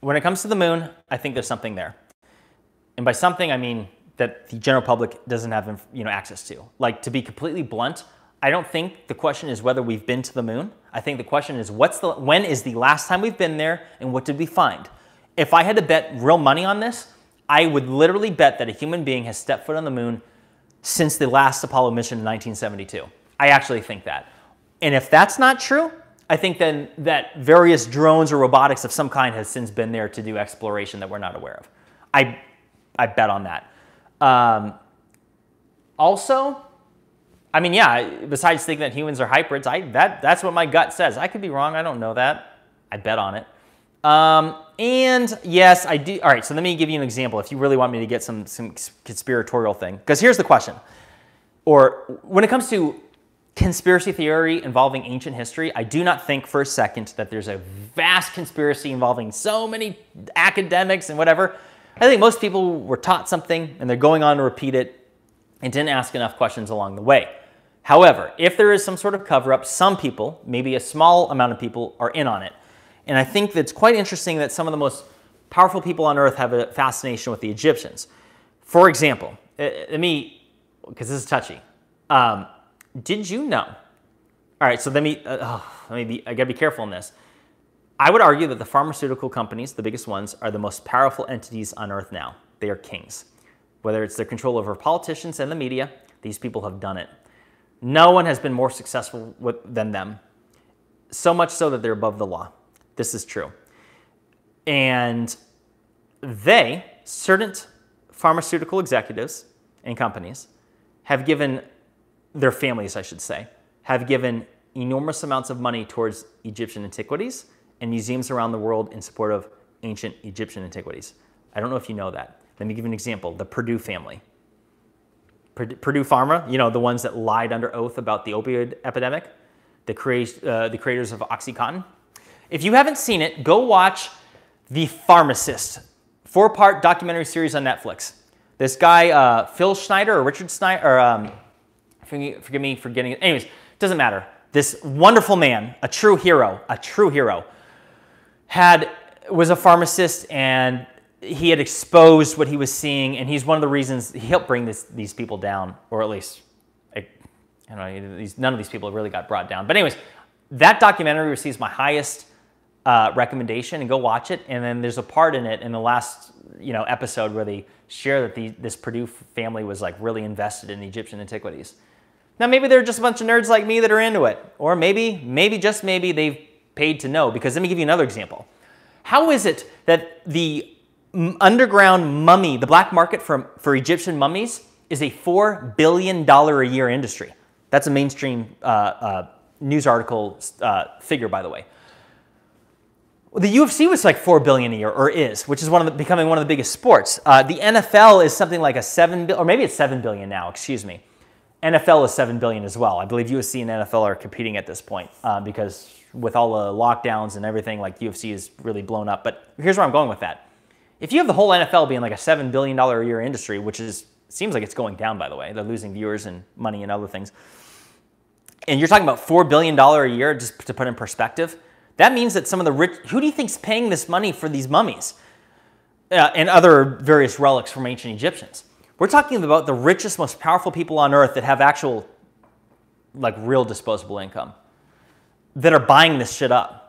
when it comes to the moon, I think there's something there. And by something, I mean that the general public doesn't have you know, access to. Like to be completely blunt, I don't think the question is whether we've been to the moon. I think the question is what's the, when is the last time we've been there and what did we find? If I had to bet real money on this, I would literally bet that a human being has stepped foot on the moon since the last Apollo mission in 1972. I actually think that. And if that's not true, I think then that various drones or robotics of some kind has since been there to do exploration that we're not aware of. I, I bet on that. Um, also, I mean, yeah, besides thinking that humans are hybrids, I, that, that's what my gut says. I could be wrong. I don't know that. I bet on it. Um, and yes, I do. All right, so let me give you an example if you really want me to get some, some conspiratorial thing. Because here's the question. Or when it comes to conspiracy theory involving ancient history, I do not think for a second that there's a vast conspiracy involving so many academics and whatever. I think most people were taught something and they're going on to repeat it and didn't ask enough questions along the way. However, if there is some sort of cover up, some people, maybe a small amount of people, are in on it. And I think that's quite interesting that some of the most powerful people on earth have a fascination with the Egyptians. For example, uh, let me, because this is touchy. Um, did you know? All right, so let me, uh, let me be, I gotta be careful in this. I would argue that the pharmaceutical companies, the biggest ones, are the most powerful entities on earth now. They are kings. Whether it's their control over politicians and the media, these people have done it. No one has been more successful with, than them. So much so that they're above the law. This is true. And they, certain pharmaceutical executives and companies, have given their families, I should say, have given enormous amounts of money towards Egyptian antiquities and museums around the world in support of ancient Egyptian antiquities. I don't know if you know that. Let me give you an example. The Purdue family. Purdue Pharma, you know, the ones that lied under oath about the opioid epidemic, the, create, uh, the creators of OxyContin. If you haven't seen it, go watch The Pharmacist, four part documentary series on Netflix. This guy, uh, Phil Schneider or Richard Schneider, or um, forgive, me for getting it. Anyways, doesn't matter. This wonderful man, a true hero, a true hero, had was a pharmacist and he had exposed what he was seeing, and he's one of the reasons he helped bring this, these people down, or at least, I, I don't know, these, none of these people really got brought down. But anyways, that documentary receives my highest uh, recommendation, and go watch it. And then there's a part in it in the last, you know, episode where they share that the, this Purdue family was like really invested in Egyptian antiquities. Now maybe they're just a bunch of nerds like me that are into it, or maybe, maybe just maybe they've paid to know. Because let me give you another example. How is it that the underground mummy, the black market for, for Egyptian mummies, is a $4 billion a year industry. That's a mainstream uh, uh, news article uh, figure, by the way. The UFC was like four billion a year, or is, which is one of the, becoming one of the biggest sports. Uh, the NFL is something like a seven, or maybe it's seven billion now. Excuse me. NFL is seven billion as well. I believe UFC and NFL are competing at this point uh, because with all the lockdowns and everything, like UFC is really blown up. But here's where I'm going with that. If you have the whole NFL being like a $7 billion a year industry, which is seems like it's going down, by the way, they're losing viewers and money and other things, and you're talking about $4 billion a year, just to put in perspective, that means that some of the rich, who do you think's paying this money for these mummies uh, and other various relics from ancient Egyptians? We're talking about the richest, most powerful people on earth that have actual, like real disposable income, that are buying this shit up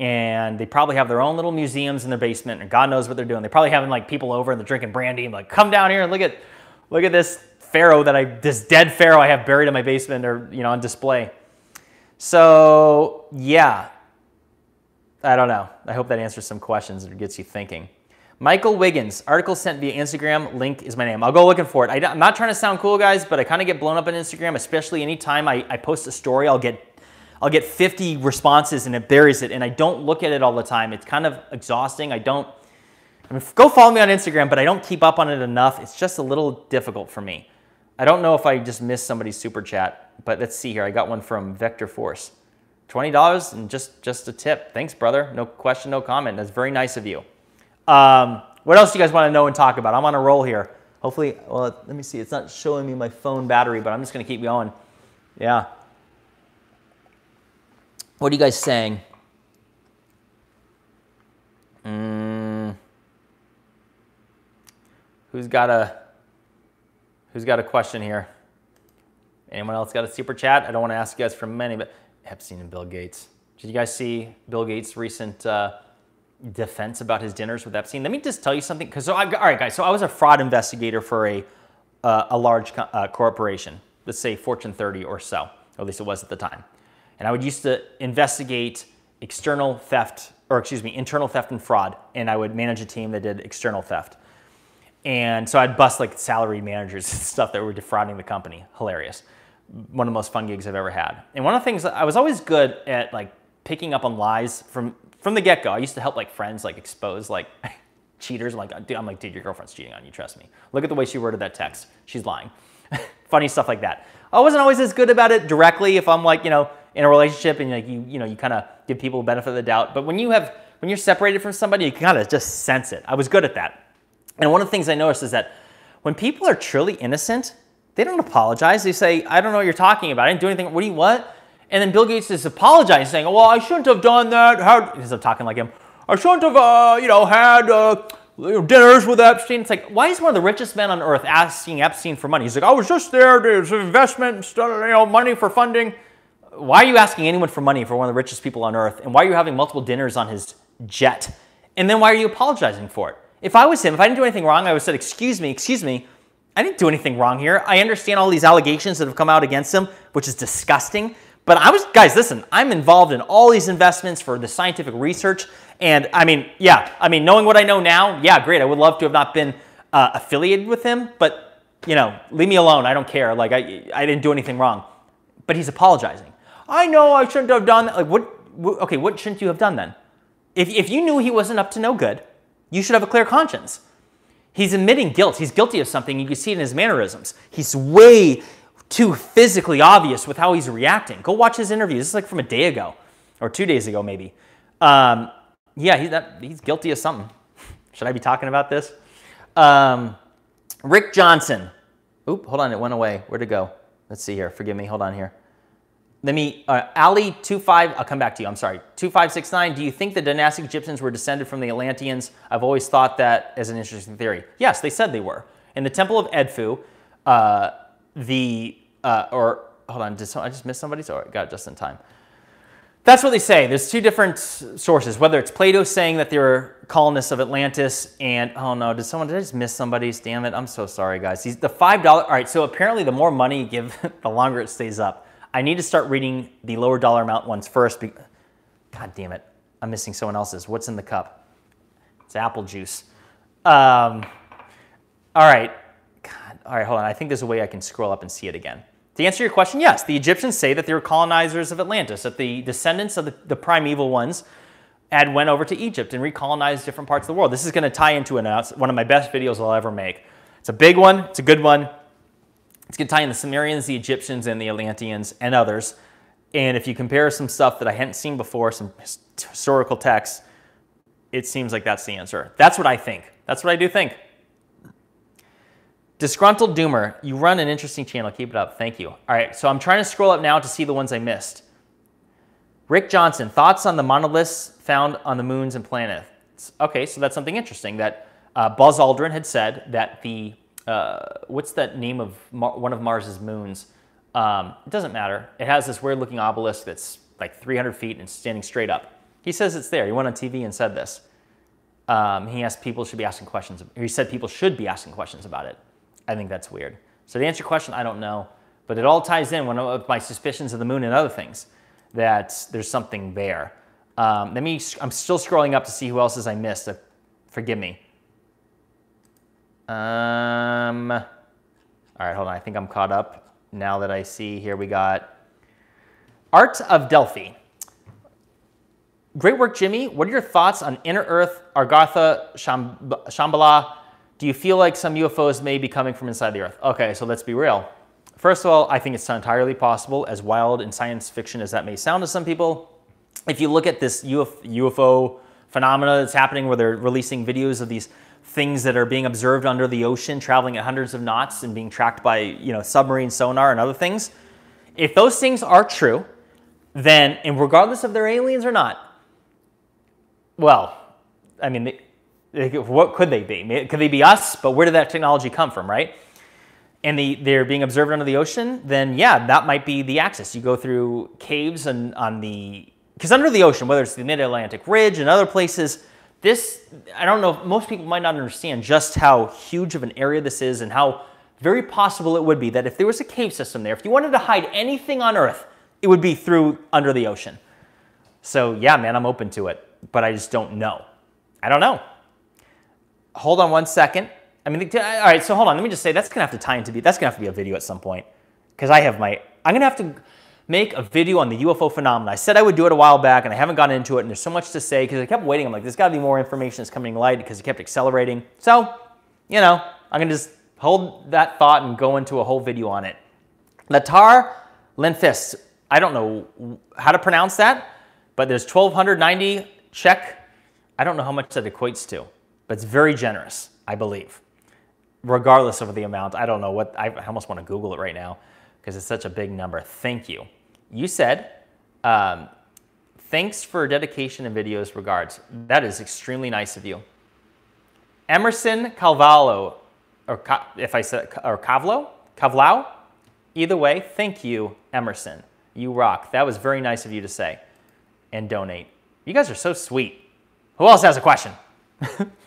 and they probably have their own little museums in their basement, and God knows what they're doing. They're probably having like people over and they're drinking brandy and like, come down here and look at, look at this pharaoh that I, this dead pharaoh I have buried in my basement or you know on display. So yeah, I don't know. I hope that answers some questions and gets you thinking. Michael Wiggins, article sent via Instagram, link is my name. I'll go looking for it. I, am not trying to sound cool, guys, but I kind of get blown up on Instagram, especially anytime I, I post a story, I'll get I'll get 50 responses and it buries it, and I don't look at it all the time. It's kind of exhausting. I don't, I mean, go follow me on Instagram, but I don't keep up on it enough. It's just a little difficult for me. I don't know if I just missed somebody's super chat, but let's see here. I got one from Vector Force. $20 and just, just a tip. Thanks, brother. No question, no comment. That's very nice of you. Um, what else do you guys want to know and talk about? I'm on a roll here. Hopefully, well, let me see. It's not showing me my phone battery, but I'm just going to keep going. Yeah. What are you guys saying? Mm. Who's got a Who's got a question here? Anyone else got a super chat? I don't want to ask you guys for many, but Epstein and Bill Gates. Did you guys see Bill Gates' recent uh, defense about his dinners with Epstein? Let me just tell you something. Because so, I, all right, guys. So I was a fraud investigator for a uh, a large uh, corporation. Let's say Fortune 30 or so, or at least it was at the time. And I would used to investigate external theft, or excuse me, internal theft and fraud. And I would manage a team that did external theft. And so I'd bust like salary managers and stuff that were defrauding the company. Hilarious. One of the most fun gigs I've ever had. And one of the things I was always good at like picking up on lies from from the get-go. I used to help like friends like expose like cheaters. I'm like, dude, I'm like, dude, your girlfriend's cheating on you. Trust me. Look at the way she worded that text. She's lying. Funny stuff like that. I wasn't always as good about it directly. If I'm like, you know, in a relationship and like you you know you kind of give people benefit of the doubt. But when you have when you're separated from somebody, you kind of just sense it. I was good at that. And one of the things I noticed is that when people are truly innocent, they don't apologize. They say, "I don't know what you're talking about. I didn't do anything." What do you what? And then Bill Gates is apologizing, saying, "Well, I shouldn't have done that." How? He's talking like him. I shouldn't have, uh, you know, had. Uh, dinners with Epstein. It's like, why is one of the richest men on earth asking Epstein for money? He's like, I was just there to investment, you know, money for funding why are you asking anyone for money for one of the richest people on earth? And why are you having multiple dinners on his jet? And then why are you apologizing for it? If I was him, if I didn't do anything wrong, I would have said, excuse me, excuse me, I didn't do anything wrong here. I understand all these allegations that have come out against him, which is disgusting. But I was, guys, listen, I'm involved in all these investments for the scientific research. And I mean, yeah, I mean, knowing what I know now, yeah, great. I would love to have not been uh, affiliated with him, but, you know, leave me alone. I don't care. Like, I, I didn't do anything wrong. But he's apologizing. I know I shouldn't have done that. Like, what, okay, what shouldn't you have done then? If, if you knew he wasn't up to no good, you should have a clear conscience. He's admitting guilt. He's guilty of something. You can see it in his mannerisms. He's way too physically obvious with how he's reacting. Go watch his interview. This is like from a day ago or two days ago, maybe. Um, yeah, he, that, he's guilty of something. Should I be talking about this? Um, Rick Johnson. Oop, hold on, it went away. Where'd it go? Let's see here. Forgive me. Hold on here. Let me, uh, Ali 25, I'll come back to you, I'm sorry. 2569, do you think the dynastic Egyptians were descended from the Atlanteans? I've always thought that as an interesting theory. Yes, they said they were. In the Temple of Edfu, uh, the, uh, or, hold on, did so, I just missed somebody? So I got it just in time. That's what they say. There's two different sources, whether it's Plato saying that they were colonists of Atlantis and, oh no, did someone, did I just miss somebody's? Damn it, I'm so sorry, guys. The $5, all right, so apparently the more money you give, the longer it stays up. I need to start reading the lower dollar amount ones first. God damn it. I'm missing someone else's. What's in the cup? It's apple juice. Um, all right. God, all right, hold on. I think there's a way I can scroll up and see it again. To answer your question, yes, the Egyptians say that they were colonizers of Atlantis, that the descendants of the, the primeval ones had went over to Egypt and recolonized different parts of the world. This is going to tie into an, one of my best videos I'll ever make. It's a big one. It's a good one. It's going to tie in the Sumerians, the Egyptians, and the Atlanteans, and others. And if you compare some stuff that I hadn't seen before, some historical texts, it seems like that's the answer. That's what I think. That's what I do think. Disgruntled Doomer, you run an interesting channel. Keep it up. Thank you. All right, so I'm trying to scroll up now to see the ones I missed. Rick Johnson, thoughts on the monoliths found on the moons and planets? Okay, so that's something interesting that uh, Buzz Aldrin had said that the uh, what's that name of Mar one of Mars's moons? Um, it doesn't matter. It has this weird looking obelisk that's like 300 feet and standing straight up. He says it's there. He went on TV and said this. Um, he asked people should be asking questions. He said people should be asking questions about it. I think that's weird. So to answer your question, I don't know. But it all ties in with my suspicions of the moon and other things, that there's something there. Um, let me, I'm still scrolling up to see who else is I missed. Uh, forgive me. Um, all right, hold on. I think I'm caught up now that I see here we got Art of Delphi. Great work, Jimmy. What are your thoughts on Inner Earth, Agartha, Shambhala? Do you feel like some UFOs may be coming from inside the Earth? Okay, so let's be real. First of all, I think it's entirely possible, as wild and science fiction as that may sound to some people. If you look at this UFO phenomena that's happening where they're releasing videos of these things that are being observed under the ocean, traveling at hundreds of knots and being tracked by you know submarine sonar and other things. If those things are true, then and regardless if they're aliens or not, well, I mean, what could they be? Could they be us? But where did that technology come from, right? And the, they're being observed under the ocean, then yeah, that might be the axis. You go through caves and on the, because under the ocean, whether it's the Mid-Atlantic Ridge and other places, this, I don't know, most people might not understand just how huge of an area this is and how very possible it would be that if there was a cave system there, if you wanted to hide anything on Earth, it would be through under the ocean. So yeah, man, I'm open to it, but I just don't know. I don't know. Hold on one second. I mean, all right, so hold on. Let me just say that's gonna have to tie into be, that's gonna have to be a video at some point because I have my, I'm gonna have to, make a video on the UFO phenomenon. I said I would do it a while back and I haven't gotten into it and there's so much to say because I kept waiting. I'm like, there's gotta be more information that's coming light because it kept accelerating. So, you know, I'm gonna just hold that thought and go into a whole video on it. Latar Lenfist, I don't know how to pronounce that, but there's 1290 check. I don't know how much that equates to, but it's very generous, I believe. Regardless of the amount, I don't know what, I almost want to Google it right now because it's such a big number. Thank you you said, um, thanks for dedication and videos regards. That is extremely nice of you. Emerson Calvalo, or if I said, or Cavlo, Cavlau, either way, thank you, Emerson. You rock. That was very nice of you to say and donate. You guys are so sweet. Who else has a question?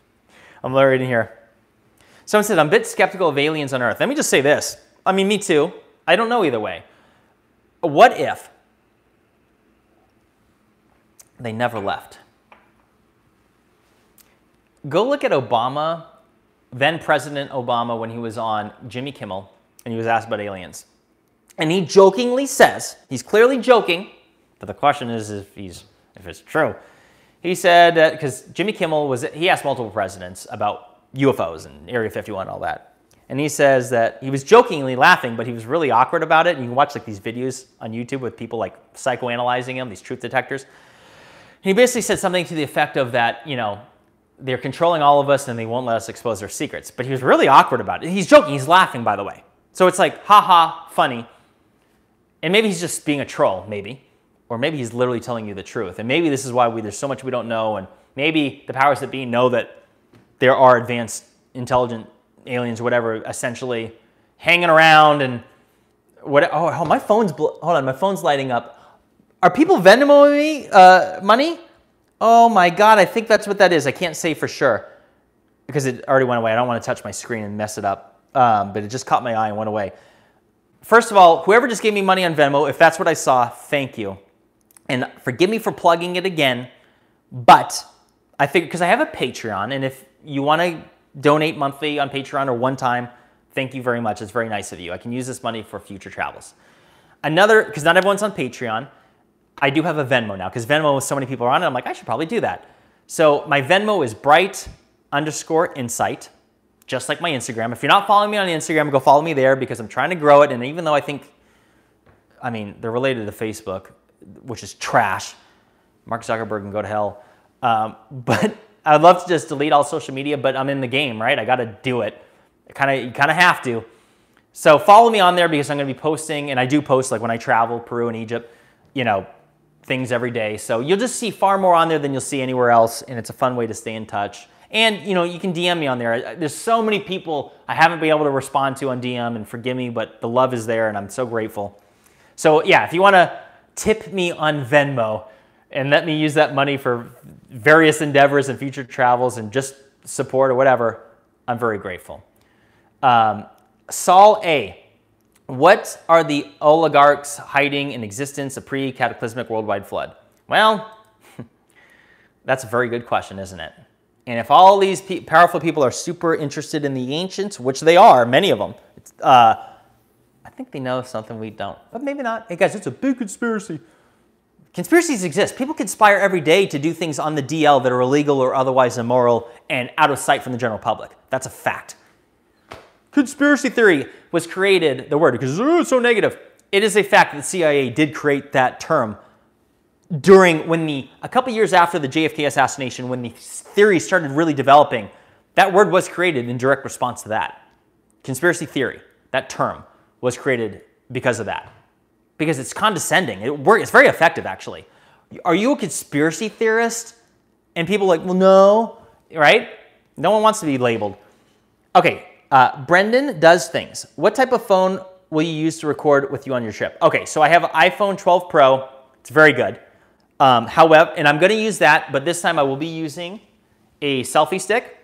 I'm reading here. Someone said, I'm a bit skeptical of aliens on Earth. Let me just say this. I mean, me too. I don't know either way. What if they never left? Go look at Obama, then President Obama, when he was on Jimmy Kimmel and he was asked about aliens. And he jokingly says, he's clearly joking, but the question is if he's if it's true. He said that because Jimmy Kimmel was he asked multiple presidents about UFOs and Area 51 and all that. And he says that he was jokingly laughing, but he was really awkward about it. And you can watch like these videos on YouTube with people like psychoanalyzing him, these truth detectors. He basically said something to the effect of that, you know, they're controlling all of us and they won't let us expose their secrets. But he was really awkward about it. He's joking, he's laughing, by the way. So it's like, haha, funny. And maybe he's just being a troll, maybe. Or maybe he's literally telling you the truth. And maybe this is why we, there's so much we don't know. And maybe the powers that be know that there are advanced intelligent aliens or whatever essentially hanging around and what oh, oh my phone's hold on my phone's lighting up. Are people venmoing me uh, money? Oh my god i think that's what that is. I can't say for sure because it already went away. I don't want to touch my screen and mess it up. Um, but it just caught my eye and went away. First of all whoever just gave me money on venmo if that's what i saw thank you and forgive me for plugging it again but i think because i have a patreon and if you want to donate monthly on Patreon or one time, thank you very much. It's very nice of you. I can use this money for future travels. Another, because not everyone's on Patreon, I do have a Venmo now because Venmo, is so many people are on it. I'm like, I should probably do that. So my Venmo is bright underscore insight, just like my Instagram. If you're not following me on Instagram, go follow me there because I'm trying to grow it. And even though I think, I mean, they're related to Facebook, which is trash. Mark Zuckerberg can go to hell. Um, but I'd love to just delete all social media, but I'm in the game, right? I got to do it. Kind of, you kind of have to. So follow me on there because I'm going to be posting, and I do post like when I travel Peru and Egypt, you know, things every day. So you'll just see far more on there than you'll see anywhere else, and it's a fun way to stay in touch. And you know, you can DM me on there. There's so many people I haven't been able to respond to on DM, and forgive me, but the love is there, and I'm so grateful. So yeah, if you want to tip me on Venmo, and let me use that money for various endeavors and future travels and just support or whatever, I'm very grateful. Um, Saul A. What are the oligarchs hiding in existence a pre-cataclysmic worldwide flood? Well, that's a very good question, isn't it? And if all these pe powerful people are super interested in the ancients, which they are, many of them, uh, think they know something we don't, but maybe not. Hey guys, it's a big conspiracy. Conspiracies exist. People conspire every day to do things on the DL that are illegal or otherwise immoral and out of sight from the general public. That's a fact. Conspiracy theory was created, the word, because it's so negative. It is a fact that the CIA did create that term during when the, a couple years after the JFK assassination, when the theory started really developing, that word was created in direct response to that. Conspiracy theory, that term, was created because of that because it's condescending. It works. It's very effective, actually. Are you a conspiracy theorist? And people like, well, no, right? No one wants to be labeled. Okay, uh, Brendan does things. What type of phone will you use to record with you on your trip? Okay, so I have an iPhone 12 Pro. It's very good. Um, however, and I'm going to use that, but this time I will be using a selfie stick,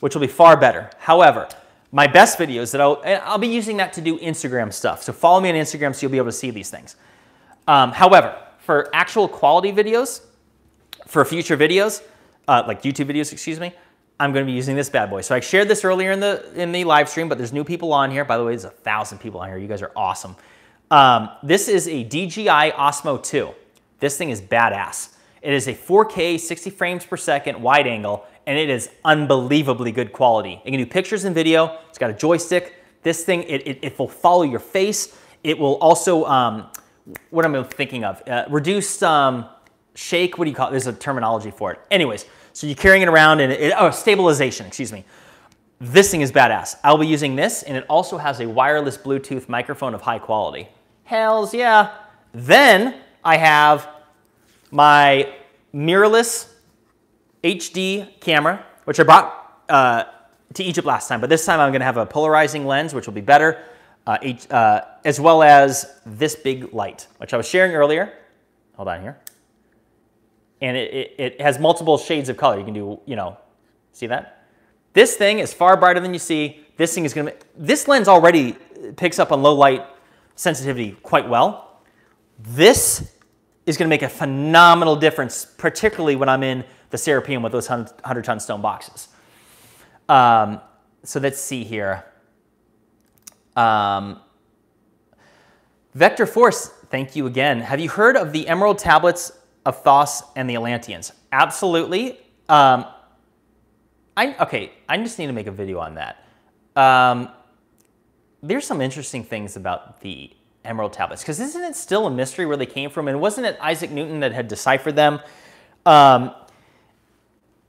which will be far better. However, my best videos that I'll, I'll be using that to do Instagram stuff. So follow me on Instagram so you'll be able to see these things. Um, however, for actual quality videos, for future videos, uh, like YouTube videos, excuse me, I'm going to be using this bad boy. So I shared this earlier in the in the live stream, but there's new people on here. By the way, there's a thousand people on here. You guys are awesome. Um, this is a DJI Osmo 2. This thing is badass. It is a 4K 60 frames per second wide angle, and it is unbelievably good quality. It can do pictures and video. It's got a joystick. This thing, it, it, it will follow your face. It will also, um, what am I thinking of? Uh, reduce um, shake, what do you call it? There's a terminology for it. Anyways, so you're carrying it around and, it, oh, stabilization, excuse me. This thing is badass. I'll be using this and it also has a wireless Bluetooth microphone of high quality. Hells yeah. Then I have my mirrorless HD camera, which I brought uh, to Egypt last time, but this time I'm gonna have a polarizing lens, which will be better, uh, uh, as well as this big light, which I was sharing earlier. Hold on here. And it, it, it has multiple shades of color. You can do, you know, see that? This thing is far brighter than you see. This thing is gonna, this lens already picks up on low light sensitivity quite well. This is gonna make a phenomenal difference, particularly when I'm in the Serapeum with those 100 ton stone boxes. Um, so let's see here. Um, Vector Force, thank you again. Have you heard of the Emerald Tablets of Thoth and the Atlanteans? Absolutely. Um, I okay. I just need to make a video on that. Um, there's some interesting things about the emerald tablets because isn't it still a mystery where they came from? And wasn't it Isaac Newton that had deciphered them? Um,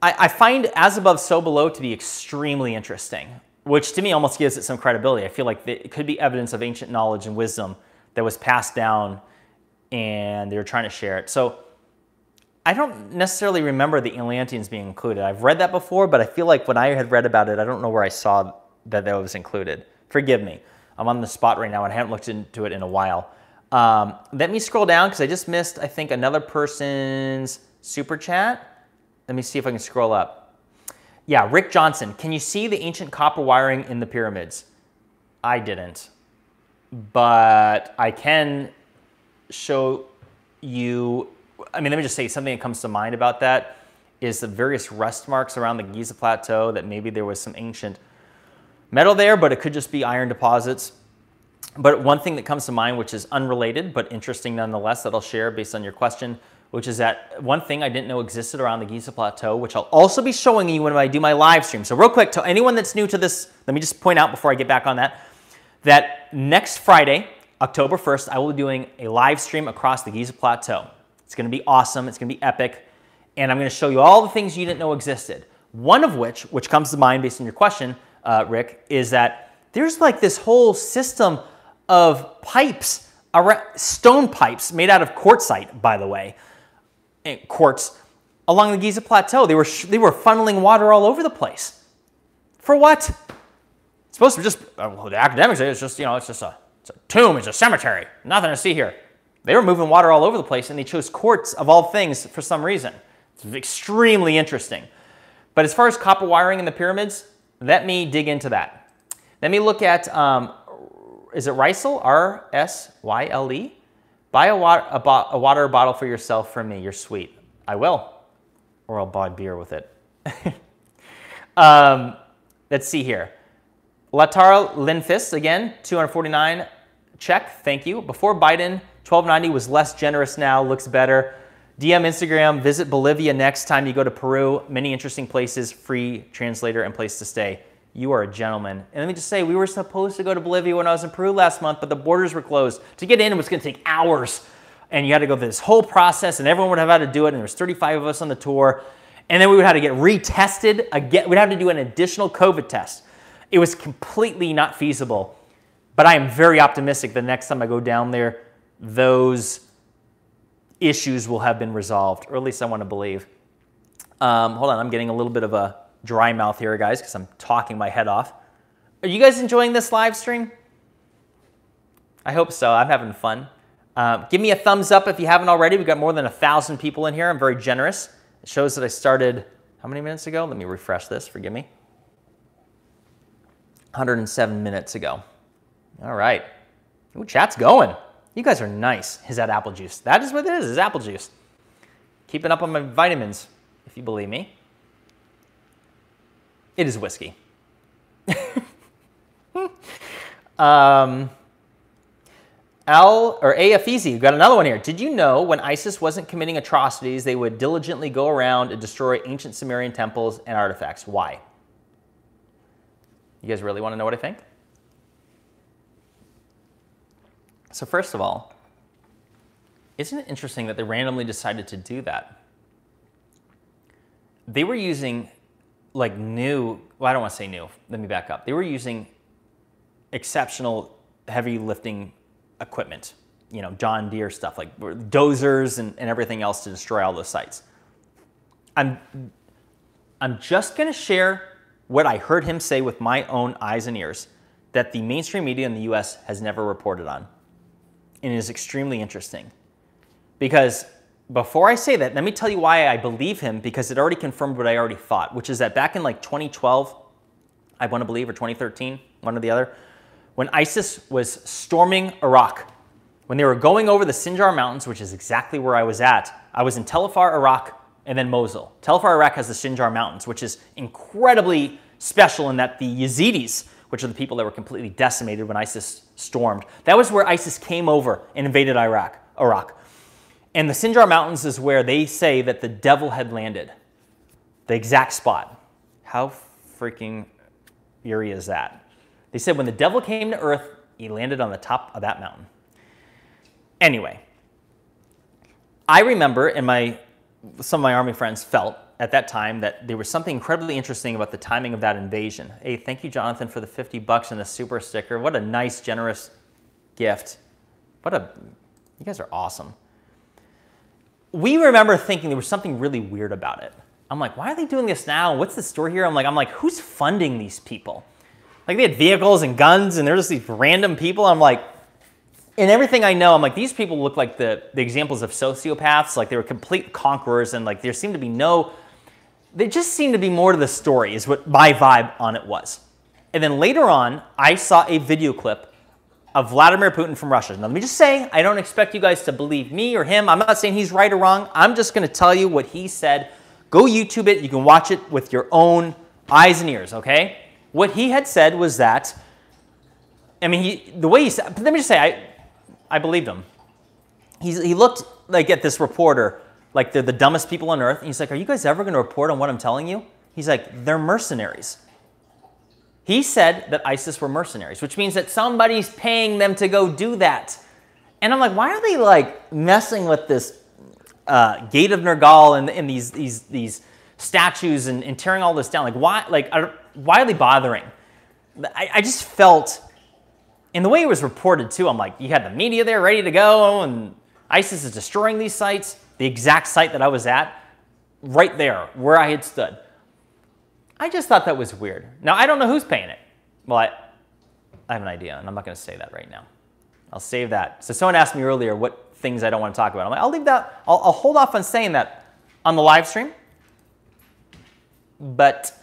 I, I find as above, so below to be extremely interesting, which to me almost gives it some credibility. I feel like it could be evidence of ancient knowledge and wisdom that was passed down and they were trying to share it. So I don't necessarily remember the Atlanteans being included. I've read that before, but I feel like when I had read about it, I don't know where I saw that that was included. Forgive me. I'm on the spot right now and I haven't looked into it in a while. Um, let me scroll down because I just missed, I think, another person's super chat. Let me see if I can scroll up. Yeah, Rick Johnson. Can you see the ancient copper wiring in the pyramids? I didn't. But I can show you, I mean, let me just say something that comes to mind about that is the various rust marks around the Giza Plateau that maybe there was some ancient metal there, but it could just be iron deposits. But one thing that comes to mind, which is unrelated, but interesting nonetheless, that I'll share based on your question, which is that one thing I didn't know existed around the Giza Plateau, which I'll also be showing you when I do my live stream. So real quick, to anyone that's new to this, let me just point out before I get back on that, that next Friday, October 1st, I will be doing a live stream across the Giza Plateau. It's gonna be awesome, it's gonna be epic, and I'm gonna show you all the things you didn't know existed. One of which, which comes to mind based on your question, uh, Rick, is that there's like this whole system of pipes, stone pipes made out of quartzite, by the way, quartz, along the Giza Plateau. They were, they were funneling water all over the place. For what? It's supposed to be just, uh, well, the academics say it's just, you know, it's just a, it's a tomb, it's a cemetery, nothing to see here. They were moving water all over the place and they chose quartz of all things for some reason. It's extremely interesting. But as far as copper wiring in the pyramids, let me dig into that. Let me look at, um, is it Rysyle? R-S-Y-L-E? Buy a, water, a, bo a water bottle for yourself from me. You're sweet. I will. Or I'll buy beer with it. um, let's see here. Latara Linfist, again, 249 check, thank you. Before Biden, 1290 was less generous now, looks better. DM Instagram, visit Bolivia next time you go to Peru. Many interesting places, free translator and place to stay. You are a gentleman. And let me just say, we were supposed to go to Bolivia when I was in Peru last month, but the borders were closed. To get in, it was gonna take hours. And you had to go through this whole process and everyone would have had to do it. And there was 35 of us on the tour. And then we would have to get retested again. We'd have to do an additional COVID test. It was completely not feasible. But I am very optimistic the next time I go down there, those issues will have been resolved, or at least I want to believe. Um, hold on, I'm getting a little bit of a dry mouth here, guys, because I'm talking my head off. Are you guys enjoying this live stream? I hope so. I'm having fun. Uh, give me a thumbs up if you haven't already. We've got more than a thousand people in here. I'm very generous. It shows that I started how many minutes ago? Let me refresh this. Forgive me. 107 minutes ago. All right. Ooh, chat's going. You guys are nice. Is that apple juice? That is what it is, is apple juice. Keeping up on my vitamins, if you believe me. It is whiskey. um, L or AFEZ, got another one here. Did you know when ISIS wasn't committing atrocities, they would diligently go around and destroy ancient Sumerian temples and artifacts? Why? You guys really want to know what I think? So first of all, isn't it interesting that they randomly decided to do that? They were using like new, well, I don't want to say new, let me back up. They were using exceptional heavy lifting equipment, you know, John Deere stuff, like dozers and, and everything else to destroy all those sites. I'm, I'm just going to share what I heard him say with my own eyes and ears that the mainstream media in the US has never reported on and it is extremely interesting. Because before I say that, let me tell you why I believe him because it already confirmed what I already thought, which is that back in like 2012, I want to believe, or 2013, one or the other, when ISIS was storming Iraq, when they were going over the Sinjar Mountains, which is exactly where I was at, I was in Tel Afar, Iraq, and then Mosul. Tel Afar, Iraq has the Sinjar Mountains, which is incredibly special in that the Yazidis which are the people that were completely decimated when ISIS stormed. That was where ISIS came over and invaded Iraq. Iraq. And the Sinjar Mountains is where they say that the devil had landed. The exact spot. How freaking eerie is that? They said when the devil came to earth, he landed on the top of that mountain. Anyway, I remember, and my some of my army friends felt at that time that there was something incredibly interesting about the timing of that invasion. Hey, thank you, Jonathan, for the 50 bucks and the super sticker. What a nice, generous gift. What a, you guys are awesome. We remember thinking there was something really weird about it. I'm like, why are they doing this now? What's the story here? I'm like, I'm like, who's funding these people? Like they had vehicles and guns and there's just these random people. I'm like, in everything I know, I'm like, these people look like the, the examples of sociopaths. Like they were complete conquerors and like there seemed to be no, there just seemed to be more to the story is what my vibe on it was. And then later on, I saw a video clip of Vladimir Putin from Russia. Now, let me just say, I don't expect you guys to believe me or him. I'm not saying he's right or wrong. I'm just going to tell you what he said. Go YouTube it. You can watch it with your own eyes and ears, okay? What he had said was that, I mean, he, the way he said, let me just say, I, I believed him. He's, he looked like at this reporter like they're the dumbest people on earth. And he's like, Are you guys ever going to report on what I'm telling you? He's like, They're mercenaries. He said that ISIS were mercenaries, which means that somebody's paying them to go do that. And I'm like, why are they like messing with this uh, gate of Nergal and, and these, these, these statues and, and, tearing all this down? Like, why, like, are, why are they bothering? I, I just felt and the way it was reported too, I'm like, you had the media there ready to go, and ISIS is destroying these sites. The exact site that I was at, right there where I had stood. I just thought that was weird. Now, I don't know who's paying it. Well, I, I have an idea, and I'm not going to say that right now. I'll save that. So someone asked me earlier what things I don't want to talk about. I'm like, I'll leave that, I'll, I'll hold off on saying that on the live stream. But,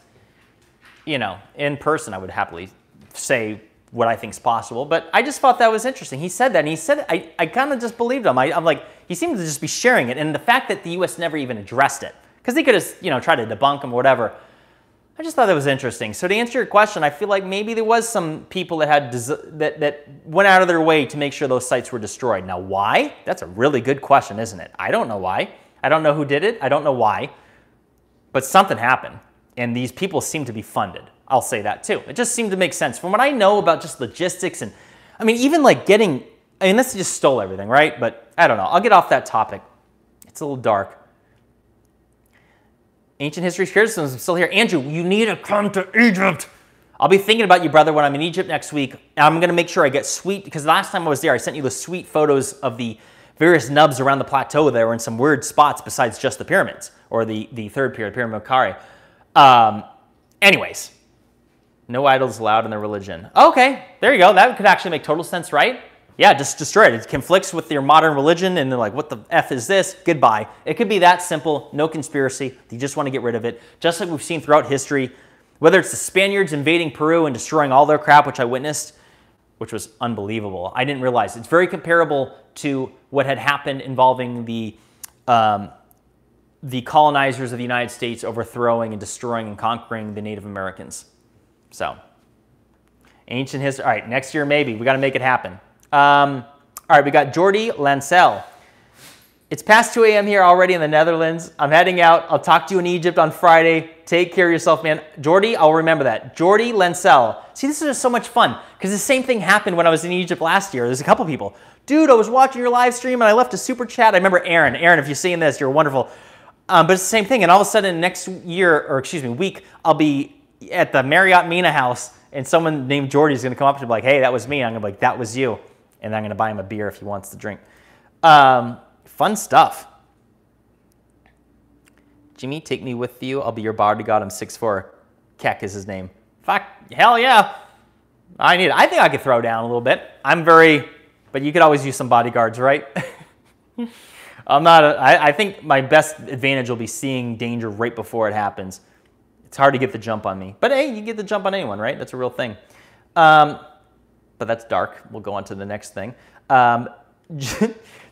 you know, in person, I would happily say what I think is possible. But I just thought that was interesting. He said that, and he said it, I, I kind of just believed him. I, I'm like, he seemed to just be sharing it. And the fact that the U.S. never even addressed it, because they could have, you know, tried to debunk him or whatever. I just thought that was interesting. So to answer your question, I feel like maybe there was some people that had that that went out of their way to make sure those sites were destroyed. Now, why? That's a really good question, isn't it? I don't know why. I don't know who did it. I don't know why. But something happened, and these people seem to be funded. I'll say that too. It just seemed to make sense. From what I know about just logistics and, I mean, even like getting, I mean, this just stole everything, right? But I don't know. I'll get off that topic. It's a little dark. Ancient history criticism is still here. Andrew, you need to come to Egypt. I'll be thinking about you, brother, when I'm in Egypt next week. I'm going to make sure I get sweet, because last time I was there, I sent you the sweet photos of the various nubs around the plateau that were in some weird spots besides just the pyramids, or the, the third pyramid, Pyramid of Kare. Um, anyways, no idols allowed in their religion. Okay, there you go. That could actually make total sense, right? Yeah, just destroy it. It conflicts with your modern religion, and they're like, what the F is this? Goodbye. It could be that simple, no conspiracy. You just want to get rid of it. Just like we've seen throughout history, whether it's the Spaniards invading Peru and destroying all their crap, which I witnessed, which was unbelievable. I didn't realize. It's very comparable to what had happened involving the, um, the colonizers of the United States overthrowing and destroying and conquering the Native Americans. So, ancient history. All right, next year maybe. We got to make it happen. Um, all right, we got Jordi Lancel. It's past 2 a.m. here already in the Netherlands. I'm heading out. I'll talk to you in Egypt on Friday. Take care of yourself, man. Jordi, I'll remember that. Jordi Lancel. See, this is just so much fun because the same thing happened when I was in Egypt last year. There's a couple people. Dude, I was watching your live stream and I left a super chat. I remember Aaron. Aaron, if you're seeing this, you're wonderful. Um, but it's the same thing. And all of a sudden, next year, or excuse me, week, I'll be at the Marriott Mena house and someone named Jordi is going to come up to me like, hey, that was me. And I'm going to be like, that was you. And I'm going to buy him a beer if he wants to drink. Um, fun stuff. Jimmy, take me with you. I'll be your bodyguard. I'm 6'4". Keck is his name. Fuck, hell yeah. I need it. I think I could throw down a little bit. I'm very, but you could always use some bodyguards, right? I'm not, a, I, I think my best advantage will be seeing danger right before it happens. It's hard to get the jump on me. But hey, you get the jump on anyone, right? That's a real thing. Um, but that's dark. We'll go on to the next thing. Um,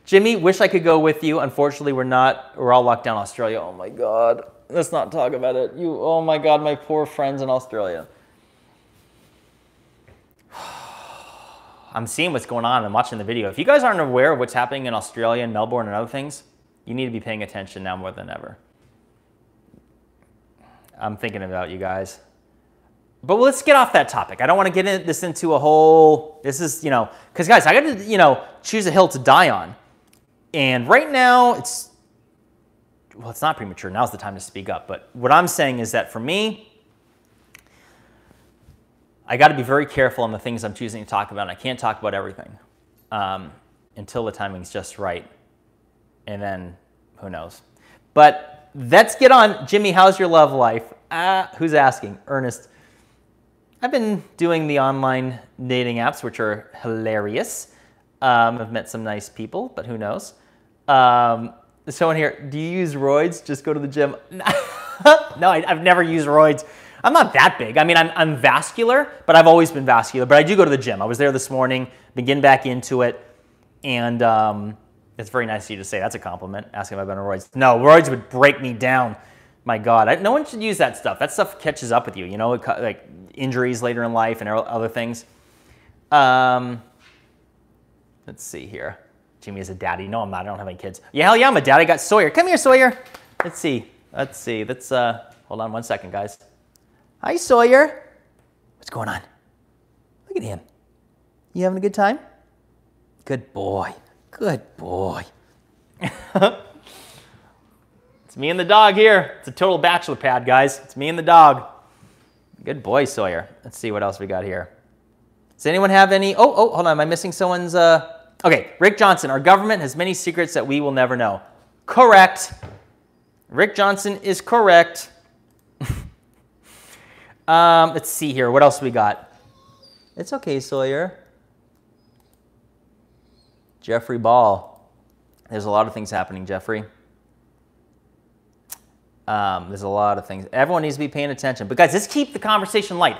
Jimmy, wish I could go with you. Unfortunately, we're not. We're all locked down Australia. Oh my God. Let's not talk about it. You, oh my God, my poor friends in Australia. I'm seeing what's going on. I'm watching the video. If you guys aren't aware of what's happening in Australia and Melbourne and other things, you need to be paying attention now more than ever. I'm thinking about you guys. But let's get off that topic. I don't want to get in, this into a whole. This is, you know, because guys, I got to, you know, choose a hill to die on. And right now, it's, well, it's not premature. Now's the time to speak up. But what I'm saying is that for me, I got to be very careful on the things I'm choosing to talk about. And I can't talk about everything um, until the timing's just right. And then who knows. But let's get on. Jimmy, how's your love life? Uh, who's asking? Ernest. I've been doing the online dating apps, which are hilarious. Um, I've met some nice people, but who knows? Um, someone here, do you use roids? Just go to the gym. no, I, have never used roids. I'm not that big. I mean, I'm, I'm vascular, but I've always been vascular. But I do go to the gym. I was there this morning, begin back into it, and um, it's very nice of you to say. That's a compliment. Asking if I've been on roids. No, roids would break me down. My God, I, no one should use that stuff. That stuff catches up with you. You know, like injuries later in life and other things. Um, let's see here. Jimmy is a daddy. No, I'm not. I don't have any kids. Yeah, hell yeah, I'm a daddy. I got Sawyer. Come here, Sawyer. Let's see. Let's see. Let's uh, hold on one second, guys. Hi, Sawyer. What's going on? Look at him. You having a good time? Good boy. Good boy. it's me and the dog here. It's a total bachelor pad, guys. It's me and the dog. Good boy, Sawyer. Let's see what else we got here. Does anyone have any? Oh, oh, hold on. Am I missing someone's? Uh... Okay, Rick Johnson. Our government has many secrets that we will never know. Correct. Rick Johnson is correct. um, let's see here. What else we got? It's okay, Sawyer. Jeffrey Ball. There's a lot of things happening, Jeffrey. Um, there's a lot of things. Everyone needs to be paying attention. But guys, let's keep the conversation light.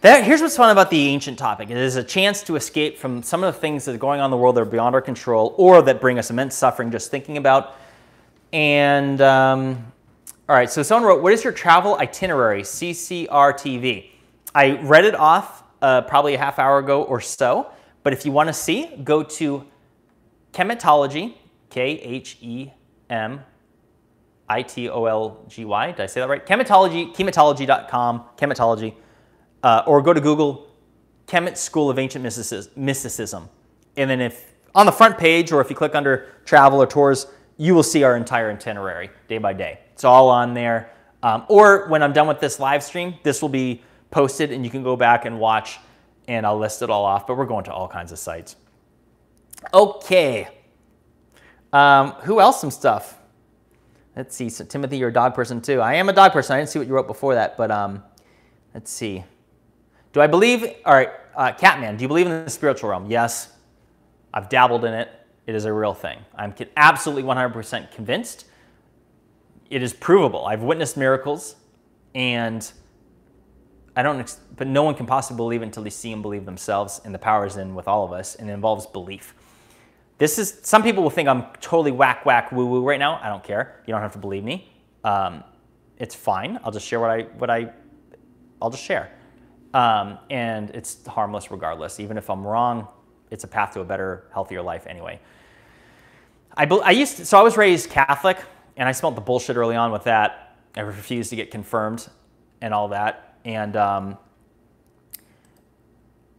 That, here's what's fun about the ancient topic. It is a chance to escape from some of the things that are going on in the world that are beyond our control or that bring us immense suffering just thinking about. And um, all right, so someone wrote, what is your travel itinerary, CCRTV? I read it off uh, probably a half hour ago or so. But if you want to see, go to Khemitology, K-H-E-M I-T-O-L-G-Y. Did I say that right? Khemitology, khemitology.com, khemitology. Uh, or go to Google, Khemit School of Ancient Mysticism. And then if on the front page, or if you click under travel or tours, you will see our entire itinerary day by day. It's all on there. Um, or when I'm done with this live stream, this will be posted and you can go back and watch and I'll list it all off, but we're going to all kinds of sites. Okay. Um, who else some stuff? Let's see. So Timothy, you're a dog person too. I am a dog person. I didn't see what you wrote before that, but um, let's see. Do I believe? All right, uh, Catman. Do you believe in the spiritual realm? Yes. I've dabbled in it. It is a real thing. I'm absolutely 100% convinced. It is provable. I've witnessed miracles, and I don't. But no one can possibly believe until they see and believe themselves, and the power is in with all of us, and it involves belief. This is, some people will think I'm totally whack, whack, woo, woo right now. I don't care. You don't have to believe me. Um, it's fine. I'll just share what I, what I, I'll just share. Um, and it's harmless regardless. Even if I'm wrong, it's a path to a better, healthier life anyway. I, I used to, so I was raised Catholic, and I smelled the bullshit early on with that. I refused to get confirmed and all that. And um,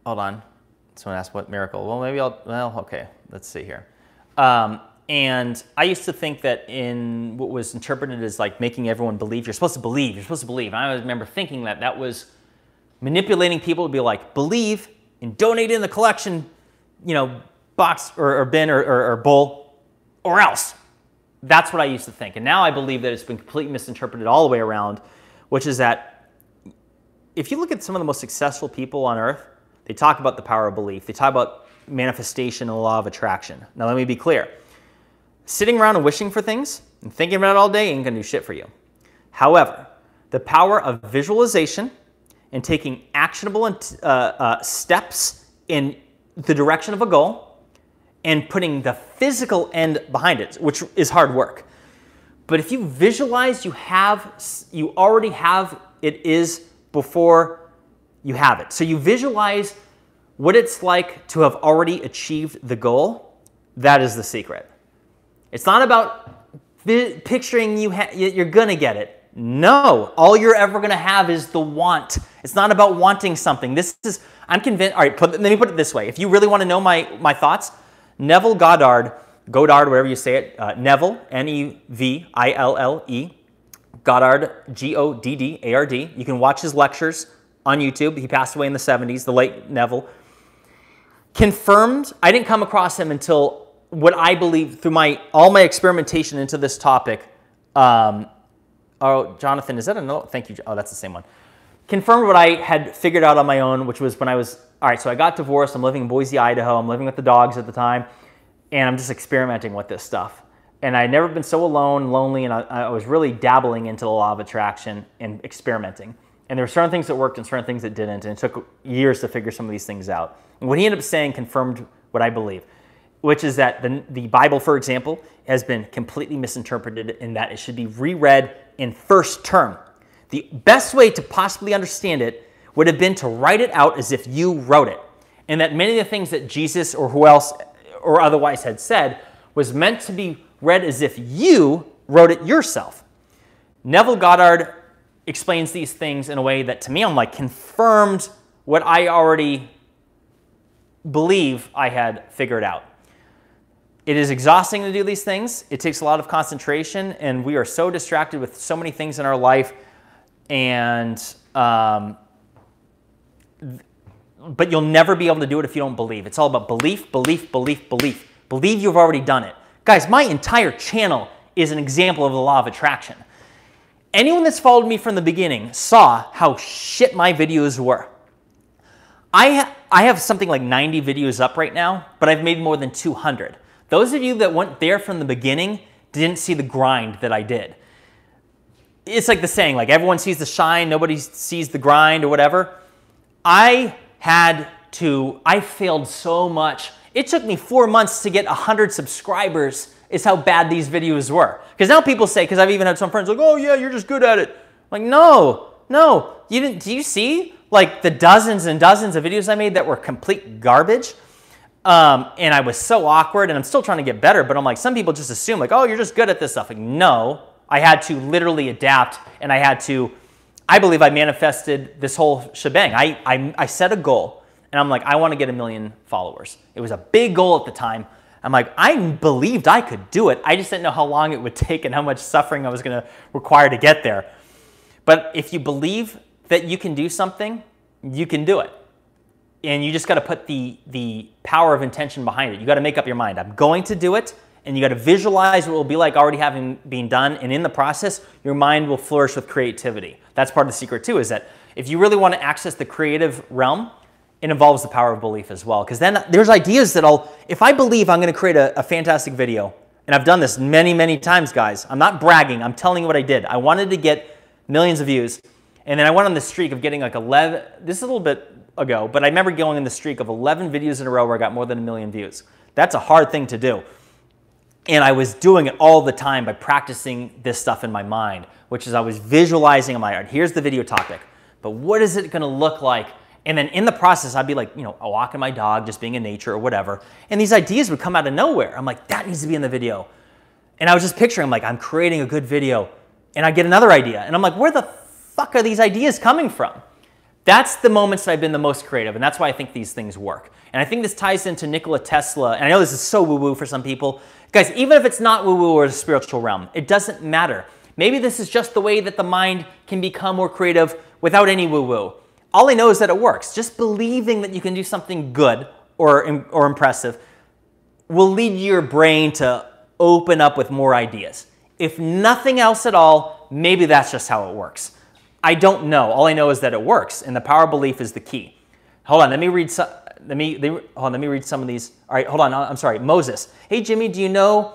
hold on, someone asked what miracle. Well, maybe I'll. Well, okay let's see here. Um, and I used to think that in what was interpreted as like making everyone believe, you're supposed to believe, you're supposed to believe. And I remember thinking that that was manipulating people to be like, believe and donate in the collection, you know, box or, or bin or, or, or bowl, or else. That's what I used to think. And now I believe that it's been completely misinterpreted all the way around, which is that if you look at some of the most successful people on earth, they talk about the power of belief. They talk about manifestation and the law of attraction. Now, let me be clear. Sitting around and wishing for things and thinking about it all day ain't gonna do shit for you. However, the power of visualization and taking actionable uh, uh, steps in the direction of a goal and putting the physical end behind it, which is hard work. But if you visualize you have, you already have it is before you have it. So you visualize what it's like to have already achieved the goal, that is the secret. It's not about picturing you you're going to get it. No, all you're ever going to have is the want. It's not about wanting something. This is, I'm convinced, all right, put, let me put it this way. If you really want to know my, my thoughts, Neville Goddard, Goddard, whatever you say it, uh, Neville, N E V I L L E, Goddard, G O D D A R D. You can watch his lectures on YouTube. He passed away in the 70s, the late Neville. Confirmed, I didn't come across him until what I believe through my all my experimentation into this topic. Um, oh, Jonathan, is that a no? Thank you. Oh, that's the same one. Confirmed what I had figured out on my own, which was when I was all right. So I got divorced. I'm living in Boise, Idaho. I'm living with the dogs at the time, and I'm just experimenting with this stuff. And I'd never been so alone, lonely, and I, I was really dabbling into the law of attraction and experimenting. And there were certain things that worked and certain things that didn't, and it took years to figure some of these things out. And what he ended up saying confirmed what I believe, which is that the, the Bible, for example, has been completely misinterpreted in that it should be reread in first term. The best way to possibly understand it would have been to write it out as if you wrote it. And that many of the things that Jesus or who else or otherwise had said was meant to be read as if you wrote it yourself. Neville Goddard explains these things in a way that to me, I'm like, confirmed what I already believe I had figured out. It is exhausting to do these things. It takes a lot of concentration, and we are so distracted with so many things in our life. And, um, but you'll never be able to do it if you don't believe. It's all about belief, belief, belief, belief. Believe you've already done it. Guys, my entire channel is an example of the law of attraction. Anyone that's followed me from the beginning saw how shit my videos were. I, I have something like 90 videos up right now, but I've made more than 200. Those of you that weren't there from the beginning didn't see the grind that I did. It's like the saying, like everyone sees the shine, nobody sees the grind or whatever. I had to, I failed so much it took me four months to get 100 subscribers is how bad these videos were. Because now people say, because I've even had some friends like, oh yeah, you're just good at it. I'm like, no, no. You didn't, do you see like the dozens and dozens of videos I made that were complete garbage? Um, and I was so awkward and I'm still trying to get better, but I'm like, some people just assume like, oh, you're just good at this stuff. Like, no, I had to literally adapt and I had to, I believe I manifested this whole shebang. I, I, I set a goal and I'm like, I want to get a million followers. It was a big goal at the time. I'm like, I believed I could do it. I just didn't know how long it would take and how much suffering I was going to require to get there. But if you believe that you can do something, you can do it. And you just got to put the, the power of intention behind it. You got to make up your mind. I'm going to do it. And you got to visualize what it will be like already having been done. And in the process, your mind will flourish with creativity. That's part of the secret, too, is that if you really want to access the creative realm, it involves the power of belief as well. Because then there's ideas that I'll, if I believe I'm going to create a, a, fantastic video, and I've done this many, many times, guys. I'm not bragging. I'm telling you what I did. I wanted to get millions of views. And then I went on the streak of getting like 11, this is a little bit ago, but I remember going in the streak of 11 videos in a row where I got more than a million views. That's a hard thing to do. And I was doing it all the time by practicing this stuff in my mind, which is I was visualizing in my heart. Here's the video topic, but what is it going to look like and then in the process, I'd be like, you know, walking my dog, just being in nature or whatever. And these ideas would come out of nowhere. I'm like, that needs to be in the video. And I was just picturing, I'm like, I'm creating a good video. And I get another idea. And I'm like, where the fuck are these ideas coming from? That's the moments that I've been the most creative. And that's why I think these things work. And I think this ties into Nikola Tesla. And I know this is so woo woo for some people. Guys, even if it's not woo woo or the spiritual realm, it doesn't matter. Maybe this is just the way that the mind can become more creative without any woo woo. All I know is that it works. Just believing that you can do something good or, or impressive will lead your brain to open up with more ideas. If nothing else at all, maybe that's just how it works. I don't know. All I know is that it works, and the power of belief is the key. Hold on, let me read some. Let me, hold on, let me read some of these. All right, hold on. I'm sorry. Moses. Hey, Jimmy, do you know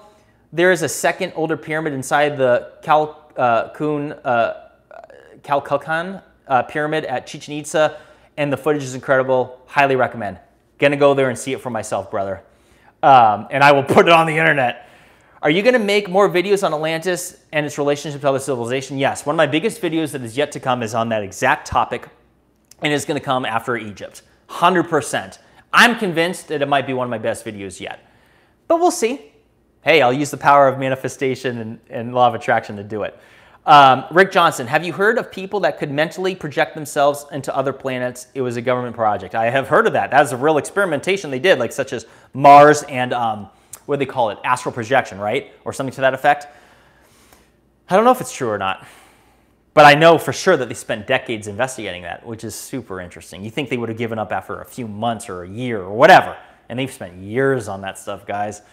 there is a second older pyramid inside the Calcun, uh, uh, Calculcan uh, pyramid at Chichen Itza, and the footage is incredible. Highly recommend. Gonna go there and see it for myself, brother. Um, and I will put it on the internet. Are you gonna make more videos on Atlantis and its relationship to other civilization? Yes. One of my biggest videos that is yet to come is on that exact topic, and it's gonna come after Egypt. 100%. I'm convinced that it might be one of my best videos yet. But we'll see. Hey, I'll use the power of manifestation and, and law of attraction to do it. Um, Rick Johnson, have you heard of people that could mentally project themselves into other planets? It was a government project. I have heard of that. That was a real experimentation they did, like such as Mars and um, what do they call it? Astral projection, right? Or something to that effect. I don't know if it's true or not. But I know for sure that they spent decades investigating that, which is super interesting. You think they would have given up after a few months or a year or whatever, and they've spent years on that stuff, guys.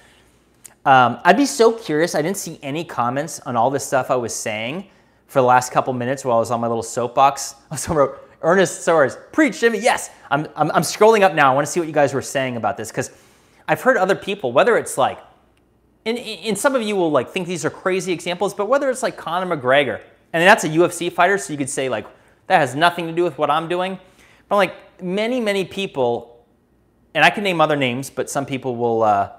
Um, I'd be so curious. I didn't see any comments on all this stuff I was saying for the last couple minutes while I was on my little soapbox. Someone wrote, Ernest Soares, preach, Jimmy. Yes, I'm, I'm, I'm scrolling up now. I want to see what you guys were saying about this because I've heard other people, whether it's like, and, and some of you will like think these are crazy examples, but whether it's like Conor McGregor, and that's a UFC fighter, so you could say like, that has nothing to do with what I'm doing. But like many, many people, and I can name other names, but some people will, uh,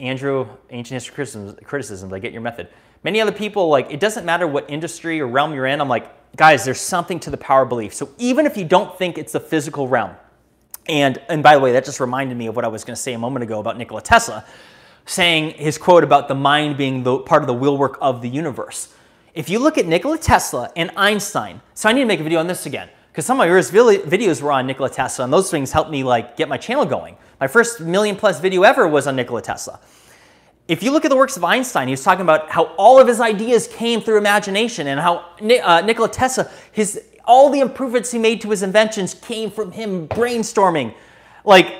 Andrew, ancient history criticisms, criticisms, I get your method. Many other people, like, it doesn't matter what industry or realm you're in. I'm like, guys, there's something to the power of belief. So even if you don't think it's the physical realm, and, and by the way, that just reminded me of what I was going to say a moment ago about Nikola Tesla, saying his quote about the mind being the part of the wheelwork of the universe. If you look at Nikola Tesla and Einstein, so I need to make a video on this again, because some of my first videos were on Nikola Tesla, and those things helped me like get my channel going. My first million plus video ever was on Nikola Tesla. If you look at the works of Einstein, he was talking about how all of his ideas came through imagination and how uh, Nikola Tesla, his all the improvements he made to his inventions came from him brainstorming. Like,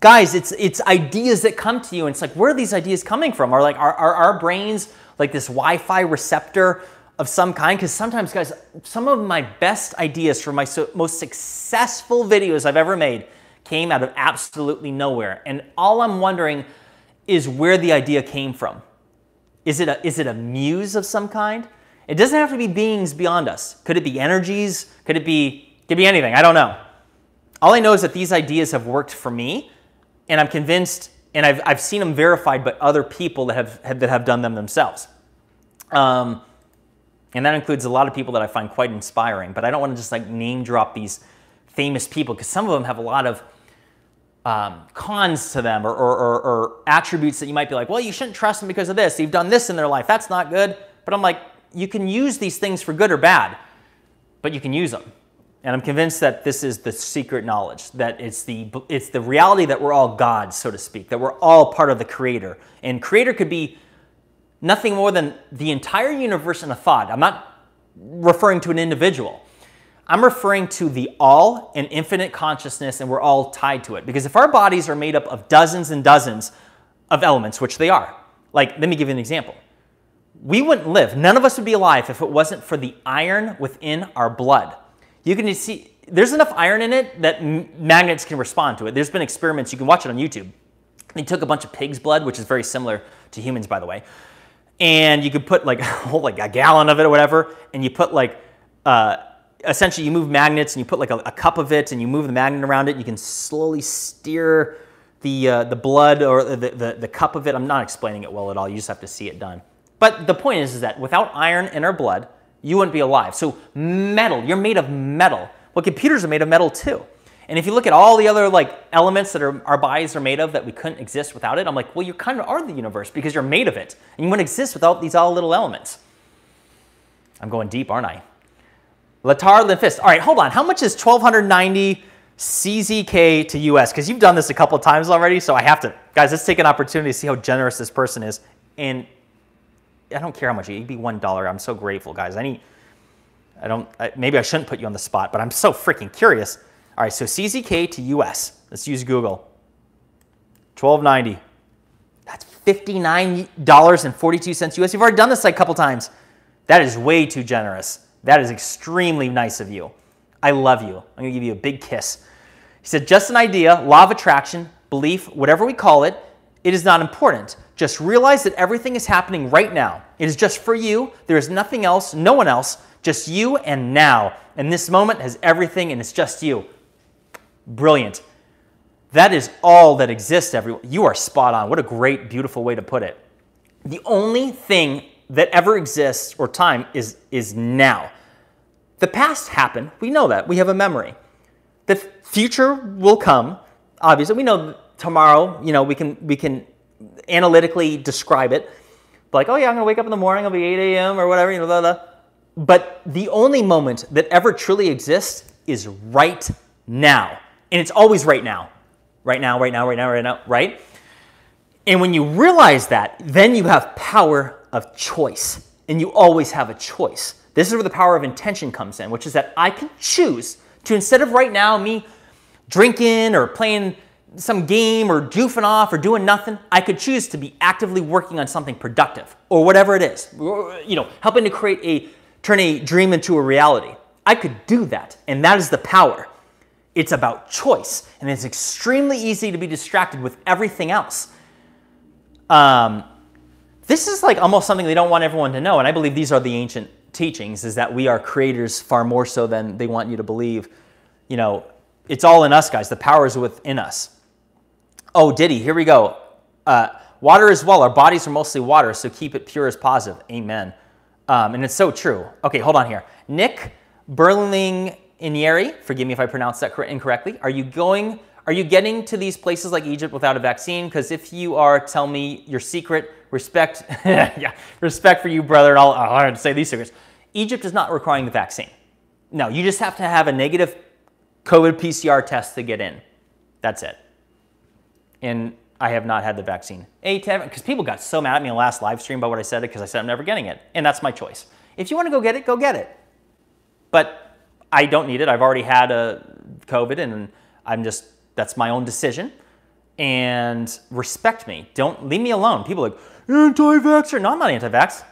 guys, it's it's ideas that come to you, and it's like, where are these ideas coming from? Are like are, are our brains like this Wi-Fi receptor of some kind? Because sometimes, guys, some of my best ideas for my so, most successful videos I've ever made came out of absolutely nowhere. And all I'm wondering is where the idea came from. Is it a, is it a muse of some kind? It doesn't have to be beings beyond us. Could it be energies? Could it be, could be anything? I don't know. All I know is that these ideas have worked for me, and I'm convinced, and I've, I've seen them verified by other people that have, have that have done them themselves. Um, and that includes a lot of people that I find quite inspiring, but I don't want to just like name drop these famous people because some of them have a lot of um, cons to them or, or, or, or attributes that you might be like, well, you shouldn't trust them because of this. They've done this in their life. That's not good. But I'm like, you can use these things for good or bad, but you can use them. And I'm convinced that this is the secret knowledge, that it's the, it's the reality that we're all gods, so to speak, that we're all part of the creator. And creator could be nothing more than the entire universe in a thought. I'm not referring to an individual. I'm referring to the all and infinite consciousness, and we're all tied to it. Because if our bodies are made up of dozens and dozens of elements, which they are, like, let me give you an example we wouldn't live. None of us would be alive if it wasn't for the iron within our blood. You can see there's enough iron in it that magnets can respond to it. There's been experiments, you can watch it on YouTube. They took a bunch of pig's blood, which is very similar to humans, by the way, and you could put like, hold like a gallon of it or whatever, and you put like, uh, essentially you move magnets and you put like a, a, cup of it and you move the magnet around it. You can slowly steer the, uh, the blood or the, the, the cup of it. I'm not explaining it well at all. You just have to see it done. But the point is, is that without iron in our blood, you wouldn't be alive. So metal, you're made of metal. Well, computers are made of metal too. And if you look at all the other like elements that are, our bodies are made of that we couldn't exist without it, I'm like, well, you kind of are the universe because you're made of it. And you wouldn't exist without these all little elements. I'm going deep, aren't I? Latar Linfist. All right, hold on. How much is 1290 CZK to US? Because you've done this a couple of times already, so I have to. Guys, let's take an opportunity to see how generous this person is. And I don't care how much. It'd be one dollar. I'm so grateful, guys. I need. I don't. I, maybe I shouldn't put you on the spot, but I'm so freaking curious. All right, so CZK to US. Let's use Google. 1290. That's $59.42 US. You've already done this like a couple times. That is way too generous. That is extremely nice of you. I love you. I'm going to give you a big kiss. He said, just an idea, law of attraction, belief, whatever we call it, it is not important. Just realize that everything is happening right now. It is just for you. There is nothing else, no one else, just you and now. And this moment has everything and it's just you. Brilliant. That is all that exists, everyone. You are spot on. What a great, beautiful way to put it. The only thing that ever exists or time is, is now. The past happened. We know that. We have a memory. The future will come. Obviously, we know tomorrow, you know, we can, we can analytically describe it. Like, oh yeah, I'm gonna wake up in the morning, it'll be 8 a.m. or whatever, you know, blah, blah. But the only moment that ever truly exists is right now. And it's always right now. Right now, right now, right now, right now, right? And when you realize that, then you have power of choice. And you always have a choice. This is where the power of intention comes in, which is that I can choose to, instead of right now me drinking or playing some game or goofing off or doing nothing, I could choose to be actively working on something productive or whatever it is, you know, helping to create a, turn a dream into a reality. I could do that, and that is the power. It's about choice, and it's extremely easy to be distracted with everything else. Um, this is like almost something they don't want everyone to know, and I believe these are the ancient teachings, is that we are creators far more so than they want you to believe. You know, it's all in us, guys. The power is within us. Oh, Diddy, here we go. Uh, water as well. Our bodies are mostly water, so keep it pure as positive. Amen. Um, and it's so true. Okay, hold on here. Nick Berling Inieri, forgive me if I pronounced that incorrectly. Are you going, are you getting to these places like Egypt without a vaccine? Because if you are, tell me your secret. Respect, yeah, respect for you, brother. And I'll, I'll say these secrets. Egypt is not requiring the vaccine. No, you just have to have a negative COVID PCR test to get in. That's it. And I have not had the vaccine. Because people got so mad at me in the last live stream about what I said because I said I'm never getting it. And that's my choice. If you want to go get it, go get it. But I don't need it. I've already had a COVID and I'm just, that's my own decision. And respect me. Don't leave me alone. People like, anti-vaxxer. No, I'm not anti-vax.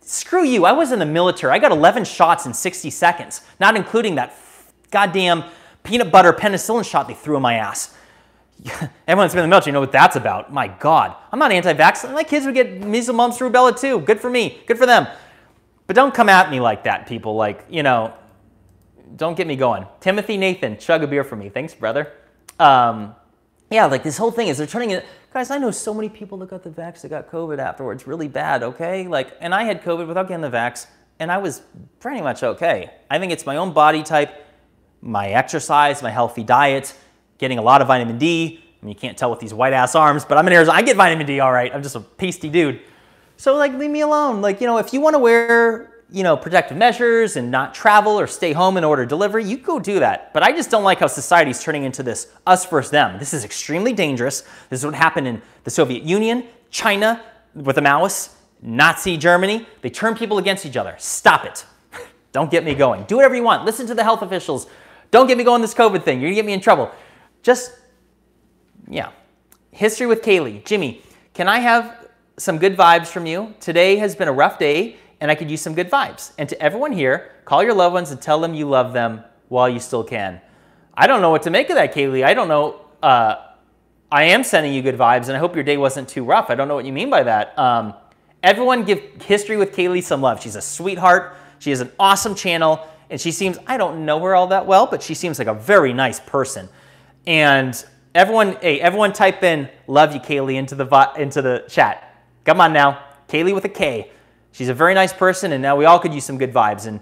Screw you. I was in the military. I got 11 shots in 60 seconds, not including that goddamn peanut butter penicillin shot they threw in my ass. Everyone's been in the military, you know what that's about. My God, I'm not anti-vax. My kids would get measles, mumps, rubella too. Good for me. Good for them. But don't come at me like that, people. Like, you know, don't get me going. Timothy Nathan, chug a beer for me. Thanks, brother. Um, yeah, like this whole thing is they're turning it. Guys, I know so many people that got the vax that got COVID afterwards really bad, okay? Like, and I had COVID without getting the vax, and I was pretty much okay. I think it's my own body type, my exercise, my healthy diet, getting a lot of vitamin D. I mean, you can't tell with these white ass arms, but I'm in Arizona. I get vitamin D all right. I'm just a pasty dude. So like, leave me alone. Like, you know, if you want to wear, you know, protective measures and not travel or stay home and order delivery, you go do that. But I just don't like how society's turning into this us versus them. This is extremely dangerous. This is what happened in the Soviet Union, China with the Maoists, Nazi Germany. They turn people against each other. Stop it. don't get me going. Do whatever you want. Listen to the health officials. Don't get me going this COVID thing. You're gonna get me in trouble. Just, yeah. History with Kayleigh. Jimmy, can I have some good vibes from you? Today has been a rough day and I could use some good vibes. And to everyone here, call your loved ones and tell them you love them while you still can. I don't know what to make of that, Kayleigh. I don't know. Uh, I am sending you good vibes, and I hope your day wasn't too rough. I don't know what you mean by that. Um, everyone give History with Kayleigh some love. She's a sweetheart. She has an awesome channel, and she seems, I don't know her all that well, but she seems like a very nice person. And everyone, hey, everyone type in "love you, Kayleigh" into the into the chat. Come on now, Kayleigh with a K. She's a very nice person, and now we all could use some good vibes. And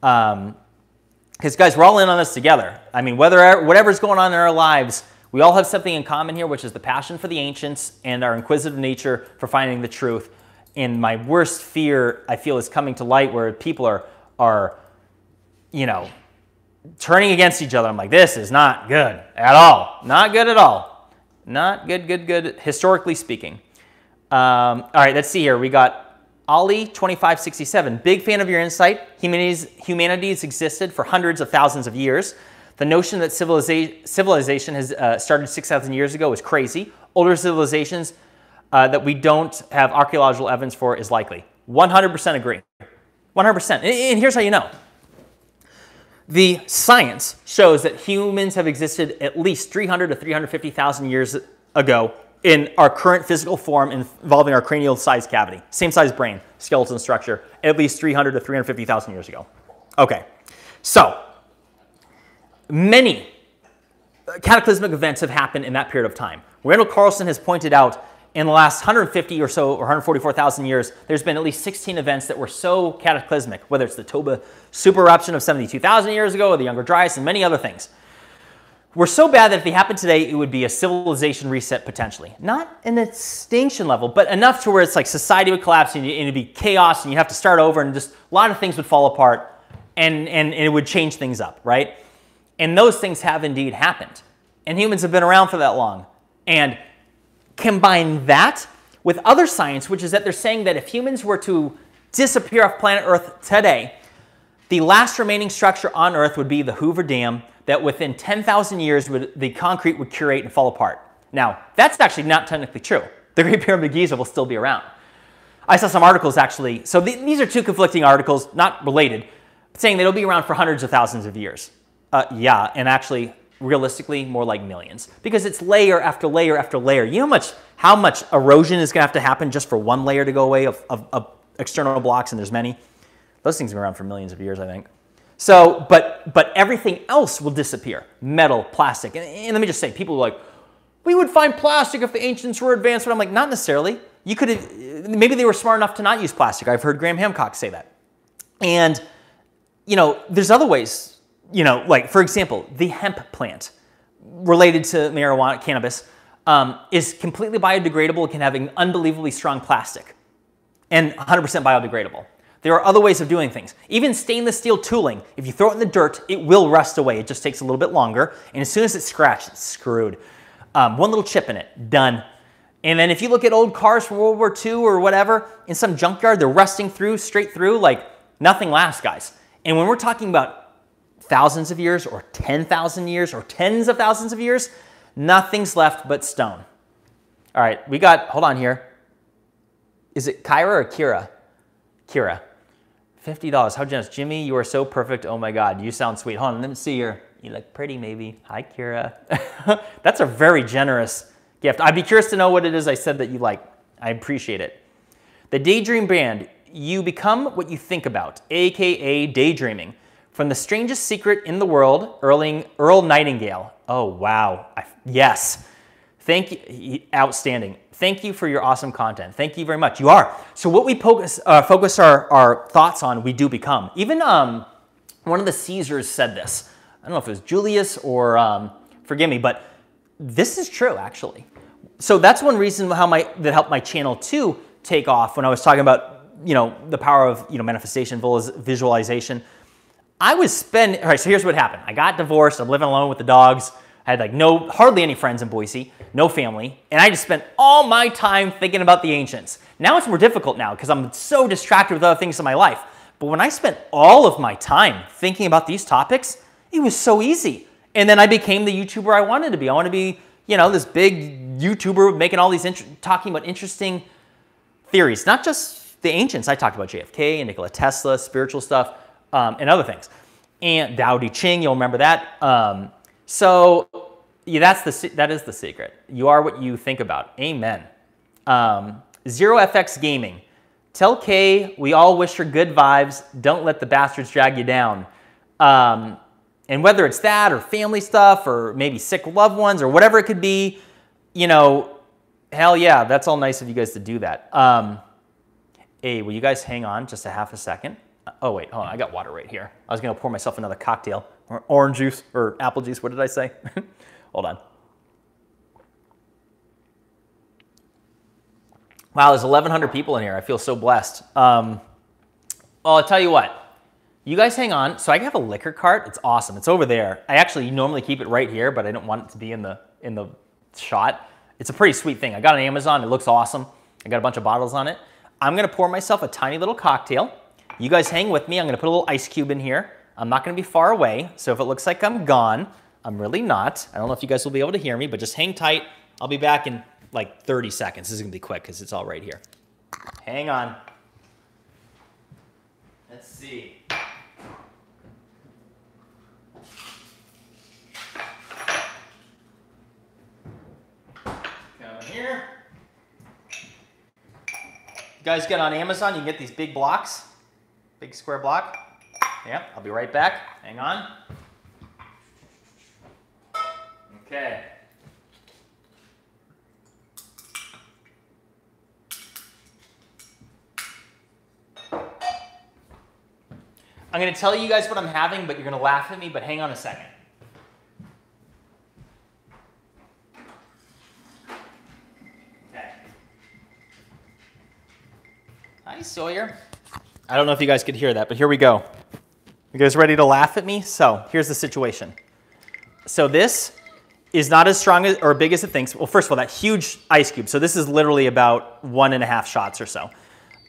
because um, guys, we're all in on this together. I mean, whether whatever's going on in our lives, we all have something in common here, which is the passion for the ancients and our inquisitive nature for finding the truth. And my worst fear, I feel, is coming to light where people are are, you know, turning against each other. I'm like, this is not good at all. Not good at all. Not good, good, good, historically speaking. Um, all right, let's see here. We got Ali 2567. Big fan of your insight. Humanity's, humanity's existed for hundreds of thousands of years. The notion that civiliza civilization has uh, started 6,000 years ago is crazy. Older civilizations uh, that we don't have archaeological evidence for is likely. 100% agree. 100%. And here's how you know. The science shows that humans have existed at least 300 to 350,000 years ago in our current physical form involving our cranial size cavity. Same size brain, skeleton structure, at least 300 to 350,000 years ago. Okay, so many uh, cataclysmic events have happened in that period of time. Randall Carlson has pointed out in the last 150 or so, or 144,000 years, there's been at least 16 events that were so cataclysmic, whether it's the Toba super eruption of 72,000 years ago, or the Younger Dryas, and many other things. Were so bad that if they happened today, it would be a civilization reset potentially. Not an extinction level, but enough to where it's like society would collapse and it'd be chaos and you have to start over and just a lot of things would fall apart and, and, and it would change things up, right? And those things have indeed happened. And humans have been around for that long. And combine that with other science, which is that they're saying that if humans were to disappear off planet Earth today, the last remaining structure on Earth would be the Hoover Dam, that within 10,000 years, would, the concrete would curate and fall apart. Now, that's actually not technically true. The Great Pyramid of Giza will still be around. I saw some articles actually, so th these are two conflicting articles, not related, saying that it'll be around for hundreds of thousands of years. Uh, yeah, and actually, realistically, more like millions, because it's layer after layer after layer. You know how much, how much erosion is gonna have to happen just for one layer to go away of, of, of external blocks, and there's many? Those things have been around for millions of years, I think. So, but, but everything else will disappear. Metal, plastic. And, and let me just say, people are like, we would find plastic if the ancients were advanced. But I'm like, not necessarily. You could have, maybe they were smart enough to not use plastic. I've heard Graham Hancock say that. And, you know, there's other ways, you know, like for example, the hemp plant related to marijuana, cannabis, um, is completely biodegradable. Can have an unbelievably strong plastic and 100% biodegradable. There are other ways of doing things. Even stainless steel tooling, if you throw it in the dirt, it will rust away. It just takes a little bit longer. And as soon as it's scratched, it's screwed. Um, one little chip in it, done. And then if you look at old cars from World War II or whatever, in some junkyard, they're rusting through, straight through, like nothing lasts, guys. And when we're talking about thousands of years or 10,000 years or tens of thousands of years, nothing's left but stone. All right, we got, hold on here. Is it Kyra or Kira? Kira. $50. How generous. Jimmy, you are so perfect. Oh my God, you sound sweet. Hold on, let me see your, you look pretty maybe. Hi, Kira. That's a very generous gift. I'd be curious to know what it is I said that you like. I appreciate it. The Daydream Brand, you become what you think about, AKA daydreaming. From the strangest secret in the world, Earl Nightingale. Oh, wow. I, yes. Thank you. Outstanding. Thank you for your awesome content. Thank you very much. You are. So what we focus, uh, focus our, our thoughts on, we do become. Even um, one of the Caesars said this. I don't know if it was Julius or, um, forgive me, but this is true actually. So that's one reason how my, that helped my channel too take off when I was talking about, you know, the power of, you know, manifestation, visualization. I was spending, all right, so here's what happened. I got divorced. I'm living alone with the dogs. I had like no, hardly any friends in Boise, no family, and I just spent all my time thinking about the ancients. Now it's more difficult now because I'm so distracted with other things in my life. But when I spent all of my time thinking about these topics, it was so easy. And then I became the YouTuber I wanted to be. I want to be, you know, this big YouTuber making all these, talking about interesting theories, not just the ancients. I talked about JFK and Nikola Tesla, spiritual stuff, um, and other things. And Tao Te Ching, you'll remember that. Um, so yeah, that's the, that is the secret. You are what you think about. Amen. Um, Zero FX Gaming. Tell Kay we all wish her good vibes. Don't let the bastards drag you down. Um, and whether it's that or family stuff or maybe sick loved ones or whatever it could be, you know, hell yeah, that's all nice of you guys to do that. Um, hey, will you guys hang on just a half a second? Oh, wait, hold on. I got water right here. I was going to pour myself another cocktail or orange juice or apple juice. What did I say? hold on. Wow, there's 1,100 people in here. I feel so blessed. Um, well, I'll tell you what. You guys hang on. So I have a liquor cart. It's awesome. It's over there. I actually normally keep it right here, but I don't want it to be in the in the shot. It's a pretty sweet thing. I got it on Amazon. It looks awesome. I got a bunch of bottles on it. I'm going to pour myself a tiny little cocktail. You guys hang with me. I'm gonna put a little ice cube in here. I'm not gonna be far away, so if it looks like I'm gone, I'm really not. I don't know if you guys will be able to hear me, but just hang tight. I'll be back in like 30 seconds. This is gonna be quick because it's all right here. Hang on. Let's see. Come here. You guys get on Amazon, you can get these big blocks. Big square block. Yep, I'll be right back. Hang on. Okay. I'm going to tell you guys what I'm having, but you're going to laugh at me, but hang on a second. Okay. Hi, Sawyer. I don't know if you guys could hear that, but here we go. You guys ready to laugh at me? So here's the situation. So this is not as strong as, or big as it thinks. Well, first of all, that huge ice cube. So this is literally about one and a half shots or so,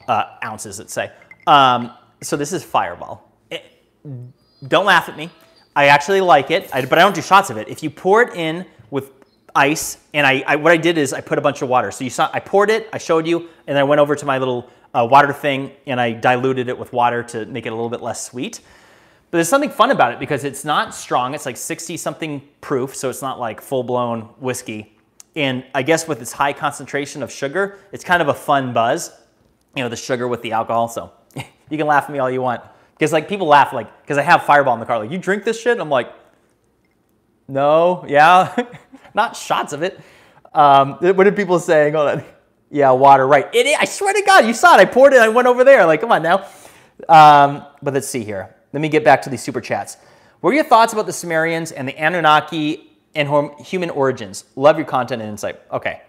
uh, ounces, let's say. Um, so this is Fireball. It, don't laugh at me. I actually like it, I, but I don't do shots of it. If you pour it in with ice, and I, I, what I did is I put a bunch of water. So you saw, I poured it, I showed you, and then I went over to my little uh, water thing and I diluted it with water to make it a little bit less sweet. But there's something fun about it because it's not strong. It's like 60 something proof, so it's not like full blown whiskey. And I guess with its high concentration of sugar, it's kind of a fun buzz, you know, the sugar with the alcohol. So you can laugh at me all you want. Because like people laugh like, because I have Fireball in the car, like, you drink this shit? I'm like, no, yeah, not shots of it. Um, what are people saying? Hold on. Yeah, water, right. It, I swear to God, you saw it. I poured it. I went over there. Like, come on now. Um, but let's see here. Let me get back to these super chats. What are your thoughts about the Sumerians and the Anunnaki and human origins? Love your content and insight. Okay.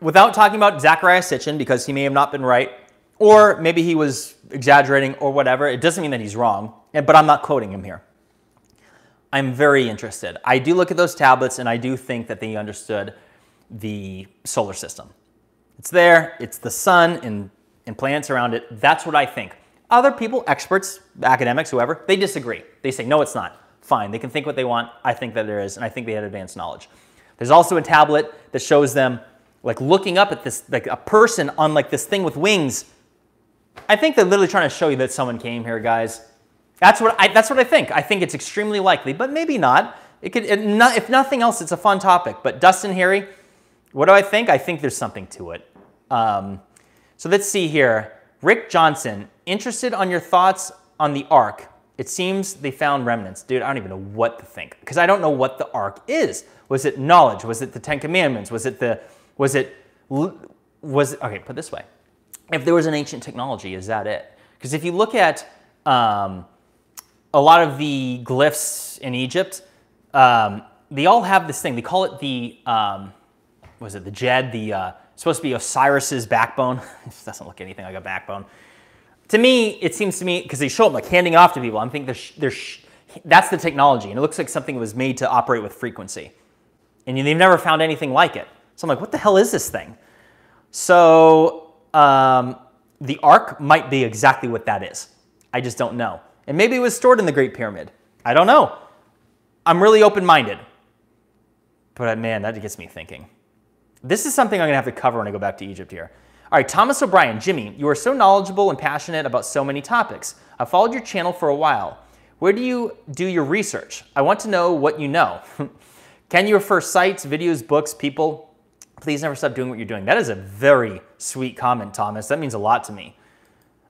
Without talking about Zecharia Sitchin, because he may have not been right, or maybe he was exaggerating or whatever, it doesn't mean that he's wrong, but I'm not quoting him here. I'm very interested. I do look at those tablets and I do think that they understood the solar system. It's there, it's the sun and, and planets around it. That's what I think. Other people, experts, academics, whoever, they disagree. They say, no, it's not. Fine, they can think what they want. I think that there is, and I think they had advanced knowledge. There's also a tablet that shows them like looking up at this, like a person on like this thing with wings. I think they're literally trying to show you that someone came here, guys. That's what I, that's what I think. I think it's extremely likely, but maybe not. It could, it not, if nothing else, it's a fun topic. But Dustin Harry, what do I think? I think there's something to it. Um, so let's see here. Rick Johnson, interested on your thoughts on the Ark. It seems they found remnants. Dude, I don't even know what to think because I don't know what the Ark is. Was it knowledge? Was it the Ten Commandments? Was it the, was it, was, okay, put this way. If there was an ancient technology, is that it? Because if you look at, um, a lot of the glyphs in Egypt, um, they all have this thing. They call it the, um, was it the Djed, The uh, supposed to be Osiris's backbone. this doesn't look anything like a backbone. To me, it seems to me because they show them like handing off to people. I'm thinking there's, there's, that's the technology, and it looks like something was made to operate with frequency, and they've never found anything like it. So I'm like, what the hell is this thing? So um, the Ark might be exactly what that is. I just don't know. And maybe it was stored in the Great Pyramid. I don't know. I'm really open minded. But uh, man, that gets me thinking. This is something I'm to have to cover when I go back to Egypt here. All right, Thomas O'Brien, Jimmy, you are so knowledgeable and passionate about so many topics. I've followed your channel for a while. Where do you do your research? I want to know what you know. Can you refer sites, videos, books, people? Please never stop doing what you're doing. That is a very sweet comment, Thomas. That means a lot to me.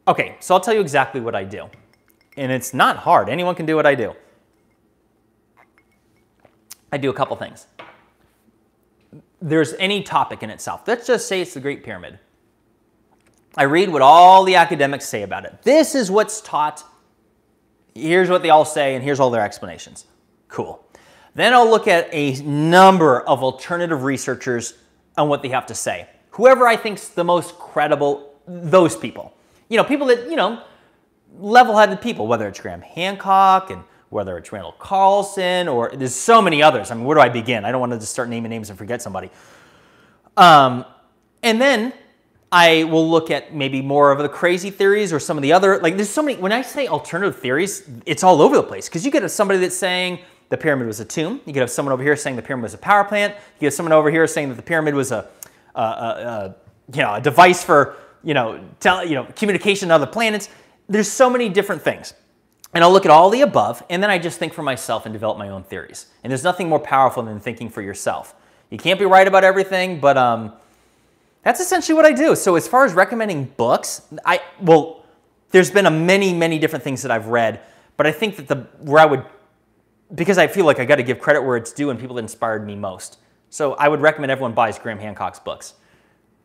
Okay, so I'll tell you exactly what I do and it's not hard. Anyone can do what I do. I do a couple things. There's any topic in itself. Let's just say it's the Great Pyramid. I read what all the academics say about it. This is what's taught. Here's what they all say, and here's all their explanations. Cool. Then I'll look at a number of alternative researchers on what they have to say. Whoever I think's the most credible, those people. You know, people that, you know, level-headed people, whether it's Graham Hancock and whether it's Randall Carlson or there's so many others. I mean, where do I begin? I don't want to just start naming names and forget somebody. Um, and then I will look at maybe more of the crazy theories or some of the other, like there's so many, when I say alternative theories, it's all over the place because you get somebody that's saying the pyramid was a tomb. You could have someone over here saying the pyramid was a power plant. You have someone over here saying that the pyramid was a, a, a, a you know, a device for, you know, tell, you know, communication to other planets there's so many different things. And I'll look at all the above, and then I just think for myself and develop my own theories. And there's nothing more powerful than thinking for yourself. You can't be right about everything, but um, that's essentially what I do. So as far as recommending books, I well, there's been a many, many different things that I've read, but I think that the where I would, because I feel like I got to give credit where it's due and people that inspired me most. So I would recommend everyone buys Graham Hancock's books,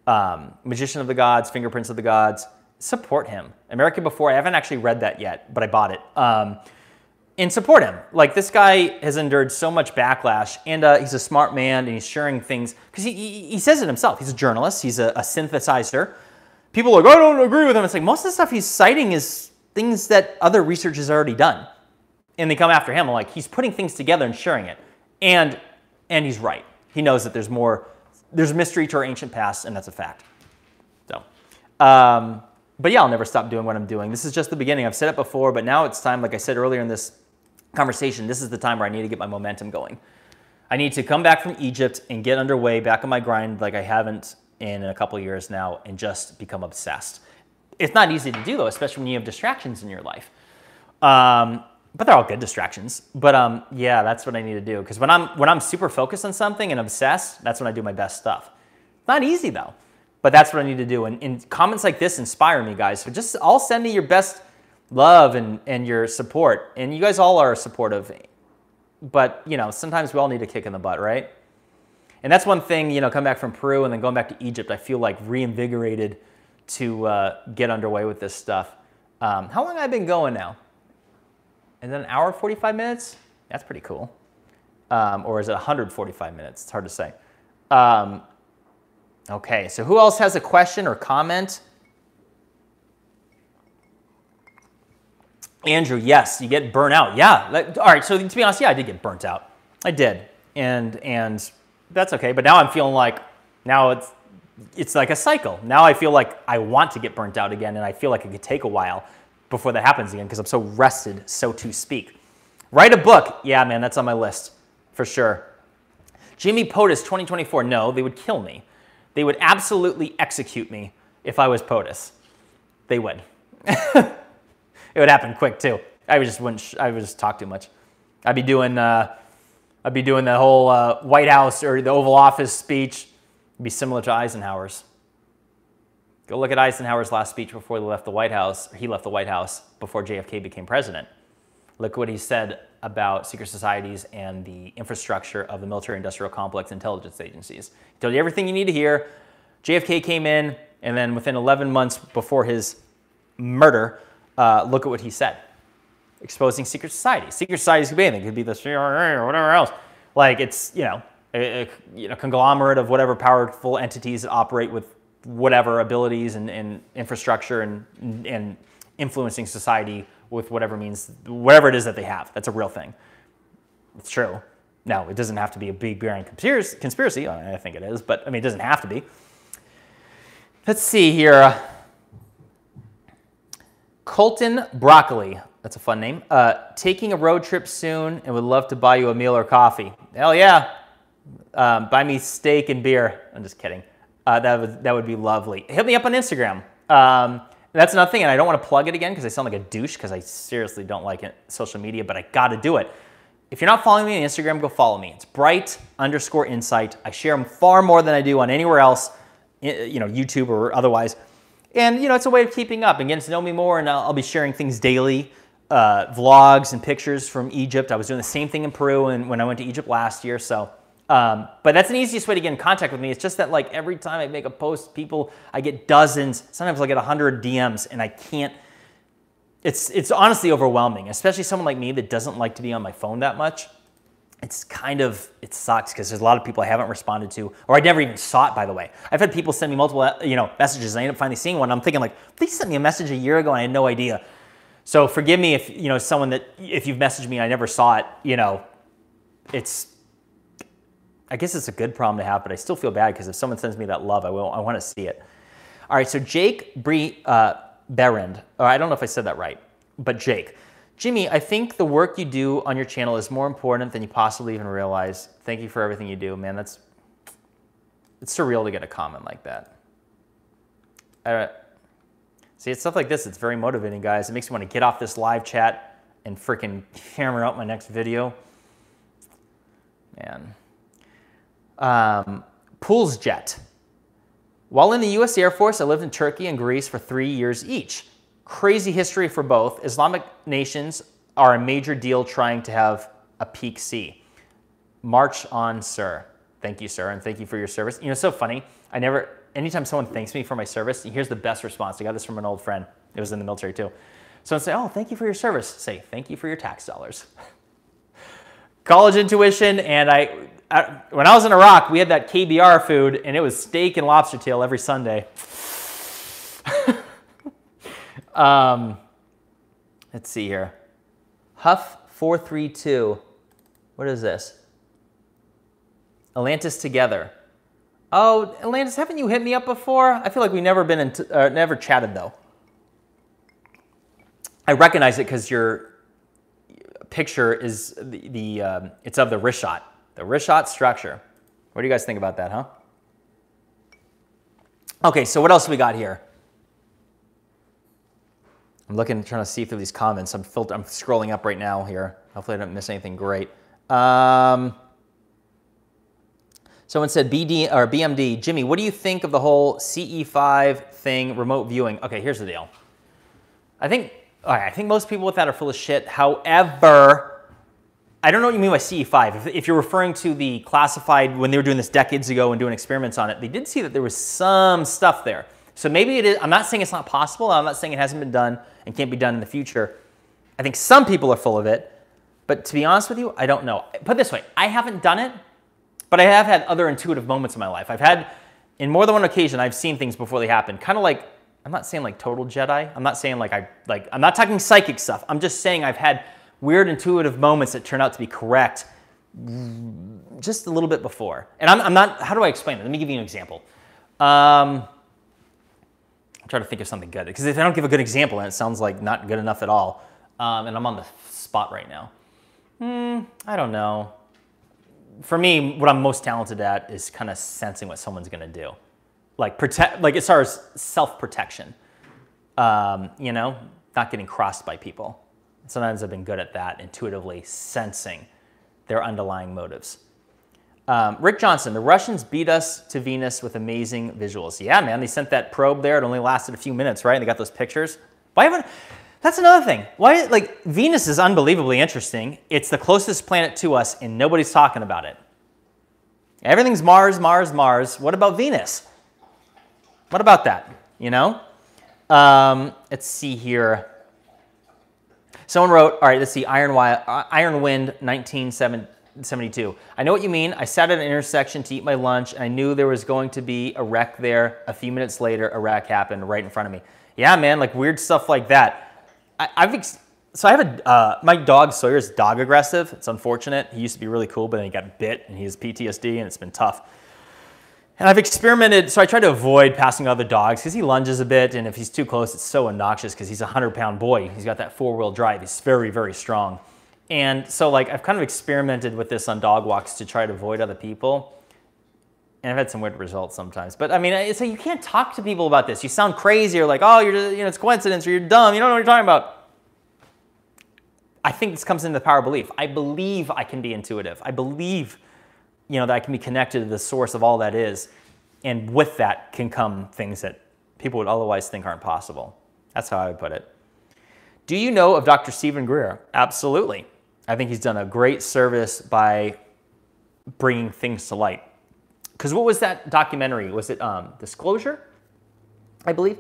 um, Magician of the Gods, Fingerprints of the Gods support him. America Before, I haven't actually read that yet, but I bought it. Um, and support him. Like this guy has endured so much backlash, and uh, he's a smart man, and he's sharing things because he, he, he says it himself. He's a journalist. He's a, a synthesizer. People are like, I don't agree with him. It's like most of the stuff he's citing is things that other research has already done, and they come after him. Like he's putting things together and sharing it, and and he's right. He knows that there's more. There's mystery to our ancient past, and that's a fact. So. Um, but yeah, I'll never stop doing what I'm doing. This is just the beginning. I've said it before, but now it's time, like I said earlier in this conversation, this is the time where I need to get my momentum going. I need to come back from Egypt and get underway back on my grind like I haven't in a couple years now and just become obsessed. It's not easy to do though, especially when you have distractions in your life. Um, but they're all good distractions. But um, yeah, that's what I need to do. Because when I'm when I'm super focused on something and obsessed, that's when I do my best stuff. Not easy though. But that's what I need to do. And, and comments like this inspire me, guys. So just all send me your best love and, and your support. And you guys all are supportive. But, you know, sometimes we all need a kick in the butt, right? And that's one thing, you know, come back from Peru and then going back to Egypt, I feel like reinvigorated to uh, get underway with this stuff. Um, how long have I been going now? And then an hour 45 minutes? That's pretty cool. Um, or is it 145 minutes? It's hard to say. Um, Okay, so who else has a question or comment? Andrew, yes, you get burnt out. Yeah, all right, so to be honest, yeah, I did get burnt out. I did, and and that's okay. But now I'm feeling like now it's it's like a cycle. Now I feel like I want to get burnt out again, and I feel like it could take a while before that happens again because I'm so rested, so to speak. Write a book. Yeah, man, that's on my list for sure. Jimmy POTUS 2024. No, they would kill me. They would absolutely execute me if I was POTUS. They would. it would happen quick too. I just wouldn't. I would just talk too much. I'd be doing. Uh, I'd be doing the whole uh, White House or the Oval Office speech. It'd be similar to Eisenhower's. Go look at Eisenhower's last speech before he left the White House. He left the White House before JFK became president. Look what he said about secret societies and the infrastructure of the military industrial complex intelligence agencies. He told you everything you need to hear. JFK came in, and then within 11 months before his murder, uh, look at what he said. Exposing secret societies. Secret societies could be anything. It could be the CIA or whatever else. Like it's, you know, a, a you know, conglomerate of whatever powerful entities that operate with whatever abilities and, and infrastructure and, and influencing society with whatever means, whatever it is that they have. That's a real thing. It's true. Now, it doesn't have to be a big bearing conspiracy. I think it is, but I mean, it doesn't have to be. Let's see here. Colton Broccoli. That's a fun name. Uh, taking a road trip soon and would love to buy you a meal or coffee. Hell yeah. Um, buy me steak and beer. I'm just kidding. Uh, that, would, that would be lovely. Hit me up on Instagram. Um, that's another thing, and I don't want to plug it again because I sound like a douche because I seriously don't like it, social media, but I got to do it. If you're not following me on Instagram, go follow me. It's bright underscore insight. I share them far more than I do on anywhere else, you know, YouTube or otherwise. And, you know, it's a way of keeping up and getting to know me more, and I'll, I'll be sharing things daily, uh, vlogs and pictures from Egypt. I was doing the same thing in Peru and when I went to Egypt last year, so um, but that's an easiest way to get in contact with me. It's just that like every time I make a post, people, I get dozens, sometimes I get a 100 DMs and I can't, it's, it's honestly overwhelming, especially someone like me that doesn't like to be on my phone that much. It's kind of, it sucks because there's a lot of people I haven't responded to, or I never even saw it, by the way. I've had people send me multiple, you know, messages and I end up finally seeing one. I'm thinking like, they sent me a message a year ago and I had no idea. So forgive me if, you know, someone that, if you've messaged me and I never saw it, you know, it's, I guess it's a good problem to have, but I still feel bad because if someone sends me that love, I will. I want to see it. All right, so Jake Bree uh, Berend, or I don't know if I said that right, but Jake. Jimmy, I think the work you do on your channel is more important than you possibly even realize. Thank you for everything you do, man. That's it's surreal to get a comment like that. Uh, see, it's stuff like this. It's very motivating, guys. It makes me want to get off this live chat and freaking hammer out my next video. Man. Um, Pools Jet. While in the US Air Force, I lived in Turkey and Greece for three years each. Crazy history for both. Islamic nations are a major deal trying to have a peak sea. March on, sir. Thank you, sir, and thank you for your service. You know, it's so funny. I never, anytime someone thanks me for my service, here's the best response. I got this from an old friend. It was in the military too. Someone say, oh, thank you for your service. Say, thank you for your tax dollars. College intuition, and I, when I was in Iraq, we had that KBR food, and it was steak and lobster tail every Sunday. um, let's see here. Huff 432. What is this? Atlantis Together. Oh, Atlantis, haven't you hit me up before? I feel like we've never been in, uh, never chatted though. I recognize it because your picture is the, the um, it's of the Richat, the Richat structure. What do you guys think about that, huh? Okay, so what else we got here? I'm looking, trying to see through these comments. I'm filter, I'm scrolling up right now here. Hopefully I don't miss anything great. Um, someone said BD or BMD, Jimmy, what do you think of the whole CE5 thing, remote viewing? Okay, here's the deal. I think, I think most people with that are full of shit. However, I don't know what you mean by CE5. If, if, you're referring to the classified, when they were doing this decades ago and doing experiments on it, they did see that there was some stuff there. So maybe it is, I'm not saying it's not possible. I'm not saying it hasn't been done and can't be done in the future. I think some people are full of it, but to be honest with you, I don't know. Put this way, I haven't done it, but I have had other intuitive moments in my life. I've had, in more than one occasion, I've seen things before they happen. Kind of like, I'm not saying like total Jedi. I'm not saying like I, like, I'm not talking psychic stuff. I'm just saying I've had weird intuitive moments that turn out to be correct just a little bit before. And I'm, I'm not, how do I explain it? Let me give you an example. Um, try to think of something good. Because if I don't give a good example, then it sounds like not good enough at all. Um, and I'm on the spot right now. Hmm, I don't know. For me, what I'm most talented at is kind of sensing what someone's going to do. Like protect, like as far as self-protection. Um, you know, not getting crossed by people. Sometimes I've been good at that, intuitively sensing their underlying motives. Um, Rick Johnson, the Russians beat us to Venus with amazing visuals. Yeah, man, they sent that probe there. It only lasted a few minutes, right? And they got those pictures. Why haven't? That's another thing. Why, like, Venus is unbelievably interesting. It's the closest planet to us, and nobody's talking about it. Everything's Mars, Mars, Mars. What about Venus? What about that? You know? Um, let's see here. Someone wrote, all right, let's see, Iron, Iron Wind 1972. I know what you mean. I sat at an intersection to eat my lunch and I knew there was going to be a wreck there. A few minutes later, a wreck happened right in front of me. Yeah, man, like weird stuff like that. I, have so I have a, uh, my dog Sawyer's dog aggressive. It's unfortunate. He used to be really cool, but then he got bit and he has PTSD and it's been tough. And I've experimented, so I try to avoid passing other dogs because he lunges a bit and if he's too close, it's so obnoxious because he's a 100 pound boy. He's got that four wheel drive. He's very, very strong. And so like I've kind of experimented with this on dog walks to try to avoid other people. And I've had some weird results sometimes. But I mean, so you can't talk to people about this. You sound crazy or like, oh, you're, you know, it's coincidence or you're dumb. You don't know what you're talking about. I think this comes into the power of belief. I believe I can be intuitive. I believe, you know, that I can be connected to the source of all that is. And with that can come things that people would otherwise think aren't possible. That's how I would put it. Do you know of Dr. Stephen Greer? Absolutely. I think he's done a great service by bringing things to light. Because what was that documentary? Was it um, Disclosure? I believe,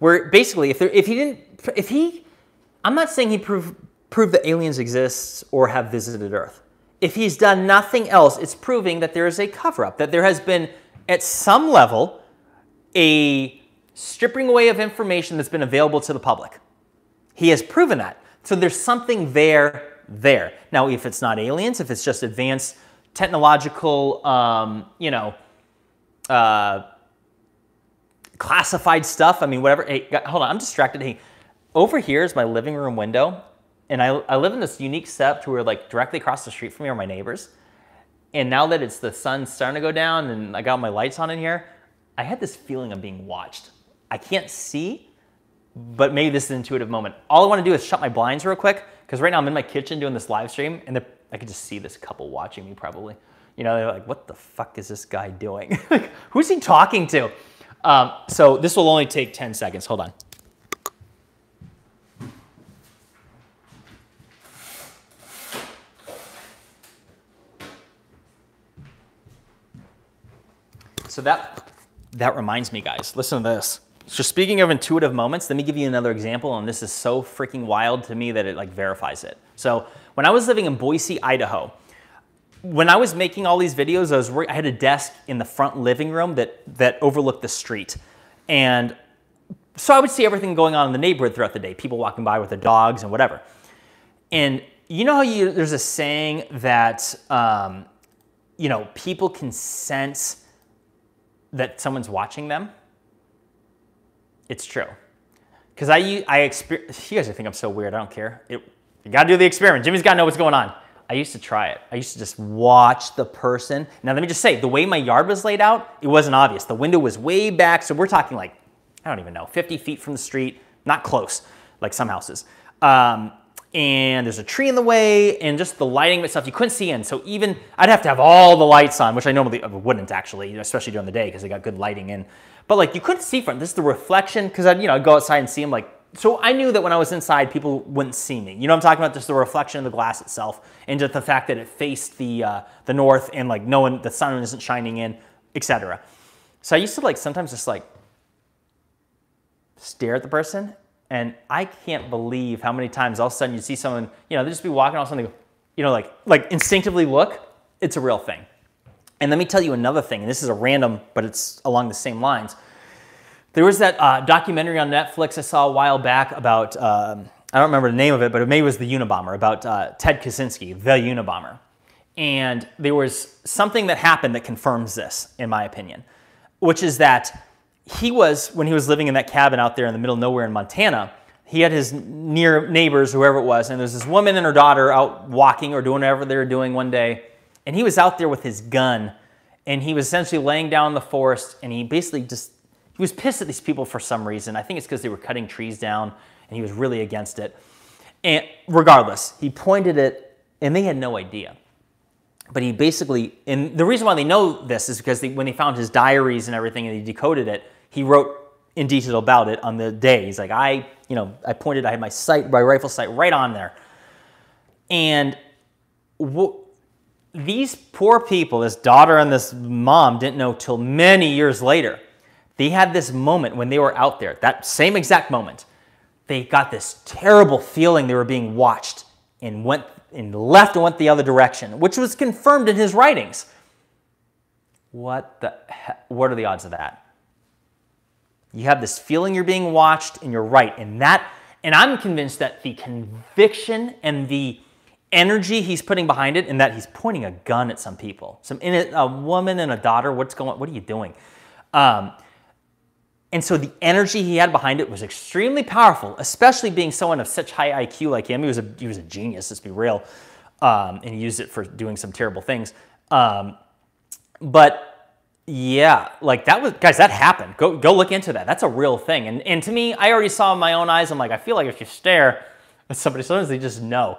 where basically, if there, if he didn't, if he, I'm not saying he proved prove that aliens exist or have visited Earth. If he's done nothing else, it's proving that there is a cover up, that there has been, at some level, a stripping away of information that's been available to the public. He has proven that. So there's something there there. Now, if it's not aliens, if it's just advanced technological, um, you know, uh, classified stuff, I mean, whatever. Hey, hold on, I'm distracted. Hey, over here is my living room window. And I, I live in this unique setup to where like directly across the street from me are my neighbors. And now that it's the sun starting to go down and I got my lights on in here, I had this feeling of being watched. I can't see, but maybe this is an intuitive moment. All I want to do is shut my blinds real quick because right now I'm in my kitchen doing this live stream and I can just see this couple watching me probably. You know, they're like, what the fuck is this guy doing? Who's he talking to? Um, so this will only take 10 seconds. Hold on. So that, that reminds me, guys, listen to this. So speaking of intuitive moments, let me give you another example, and this is so freaking wild to me that it like verifies it. So when I was living in Boise, Idaho, when I was making all these videos, I was I had a desk in the front living room that that overlooked the street, and so I would see everything going on in the neighborhood throughout the day, people walking by with their dogs and whatever. And you know how you, there's a saying that um, you know people can sense that someone's watching them. It's true. Because I, I experience, you guys think I'm so weird. I don't care. It, you got to do the experiment. Jimmy's got to know what's going on. I used to try it. I used to just watch the person. Now, let me just say, the way my yard was laid out, it wasn't obvious. The window was way back. So we're talking like, I don't even know, 50 feet from the street, not close, like some houses. Um, and there's a tree in the way and just the lighting itself, you couldn't see in. So even, I'd have to have all the lights on, which I normally wouldn't actually, especially during the day because they got good lighting in. But like you couldn't see from this is the reflection because I'd you know I'd go outside and see them like so I knew that when I was inside people wouldn't see me. You know I'm talking about just the reflection of the glass itself and just the fact that it faced the uh, the north and like no one the sun isn't shining in, etc. So I used to like sometimes just like stare at the person and I can't believe how many times all of a sudden you see someone, you know, they just be walking on something, you know, like like instinctively look. It's a real thing. And let me tell you another thing, and this is a random, but it's along the same lines. There was that uh, documentary on Netflix I saw a while back about, um, I don't remember the name of it, but it maybe was The Unabomber, about uh, Ted Kaczynski, the Unabomber. And there was something that happened that confirms this, in my opinion, which is that he was, when he was living in that cabin out there in the middle of nowhere in Montana, he had his near neighbors, whoever it was, and there's this woman and her daughter out walking or doing whatever they were doing one day and he was out there with his gun and he was essentially laying down in the forest and he basically just, he was pissed at these people for some reason. I think it's because they were cutting trees down and he was really against it. And regardless, he pointed it and they had no idea. But he basically, and the reason why they know this is because they, when they found his diaries and everything and he decoded it, he wrote in detail about it on the day. He's like, I, you know, I pointed, I had my sight, my rifle sight right on there. And what, these poor people, this daughter and this mom, didn't know till many years later. They had this moment when they were out there, that same exact moment. They got this terrible feeling they were being watched and went and left and went the other direction, which was confirmed in his writings. What the what are the odds of that? You have this feeling you're being watched and you're right. And that and I'm convinced that the conviction and the energy he's putting behind it and that he's pointing a gun at some people. Some in a woman and a daughter, what's going what are you doing? Um, and so the energy he had behind it was extremely powerful, especially being someone of such high IQ like him. He was a, he was a genius, let's be real. Um, and he used it for doing some terrible things. Um, but yeah, like that was, guys, that happened. Go, go look into that. That's a real thing. And, and to me, I already saw in my own eyes, I'm like, I feel like if you stare at somebody, sometimes they just know.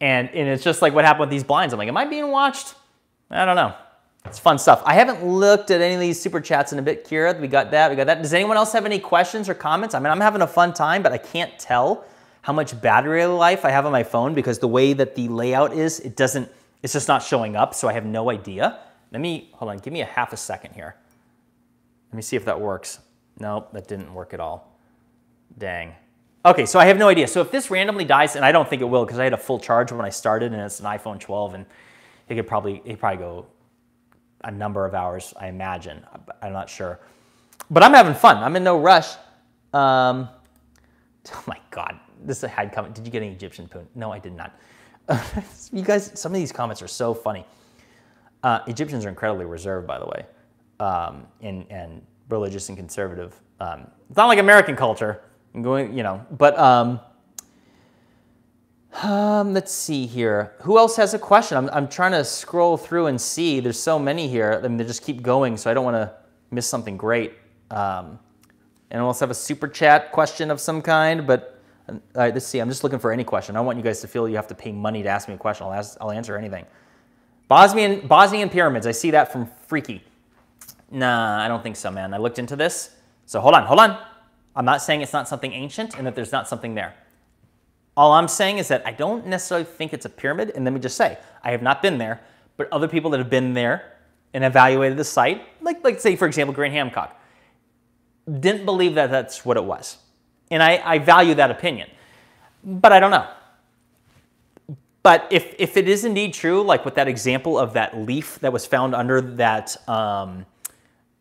And, and it's just like what happened with these blinds. I'm like, am I being watched? I don't know. It's fun stuff. I haven't looked at any of these super chats in a bit, Kira. We got that, we got that. Does anyone else have any questions or comments? I mean, I'm having a fun time, but I can't tell how much battery life I have on my phone because the way that the layout is, it doesn't, it's just not showing up, so I have no idea. Let me, hold on, give me a half a second here. Let me see if that works. Nope, that didn't work at all. Dang. Okay, so I have no idea. So if this randomly dies, and I don't think it will because I had a full charge when I started and it's an iPhone 12 and it could probably, it probably go a number of hours, I imagine. I'm not sure. But I'm having fun. I'm in no rush. Um, oh my God, this hide comment. Did you get any Egyptian poon? No, I did not. you guys, some of these comments are so funny. Uh, Egyptians are incredibly reserved, by the way, um, and, and religious and conservative. Um, it's not like American culture going, you know, but um, um, let's see here. Who else has a question? I'm, I'm trying to scroll through and see. There's so many here. I mean, they just keep going, so I don't want to miss something great. Um, and I also have a super chat question of some kind, but all right, let's see. I'm just looking for any question. I want you guys to feel you have to pay money to ask me a question. I'll, ask, I'll answer anything. Bosnian, Bosnian pyramids. I see that from Freaky. Nah, I don't think so, man. I looked into this. So hold on, hold on. I'm not saying it's not something ancient and that there's not something there. All I'm saying is that I don't necessarily think it's a pyramid. And let me just say, I have not been there, but other people that have been there and evaluated the site, like, like say, for example, Graham Hancock, didn't believe that that's what it was. And I, I value that opinion, but I don't know. But if, if it is indeed true, like with that example of that leaf that was found under that um,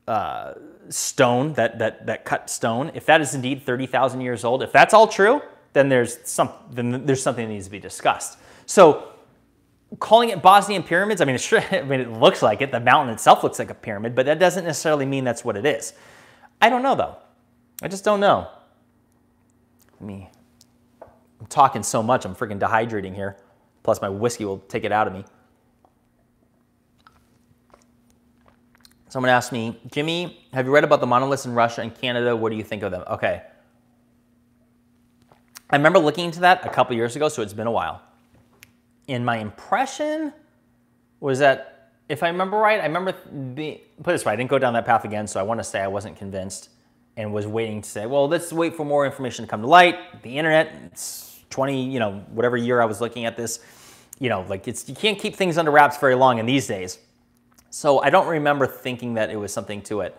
uh, stone, that, that, that cut stone, if that is indeed 30,000 years old, if that's all true, then there's, some, then there's something that needs to be discussed. So calling it Bosnian pyramids, I mean, sure, I mean, it looks like it. The mountain itself looks like a pyramid, but that doesn't necessarily mean that's what it is. I don't know, though. I just don't know. Me, I'm talking so much, I'm freaking dehydrating here. Plus, my whiskey will take it out of me. Someone asked me, Jimmy, have you read about the monoliths in Russia and Canada? What do you think of them? Okay. I remember looking into that a couple years ago, so it's been a while. And my impression was that, if I remember right, I remember, being, put this way, I didn't go down that path again, so I want to say I wasn't convinced and was waiting to say, well, let's wait for more information to come to light. The internet, 20, you know, whatever year I was looking at this, you know, like it's, you can't keep things under wraps very long in these days. So I don't remember thinking that it was something to it,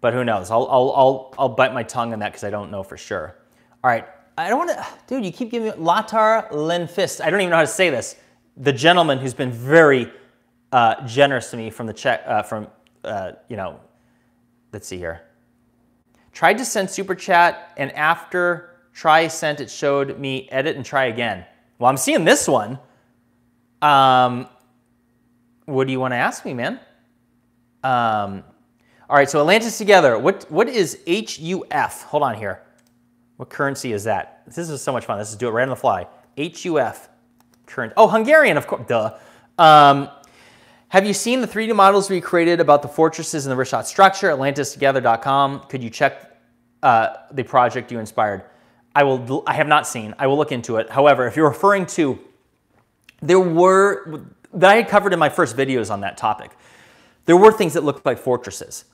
but who knows? I'll, I'll, I'll, I'll bite my tongue on that because I don't know for sure. All right, I don't want to, dude, you keep giving me Latar Lenfist. I don't even know how to say this. The gentleman who's been very uh, generous to me from the check, uh, from, uh, you know, let's see here. Tried to send super chat and after try sent, it showed me edit and try again. Well, I'm seeing this one. Um, what do you want to ask me, man? Um, all right, so Atlantis together. What what is HUF? Hold on here. What currency is that? This is so much fun. This is do it right on the fly. HUF current. Oh, Hungarian, of course. Duh. Um, have you seen the 3D models we created about the fortresses and the Richat structure? AtlantisTogether.com. Could you check uh, the project you inspired? I will. I have not seen. I will look into it. However, if you're referring to, there were that I had covered in my first videos on that topic. There were things that looked like fortresses,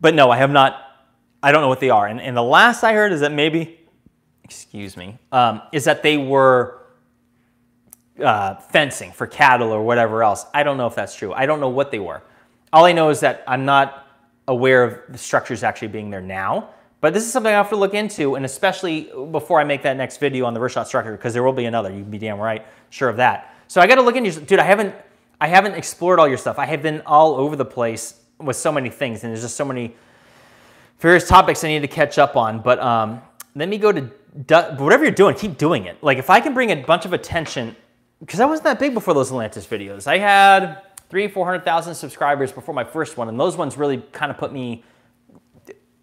but no, I have not. I don't know what they are. And, and the last I heard is that maybe, excuse me, um, is that they were uh, fencing for cattle or whatever else. I don't know if that's true. I don't know what they were. All I know is that I'm not aware of the structures actually being there now. But this is something I have to look into, and especially before I make that next video on the Richat structure, because there will be another. You can be damn right, sure of that. So I got to look into, dude. I haven't, I haven't explored all your stuff. I have been all over the place with so many things, and there's just so many various topics I need to catch up on. But um, let me go to whatever you're doing. Keep doing it. Like if I can bring a bunch of attention, because I wasn't that big before those Atlantis videos. I had three, four hundred thousand subscribers before my first one, and those ones really kind of put me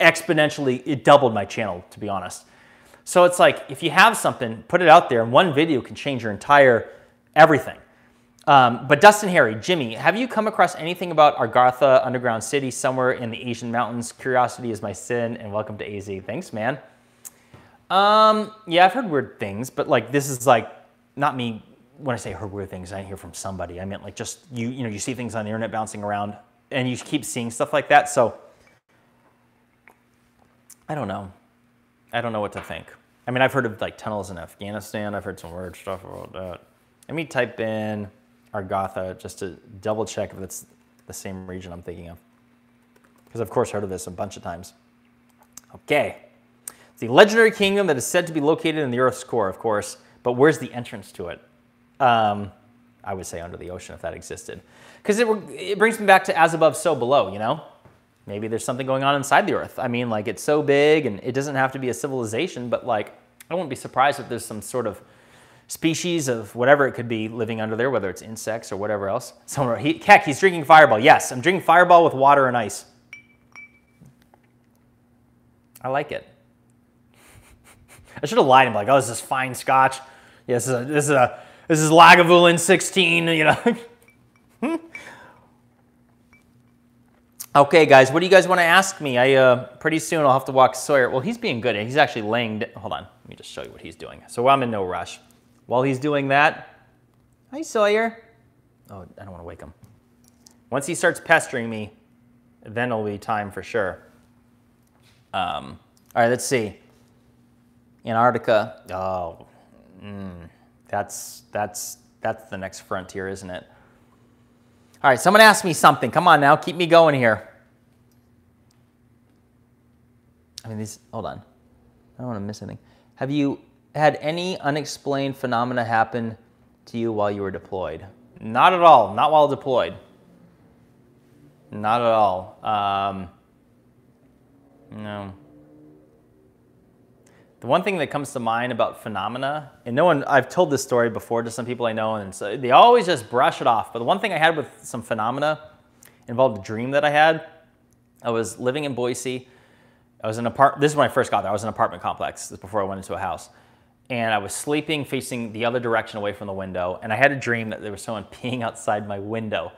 exponentially, it doubled my channel, to be honest. So it's like, if you have something, put it out there, and one video can change your entire everything. Um, but Dustin Harry, Jimmy, have you come across anything about Agartha underground city somewhere in the Asian mountains? Curiosity is my sin, and welcome to AZ. Thanks, man. Um, yeah, I've heard weird things, but like this is like not me. When I say heard weird things, I hear from somebody. I meant like just you, you know, you see things on the internet bouncing around, and you keep seeing stuff like that. So I don't know. I don't know what to think. I mean, I've heard of like tunnels in Afghanistan. I've heard some weird stuff about that. Let me type in Agartha just to double check if it's the same region I'm thinking of. Because I've, of course, heard of this a bunch of times. Okay. It's the legendary kingdom that is said to be located in the Earth's core, of course. But where's the entrance to it? Um, I would say under the ocean if that existed. Because it, it brings me back to as above, so below, you know? Maybe there's something going on inside the earth. I mean, like it's so big and it doesn't have to be a civilization, but like I wouldn't be surprised if there's some sort of species of whatever it could be living under there, whether it's insects or whatever else. Someone, he, Keck, he's drinking Fireball. Yes, I'm drinking Fireball with water and ice. I like it. I should have lied and be like, oh, this is fine scotch. Yeah, this is a, this is a, this is Lagavulin 16, you know. Hmm? Okay, guys, what do you guys want to ask me? I uh, Pretty soon I'll have to walk Sawyer. Well, he's being good. He's actually laying... Hold on. Let me just show you what he's doing. So I'm in no rush. While he's doing that... Hi, Sawyer. Oh, I don't want to wake him. Once he starts pestering me, then it'll be time for sure. Um, all right, let's see. Antarctica. Oh, mm, that's, that's, that's the next frontier, isn't it? All right, someone asked me something. Come on now, keep me going here. I mean, these, hold on. I don't want to miss anything. Have you had any unexplained phenomena happen to you while you were deployed? Not at all. Not while deployed. Not at all. Um, no. The one thing that comes to mind about phenomena, and no one, I've told this story before to some people I know, and so they always just brush it off. But the one thing I had with some phenomena involved a dream that I had. I was living in Boise. I was in an apart. This is when I first got there. I was in an apartment complex. This before I went into a house, and I was sleeping facing the other direction away from the window. And I had a dream that there was someone peeing outside my window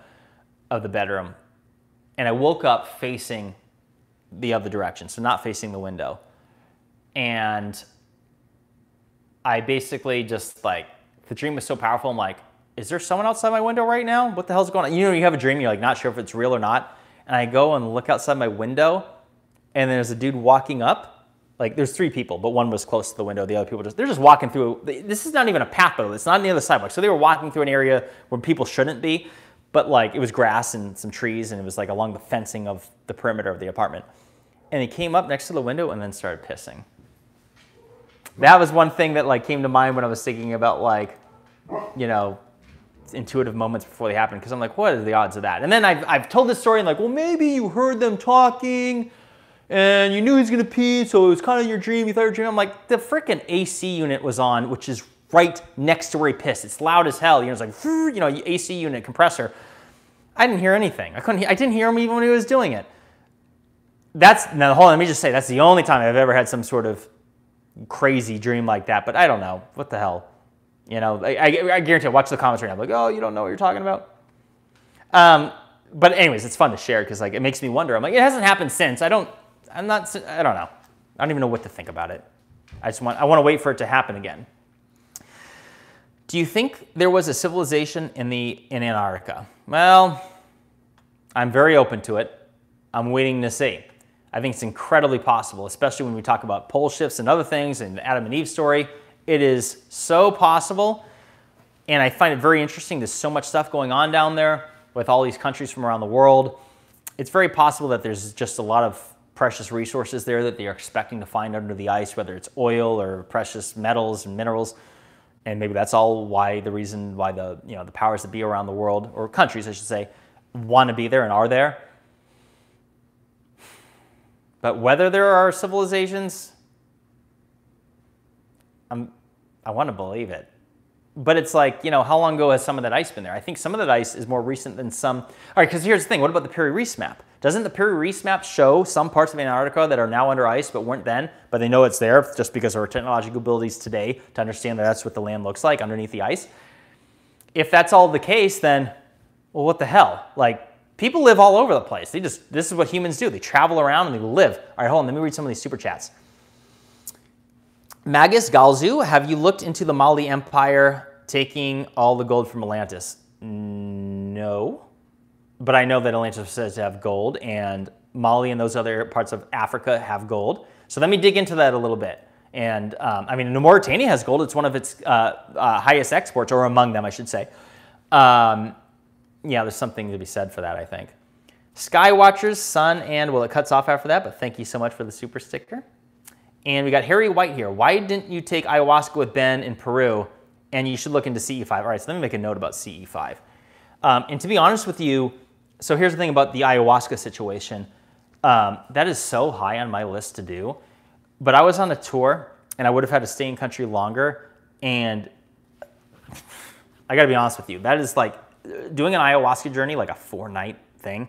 of the bedroom, and I woke up facing the other direction, so not facing the window and I basically just like, the dream was so powerful. I'm like, is there someone outside my window right now? What the hell's going on? You know, you have a dream, you're like not sure if it's real or not. And I go and look outside my window, and there's a dude walking up. Like there's three people, but one was close to the window. The other people just they're just walking through. This is not even a path though. It's not near the sidewalk. So they were walking through an area where people shouldn't be, but like it was grass and some trees, and it was like along the fencing of the perimeter of the apartment. And he came up next to the window and then started pissing that was one thing that like came to mind when I was thinking about like, you know, intuitive moments before they happen. Because I'm like, what are the odds of that? And then I've, I've told this story and like, well, maybe you heard them talking and you knew he was gonna pee, so it was kind of your dream. You thought your dream. I'm like, the freaking AC unit was on, which is right next to where he pissed. It's loud as hell. You know, it's like, you know, AC unit compressor. I didn't hear anything. I couldn't. I didn't hear him even when he was doing it. That's now. Hold on. Let me just say that's the only time I've ever had some sort of crazy dream like that, but I don't know. What the hell? You know, I, I, I guarantee I watch the comments right now. I'm like, oh, you don't know what you're talking about? Um, but anyways, it's fun to share because like it makes me wonder. I'm like, it hasn't happened since. I don't, I'm not, I don't know. I don't even know what to think about it. I just want, I want to wait for it to happen again. Do you think there was a civilization in the in Antarctica? Well, I'm very open to it. I'm waiting to see. I think it's incredibly possible, especially when we talk about pole shifts and other things and Adam and Eve story. It is so possible. And I find it very interesting. There's so much stuff going on down there with all these countries from around the world. It's very possible that there's just a lot of precious resources there that they are expecting to find under the ice, whether it's oil or precious metals and minerals. And maybe that's all why the reason why the, you know, the powers that be around the world, or countries, I should say, want to be there and are there but whether there are civilizations, I'm, I want to believe it. But it's like, you know, how long ago has some of that ice been there? I think some of that ice is more recent than some. All right, because here's the thing. What about the Piri-Reis map? Doesn't the Piri-Reis map show some parts of Antarctica that are now under ice but weren't then, but they know it's there just because of our technological abilities today to understand that that's what the land looks like underneath the ice? If that's all the case, then, well, what the hell? Like, People live all over the place. They just, this is what humans do. They travel around and they live. All right, hold on, let me read some of these super chats. Magus Galzu, have you looked into the Mali Empire taking all the gold from Atlantis? No, but I know that Atlantis says to have gold and Mali and those other parts of Africa have gold. So let me dig into that a little bit. And um, I mean, Mauritania has gold. It's one of its uh, uh, highest exports, or among them, I should say. Um, yeah, there's something to be said for that, I think. Skywatchers, Sun, and well, it cuts off after that, but thank you so much for the super sticker. And we got Harry White here. Why didn't you take ayahuasca with Ben in Peru? And you should look into CE5. All right, so let me make a note about CE5. Um, and to be honest with you, so here's the thing about the ayahuasca situation. Um, that is so high on my list to do. But I was on a tour and I would have had to stay in country longer. And I gotta be honest with you, that is like doing an ayahuasca journey, like a four night thing,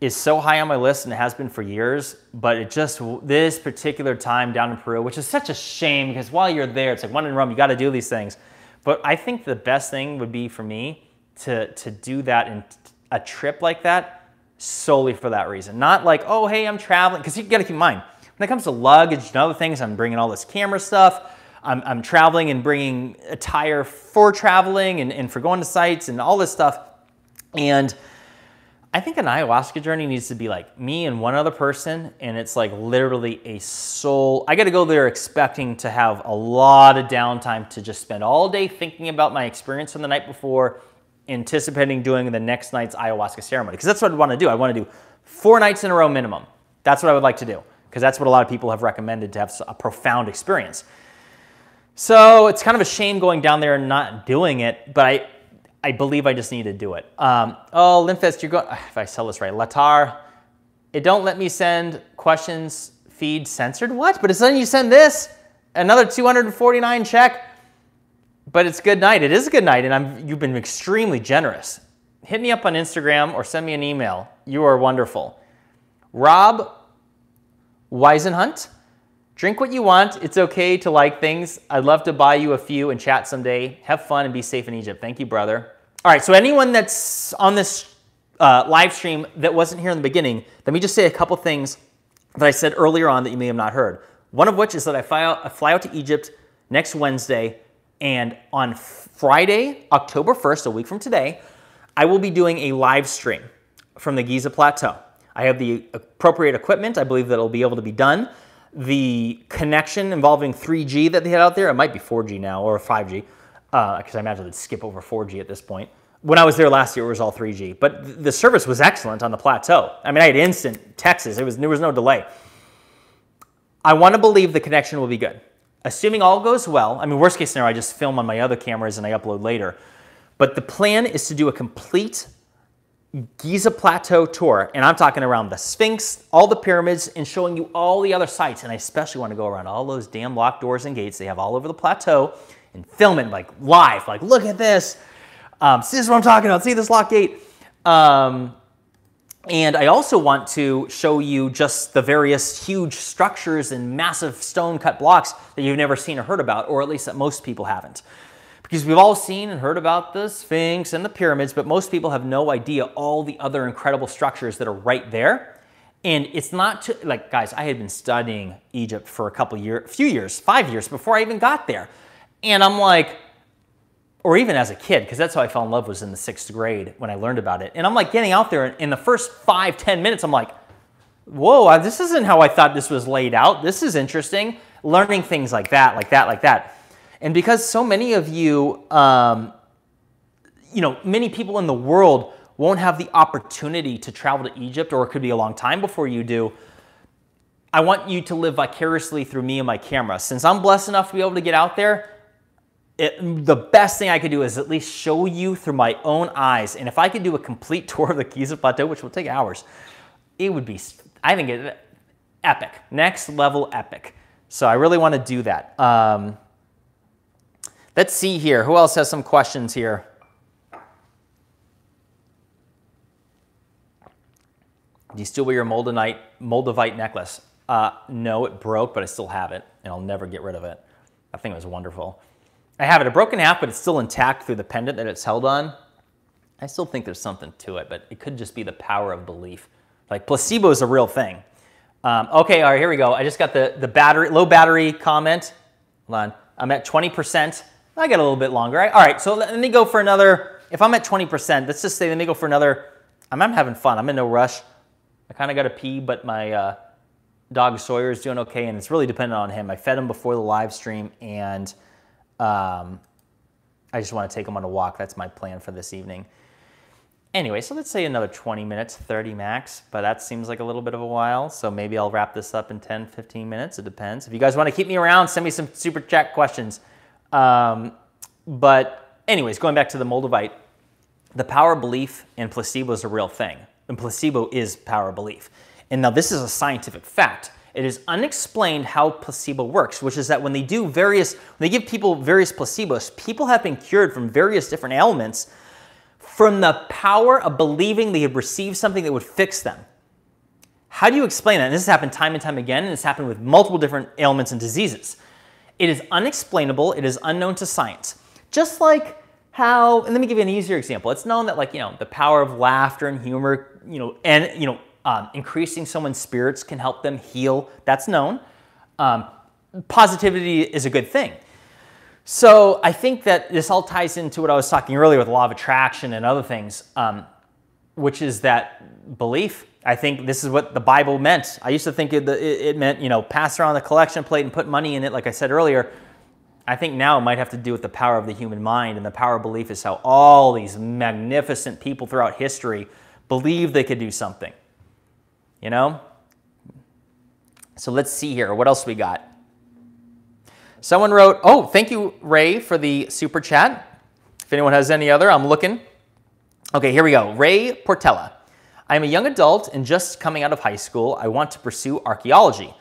is so high on my list and it has been for years. But it just, this particular time down in Peru, which is such a shame because while you're there, it's like one in Rome, you got to do these things. But I think the best thing would be for me to, to do that in a trip like that solely for that reason. Not like, oh, hey, I'm traveling. Because you got to keep in mind, when it comes to luggage and other things, I'm bringing all this camera stuff. I'm, I'm traveling and bringing attire for traveling and, and for going to sites and all this stuff. And I think an ayahuasca journey needs to be like me and one other person, and it's like literally a soul. I got to go there expecting to have a lot of downtime to just spend all day thinking about my experience from the night before, anticipating doing the next night's ayahuasca ceremony. Because that's what I want to do. I want to do four nights in a row minimum. That's what I would like to do. because that's what a lot of people have recommended to have a profound experience. So it's kind of a shame going down there and not doing it, but I, I believe I just need to do it. Um, oh, Linfest, you're going, if I sell this right, Latar, it don't let me send questions feed censored. What? But it's letting you send this, another 249 check. But it's good night. It is a good night, and I'm, you've been extremely generous. Hit me up on Instagram or send me an email. You are wonderful. Rob Weisenhunt, drink what you want. It's okay to like things. I'd love to buy you a few and chat someday. Have fun and be safe in Egypt. Thank you, brother. All right, so anyone that's on this uh, live stream that wasn't here in the beginning, let me just say a couple things that I said earlier on that you may have not heard. One of which is that I fly out, I fly out to Egypt next Wednesday, and on Friday, October 1st, a week from today, I will be doing a live stream from the Giza Plateau. I have the appropriate equipment. I believe that it'll be able to be done. The connection involving 3G that they had out there, it might be 4G now or 5G, because uh, I imagine they'd skip over 4G at this point. When I was there last year, it was all 3G, but the service was excellent on the plateau. I mean, I had instant texts. It was, there was no delay. I want to believe the connection will be good. Assuming all goes well, I mean, worst case scenario, I just film on my other cameras and I upload later. But the plan is to do a complete Giza Plateau tour, and I'm talking around the Sphinx, all the pyramids, and showing you all the other sites. And I especially want to go around all those damn locked doors and gates they have all over the plateau and film it like live. Like, look at this. Um, see, this is what I'm talking about. See this lock gate. Um, and I also want to show you just the various huge structures and massive stone cut blocks that you've never seen or heard about, or at least that most people haven't. Because we've all seen and heard about the Sphinx and the pyramids, but most people have no idea all the other incredible structures that are right there. And it's not to, like, guys, I had been studying Egypt for a couple years, few years, five years before I even got there. And I'm like, or even as a kid, because that's how I fell in love was in the sixth grade when I learned about it. And I'm like getting out there in the first five, ten minutes, I'm like, whoa, this isn't how I thought this was laid out. This is interesting. Learning things like that, like that, like that. And because so many of you, um, you know, many people in the world won't have the opportunity to travel to Egypt, or it could be a long time before you do, I want you to live vicariously through me and my camera. Since I'm blessed enough to be able to get out there, it, the best thing I could do is at least show you through my own eyes. And if I could do a complete tour of the Giza Plateau, which will take hours, it would be, I think, it, epic. Next level epic. So I really want to do that. Um, let's see here. Who else has some questions here? Do you still wear your Moldavite, Moldavite necklace? Uh, no, it broke, but I still have it, and I'll never get rid of it. I think it was wonderful. I have it a broken half, but it's still intact through the pendant that it's held on. I still think there's something to it, but it could just be the power of belief. Like placebo is a real thing. Um, okay, all right, here we go. I just got the, the battery, low battery comment. Hold on. I'm at 20%. I got a little bit longer. All right, so let me go for another, if I'm at 20%, let's just say let me go for another, I'm, I'm having fun. I'm in no rush. I kind of got to pee, but my uh, dog Sawyer is doing okay, and it's really dependent on him. I fed him before the live stream, and um, I just want to take him on a walk. That's my plan for this evening. Anyway, so let's say another 20 minutes, 30 max, but that seems like a little bit of a while. So maybe I'll wrap this up in 10, 15 minutes. It depends. If you guys want to keep me around, send me some super chat questions. Um, but anyways, going back to the Moldavite, the power of belief and placebo is a real thing. And placebo is power of belief. And now this is a scientific fact. It is unexplained how placebo works, which is that when they do various, when they give people various placebos, people have been cured from various different ailments from the power of believing they had received something that would fix them. How do you explain that? And this has happened time and time again, and it's happened with multiple different ailments and diseases. It is unexplainable, it is unknown to science. Just like how, and let me give you an easier example. It's known that like, you know, the power of laughter and humor, you know, and, you know, um, increasing someone's spirits can help them heal. That's known. Um, positivity is a good thing. So I think that this all ties into what I was talking earlier with law of attraction and other things, um, which is that belief. I think this is what the Bible meant. I used to think it, it meant, you know, pass around the collection plate and put money in it, like I said earlier. I think now it might have to do with the power of the human mind, and the power of belief is how all these magnificent people throughout history believed they could do something you know? So let's see here. What else we got? Someone wrote, oh, thank you, Ray, for the super chat. If anyone has any other, I'm looking. Okay, here we go. Ray Portella. I'm a young adult and just coming out of high school. I want to pursue archaeology,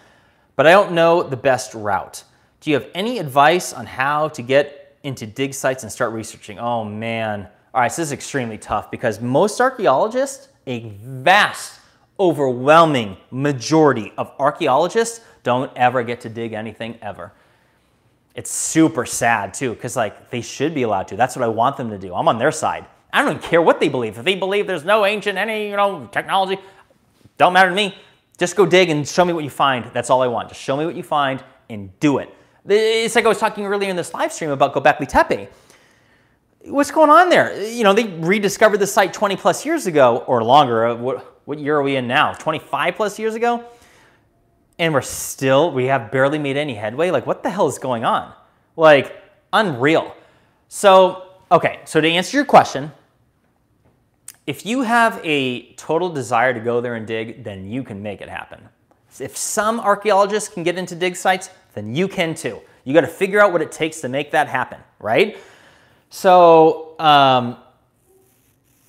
but I don't know the best route. Do you have any advice on how to get into dig sites and start researching? Oh man. All right, so this is extremely tough because most archaeologists, a vast, overwhelming majority of archaeologists don't ever get to dig anything ever. It's super sad too, because like they should be allowed to. That's what I want them to do. I'm on their side. I don't care what they believe. If they believe there's no ancient any, you know, technology, don't matter to me. Just go dig and show me what you find. That's all I want. Just show me what you find and do it. It's like I was talking earlier in this live stream about Gobekli Tepe. What's going on there? You know, they rediscovered the site 20 plus years ago or longer. Uh, what, what year are we in now? 25 plus years ago? and we're still, we have barely made any headway. Like, what the hell is going on? Like, unreal. So, okay, so to answer your question, if you have a total desire to go there and dig, then you can make it happen. If some archaeologists can get into dig sites, then you can too. You got to figure out what it takes to make that happen, right? So, um,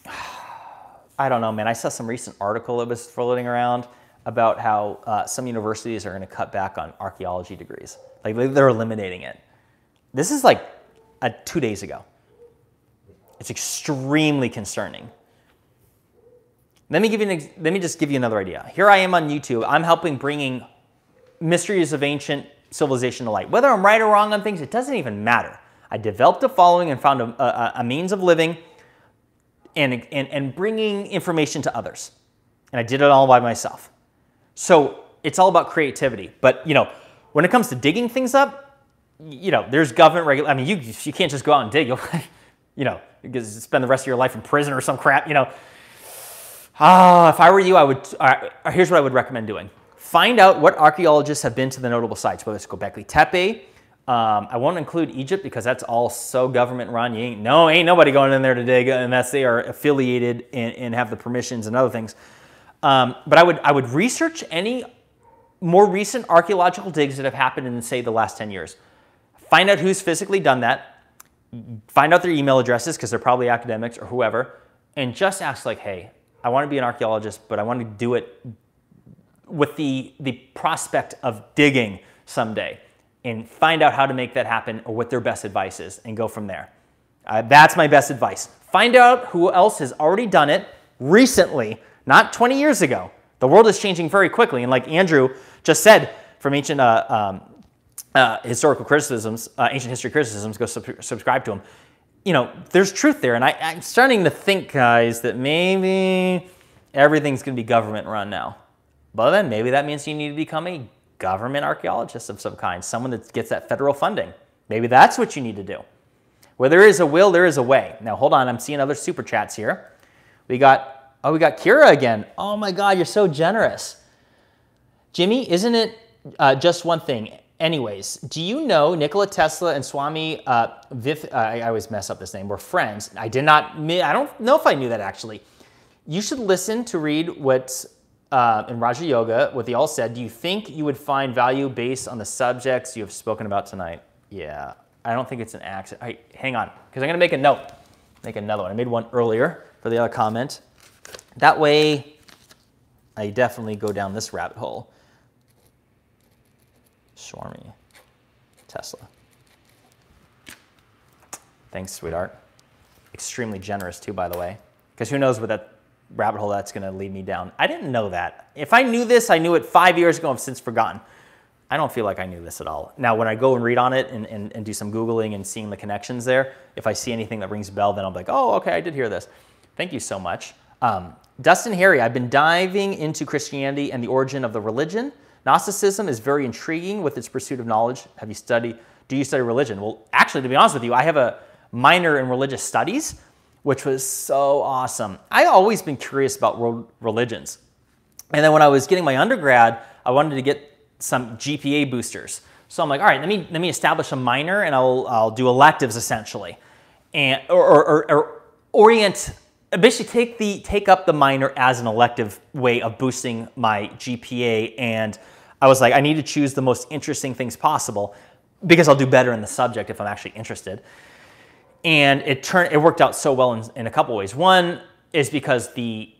I don't know, man. I saw some recent article that was floating around about how uh, some universities are going to cut back on archaeology degrees. Like they're eliminating it. This is like uh, two days ago. It's extremely concerning. Let me give you an, let me just give you another idea. Here I am on YouTube. I'm helping bringing mysteries of ancient civilization to light. Whether I'm right or wrong on things, it doesn't even matter. I developed a following and found a, a, a means of living and, and, and bringing information to others. And I did it all by myself. So it's all about creativity. But you know, when it comes to digging things up, you know, there's government regul. I mean, you you can't just go out and dig. You'll, you know, spend the rest of your life in prison or some crap. You know. Ah, if I were you, I would. Uh, here's what I would recommend doing: find out what archaeologists have been to the notable sites, whether it's Gobekli Tepe. Um, I won't include Egypt because that's all so government run. You ain't no, ain't nobody going in there to dig unless they are affiliated and, and have the permissions and other things. Um, but I would, I would research any more recent archaeological digs that have happened in, say, the last 10 years. Find out who's physically done that. Find out their email addresses because they're probably academics or whoever. And just ask like, hey, I want to be an archaeologist, but I want to do it with the, the prospect of digging someday and find out how to make that happen or what their best advice is and go from there. Uh, that's my best advice. Find out who else has already done it recently not 20 years ago. The world is changing very quickly. And like Andrew just said from ancient uh, um, uh, historical criticisms, uh, ancient history criticisms, go sub subscribe to them. You know, there's truth there. And I, I'm starting to think, guys, that maybe everything's going to be government run now. But then maybe that means you need to become a government archaeologist of some kind, someone that gets that federal funding. Maybe that's what you need to do. Where there is a will, there is a way. Now, hold on, I'm seeing other super chats here. We got Oh, we got Kira again. Oh my God, you're so generous. Jimmy, isn't it uh, just one thing? Anyways, do you know Nikola Tesla and Swami uh, uh, I always mess up this name, were friends. I did not, I don't know if I knew that actually. You should listen to read what uh, in Raja Yoga, what they all said. Do you think you would find value based on the subjects you have spoken about tonight? Yeah, I don't think it's an accident. Hang on, because I'm gonna make a note. Make another one. I made one earlier for the other comment. That way, I definitely go down this rabbit hole. Swami, Tesla. Thanks, sweetheart. Extremely generous too, by the way. Because who knows what that rabbit hole that's going to lead me down. I didn't know that. If I knew this, I knew it five years ago. I've since forgotten. I don't feel like I knew this at all. Now, when I go and read on it and, and, and do some Googling and seeing the connections there, if I see anything that rings a bell, then I'll be like, oh, okay, I did hear this. Thank you so much. Um, Dustin Harry, I've been diving into Christianity and the origin of the religion. Gnosticism is very intriguing with its pursuit of knowledge. Have you studied, do you study religion? Well, actually, to be honest with you, I have a minor in religious studies, which was so awesome. I've always been curious about world religions. And then when I was getting my undergrad, I wanted to get some GPA boosters. So I'm like, all right, let me, let me establish a minor and I'll, I'll do electives essentially. And, or, or, or orient basically take the take up the minor as an elective way of boosting my GPA and I was like, I need to choose the most interesting things possible because I'll do better in the subject if I'm actually interested. And it turned, it worked out so well in, in a couple ways. One is because the,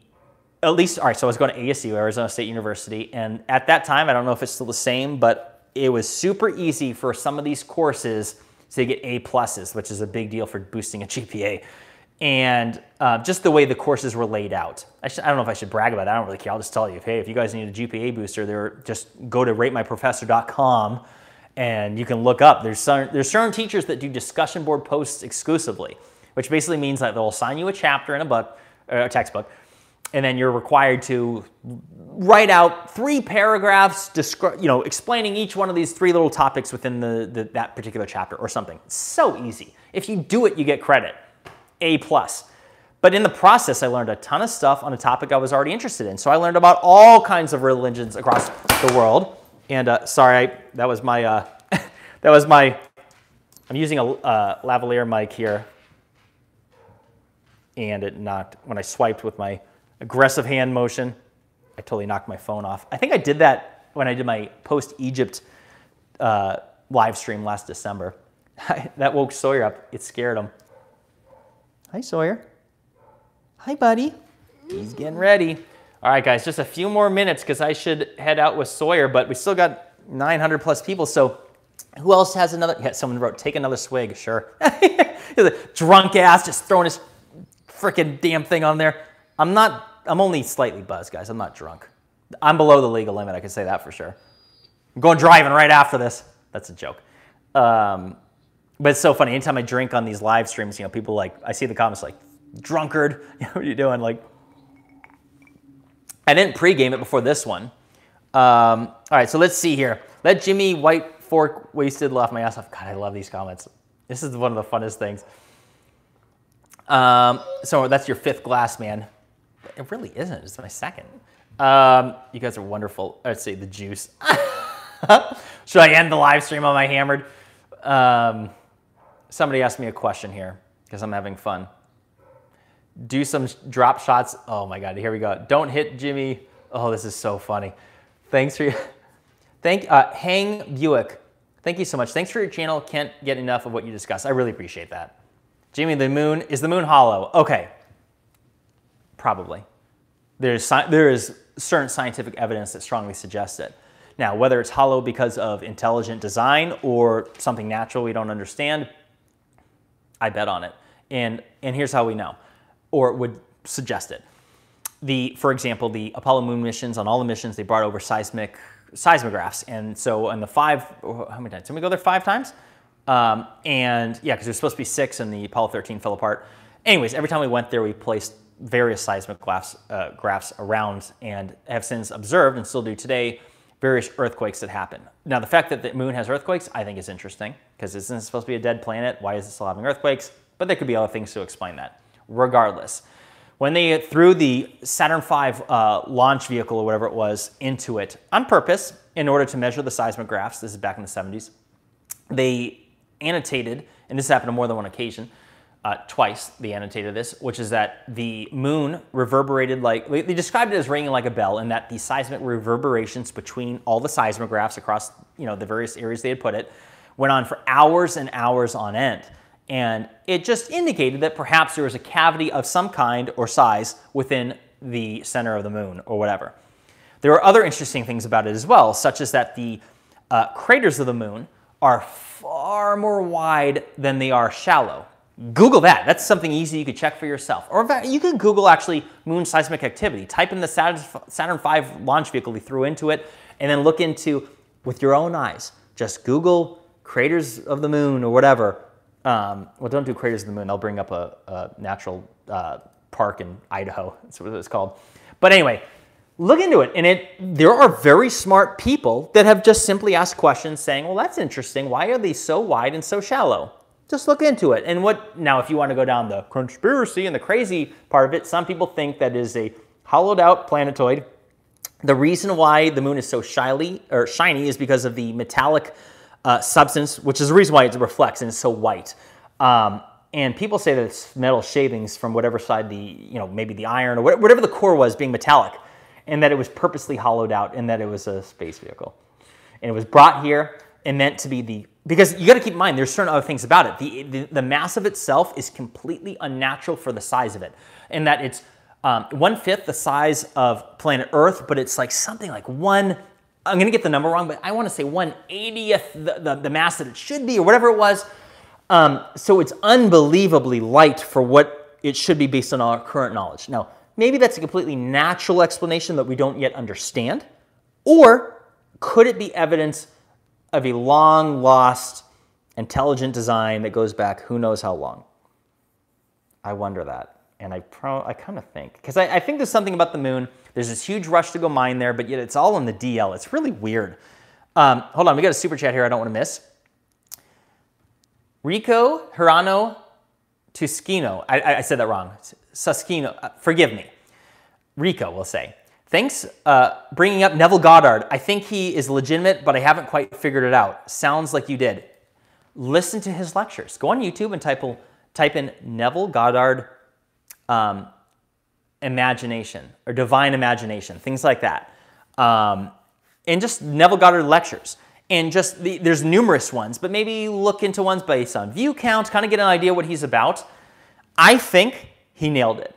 at least, all right, so I was going to ASU, Arizona State University, and at that time, I don't know if it's still the same, but it was super easy for some of these courses to get A pluses, which is a big deal for boosting a GPA. And uh, just the way the courses were laid out. I, I, don't know if I should brag about that. I don't really care. I'll just tell you, hey, if you guys need a GPA booster, there, just go to ratemyprofessor.com and you can look up. There's, some, there's certain teachers that do discussion board posts exclusively, which basically means that they'll assign you a chapter in a book, or a textbook, and then you're required to write out three paragraphs, you know, explaining each one of these three little topics within the, the, that particular chapter or something. It's so easy. If you do it, you get credit. A plus. But in the process, I learned a ton of stuff on a topic I was already interested in. So I learned about all kinds of religions across the world. And uh, sorry, I, that was my, uh, that was my, I'm using a uh, lavalier mic here. And it knocked, when I swiped with my aggressive hand motion, I totally knocked my phone off. I think I did that when I did my post-Egypt uh, live stream last December. that woke Sawyer up. It scared him. Hi, Sawyer. Hi, buddy. He's getting ready. All right, guys, just a few more minutes because I should head out with Sawyer, but we still got 900 plus people. So who else has another? Yeah, someone wrote, take another swig. Sure. drunk ass just throwing his freaking damn thing on there. I'm not, I'm only slightly buzzed, guys. I'm not drunk. I'm below the legal limit. I can say that for sure. I'm going driving right after this. That's a joke. Um, but it's so funny. Anytime I drink on these live streams, you know, people like, I see the comments like, drunkard, you know, what are you doing? Like, I didn't pregame it before this one. Um, all right, so let's see here. Let Jimmy White Fork Wasted laugh my ass off. God, I love these comments. This is one of the funnest things. Um, so that's your fifth glass, man. It really isn't. It's my second. Um, you guys are wonderful. Let's see, the juice. Should I end the live stream on my hammered? Um, somebody asked me a question here because I'm having fun. Do some drop shots. Oh my God, here we go. Don't hit Jimmy. Oh, this is so funny. Thanks for your, thank, uh, Hang Buick. Thank you so much. Thanks for your channel. Can't get enough of what you discuss. I really appreciate that. Jimmy, the moon, is the moon hollow? Okay, probably. There's, there is certain scientific evidence that strongly suggests it. Now, whether it's hollow because of intelligent design or something natural we don't understand, I bet on it. And, and here's how we know, or would suggest it. The, for example, the Apollo moon missions, on all the missions, they brought over seismic seismographs. And so on the five, how many times? Did we go there five times? Um, and yeah, because there's supposed to be six and the Apollo 13 fell apart. Anyways, every time we went there, we placed various seismic uh, graphs around and have since observed and still do today various earthquakes that happen. Now, the fact that the moon has earthquakes, I think is interesting because isn't it supposed to be a dead planet? Why is it still having earthquakes? But there could be other things to explain that. Regardless, when they threw the Saturn V uh, launch vehicle or whatever it was into it on purpose in order to measure the seismographs, this is back in the 70s, they annotated, and this happened on more than one occasion, uh, twice they annotated this, which is that the moon reverberated like, they described it as ringing like a bell and that the seismic reverberations between all the seismographs across you know, the various areas they had put it went on for hours and hours on end. And it just indicated that perhaps there was a cavity of some kind or size within the center of the moon or whatever. There are other interesting things about it as well, such as that the uh, craters of the moon are far more wide than they are shallow. Google that. That's something easy you could check for yourself. Or fact, you can Google actually moon seismic activity. Type in the Saturn V launch vehicle they threw into it, and then look into, with your own eyes, just Google craters of the moon or whatever. Um, well, don't do craters of the moon. I'll bring up a, a natural uh, park in Idaho. That's what it's called. But anyway, look into it. And it, there are very smart people that have just simply asked questions saying, well, that's interesting. Why are they so wide and so shallow? Just look into it. And what now, if you want to go down the conspiracy and the crazy part of it, some people think that is a hollowed out planetoid. The reason why the moon is so shyly or shiny is because of the metallic uh, substance, which is the reason why it reflects and is so white. Um, and people say that it's metal shavings from whatever side the, you know, maybe the iron or whatever the core was being metallic, and that it was purposely hollowed out and that it was a space vehicle. and it was brought here and meant to be the because you got to keep in mind there's certain other things about it. The, the, the mass of itself is completely unnatural for the size of it, in that it's um, one fifth the size of planet Earth, but it's like something like one. I'm gonna get the number wrong, but I want to say 180th the, the, the, mass that it should be, or whatever it was. Um, so it's unbelievably light for what it should be based on our current knowledge. Now, maybe that's a completely natural explanation that we don't yet understand, or could it be evidence of a long lost intelligent design that goes back who knows how long? I wonder that. And I, pro- I kind of think, because I, I think there's something about the moon. There's this huge rush to go mine there, but yet it's all in the DL. It's really weird. Um, hold on, we got a super chat here I don't want to miss. Rico Hirano Tuscino. I, I said that wrong. Suskino. Uh, forgive me. Rico, we'll say. Thanks uh, bringing up Neville Goddard. I think he is legitimate, but I haven't quite figured it out. Sounds like you did. Listen to his lectures. Go on YouTube and type, type in Neville Goddard um, imagination or divine imagination, things like that. Um, and just Neville Goddard lectures. And just the, there's numerous ones, but maybe look into ones based on view count, kind of get an idea what he's about. I think he nailed it.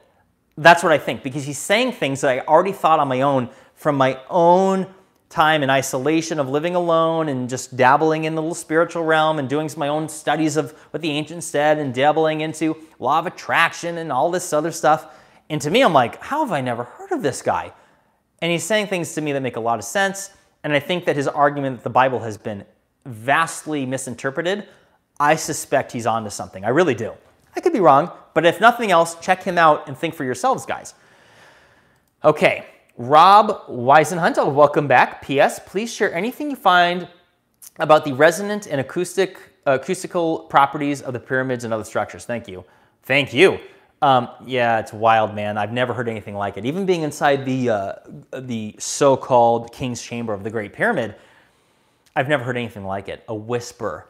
That's what I think because he's saying things that I already thought on my own from my own time in isolation of living alone and just dabbling in the little spiritual realm and doing my own studies of what the ancients said and dabbling into law of attraction and all this other stuff. And to me, I'm like, how have I never heard of this guy? And he's saying things to me that make a lot of sense. And I think that his argument that the Bible has been vastly misinterpreted, I suspect he's onto something. I really do. I could be wrong, but if nothing else, check him out and think for yourselves, guys. Okay, Rob Weisenhunt, welcome back. P.S. Please share anything you find about the resonant and acoustic acoustical properties of the pyramids and other structures. Thank you. Thank you. Um, yeah, it's wild, man. I've never heard anything like it. Even being inside the uh, the so-called King's Chamber of the Great Pyramid, I've never heard anything like it. A whisper,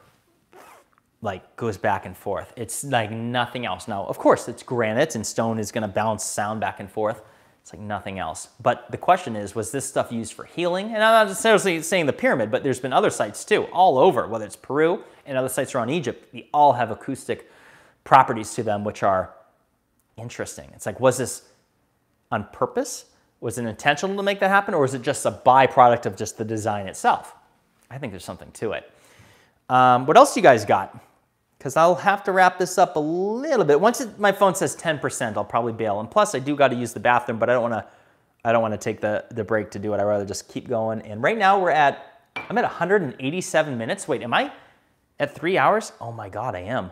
like goes back and forth. It's like nothing else. Now, of course, it's granite and stone is going to bounce sound back and forth. It's like nothing else. But the question is, was this stuff used for healing? And I'm not necessarily saying the pyramid, but there's been other sites too, all over, whether it's Peru and other sites around Egypt. They all have acoustic properties to them, which are interesting. It's like, was this on purpose? Was it intentional to make that happen? Or was it just a byproduct of just the design itself? I think there's something to it. Um, what else you guys got? Because I'll have to wrap this up a little bit. Once it, my phone says 10%, I'll probably bail. And plus, I do got to use the bathroom, but I don't want to. I don't want to take the, the break to do it. I'd rather just keep going. And right now we're at, I'm at 187 minutes. Wait, am I at three hours? Oh my God, I am.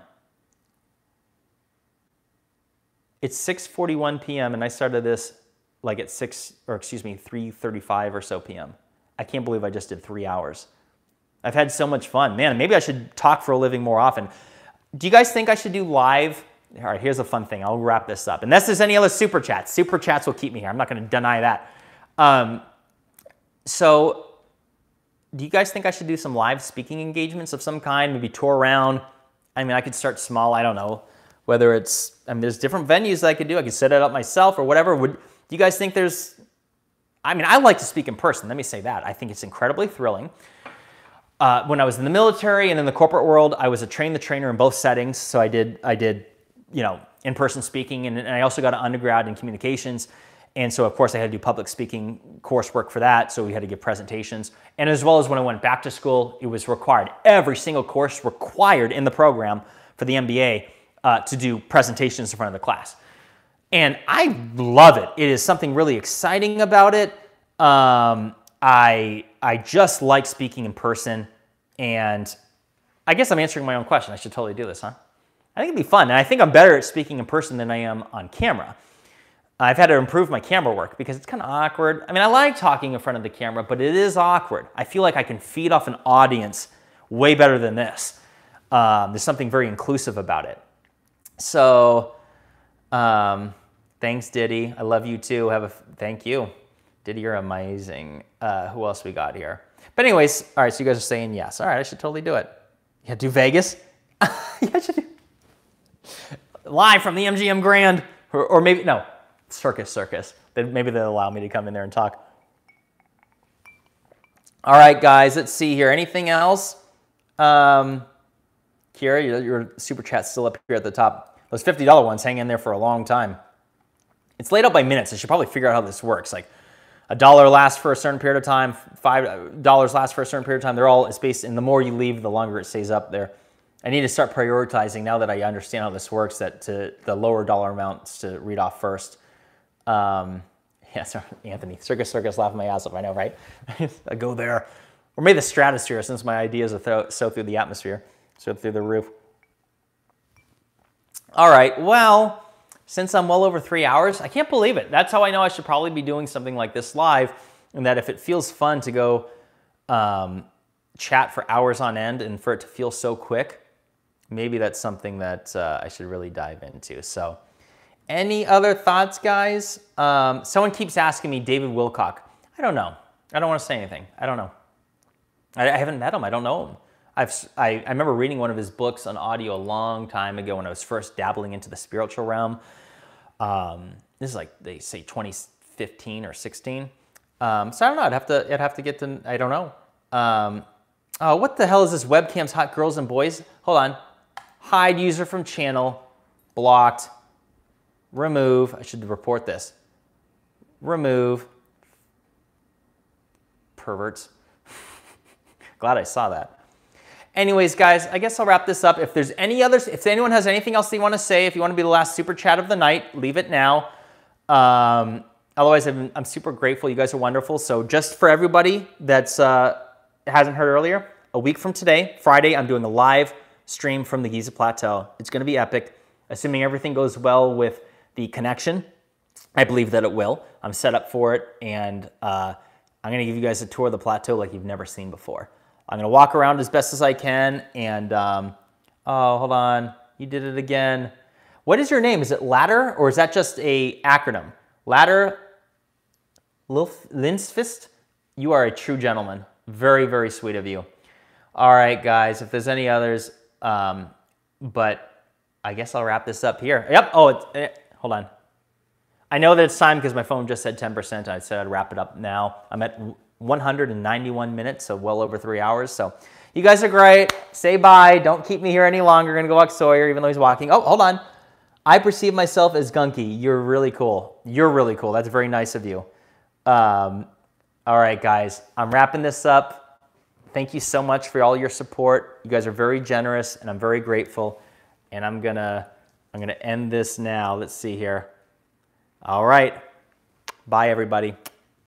It's 6.41 p.m. and I started this like at 6, or excuse me, 3.35 or so p.m. I can't believe I just did three hours. I've had so much fun. Man, maybe I should talk for a living more often. Do you guys think I should do live? All right, here's a fun thing. I'll wrap this up. Unless there's any other super chats. Super chats will keep me here. I'm not going to deny that. Um, so, do you guys think I should do some live speaking engagements of some kind? Maybe tour around? I mean, I could start small. I don't know. Whether it's, I mean, there's different venues that I could do. I could set it up myself or whatever. Would do you guys think there's? I mean, I like to speak in person. Let me say that. I think it's incredibly thrilling. Uh, when I was in the military and in the corporate world, I was a train the trainer in both settings. So I did, I did, you know, in-person speaking, and, and I also got an undergrad in communications. And so, of course, I had to do public speaking coursework for that. So we had to give presentations. And as well as when I went back to school, it was required. Every single course required in the program for the MBA uh, to do presentations in front of the class. And I love it. It is something really exciting about it. Um, I I just like speaking in person, and I guess I'm answering my own question. I should totally do this, huh? I think it'd be fun, and I think I'm better at speaking in person than I am on camera. I've had to improve my camera work because it's kind of awkward. I mean, I like talking in front of the camera, but it is awkward. I feel like I can feed off an audience way better than this. Um, there's something very inclusive about it. So, um, thanks, Diddy. I love you too. Have a thank you. Diddy, you're amazing. Uh, who else we got here? But anyways, all right, so you guys are saying yes. All right, I should totally do it. Yeah, do Vegas? yeah, should do. Live from the MGM Grand. Or, or maybe, no, Circus Circus. Then maybe they'll allow me to come in there and talk. All right, guys, let's see here. Anything else? Um, Kira, your, your super chat's still up here at the top. Those $50 ones hang in there for a long time. It's laid out by minutes. I should probably figure out how this works. Like a dollar lasts for a certain period of time, five dollars lasts for a certain period of time. They're all spaced, and the more you leave, the longer it stays up there. I need to start prioritizing now that I understand how this works. That to the lower dollar amounts to read off first. Um, yeah, sorry, Anthony, circus circus, laughing my ass off. I know, right? I go there, or maybe the stratosphere, since my ideas are so through the atmosphere, so through the roof. All right, well, since I'm well over three hours, I can't believe it. That's how I know I should probably be doing something like this live, and that if it feels fun to go um, chat for hours on end and for it to feel so quick, maybe that's something that uh, I should really dive into. So. Any other thoughts, guys? Um, someone keeps asking me David Wilcock. I don't know. I don't want to say anything. I don't know. I, I haven't met him. I don't know him. I've, I, I remember reading one of his books on audio a long time ago when I was first dabbling into the spiritual realm. Um, this is like they say 2015 or 16. Um, so I don't know. I'd have to. I'd have to get to. I don't know. Um, oh, what the hell is this webcams? Hot girls and boys. Hold on. Hide user from channel. Blocked remove, I should report this, remove perverts. Glad I saw that. Anyways, guys, I guess I'll wrap this up. If there's any others, if anyone has anything else they want to say, if you want to be the last super chat of the night, leave it now. Um, otherwise, I'm, I'm, super grateful. You guys are wonderful. So just for everybody that's uh, hasn't heard earlier, a week from today, Friday, I'm doing a live stream from the Giza Plateau. It's going to be epic, assuming everything goes well with the connection. I believe that it will. I'm set up for it, and uh, I'm gonna give you guys a tour of the plateau like you've never seen before. I'm gonna walk around as best as I can, and um, oh, hold on, you did it again. What is your name? Is it Ladder, or is that just a acronym? Ladder Linsfist? You are a true gentleman. Very, very sweet of you. All right, guys, if there's any others, um, but I guess I'll wrap this up here. Yep, oh, it's, eh, Hold on. I know that it's time because my phone just said 10%. I said I'd wrap it up now. I'm at 191 minutes, so well over three hours. So you guys are great. Say bye. Don't keep me here any longer. Gonna go walk Sawyer, even though he's walking. Oh, hold on. I perceive myself as gunky. You're really cool. You're really cool. That's very nice of you. Um, all right, guys. I'm wrapping this up. Thank you so much for all your support. You guys are very generous, and I'm very grateful. And I'm gonna I'm to end this now. Let's see here. All right. Bye, everybody.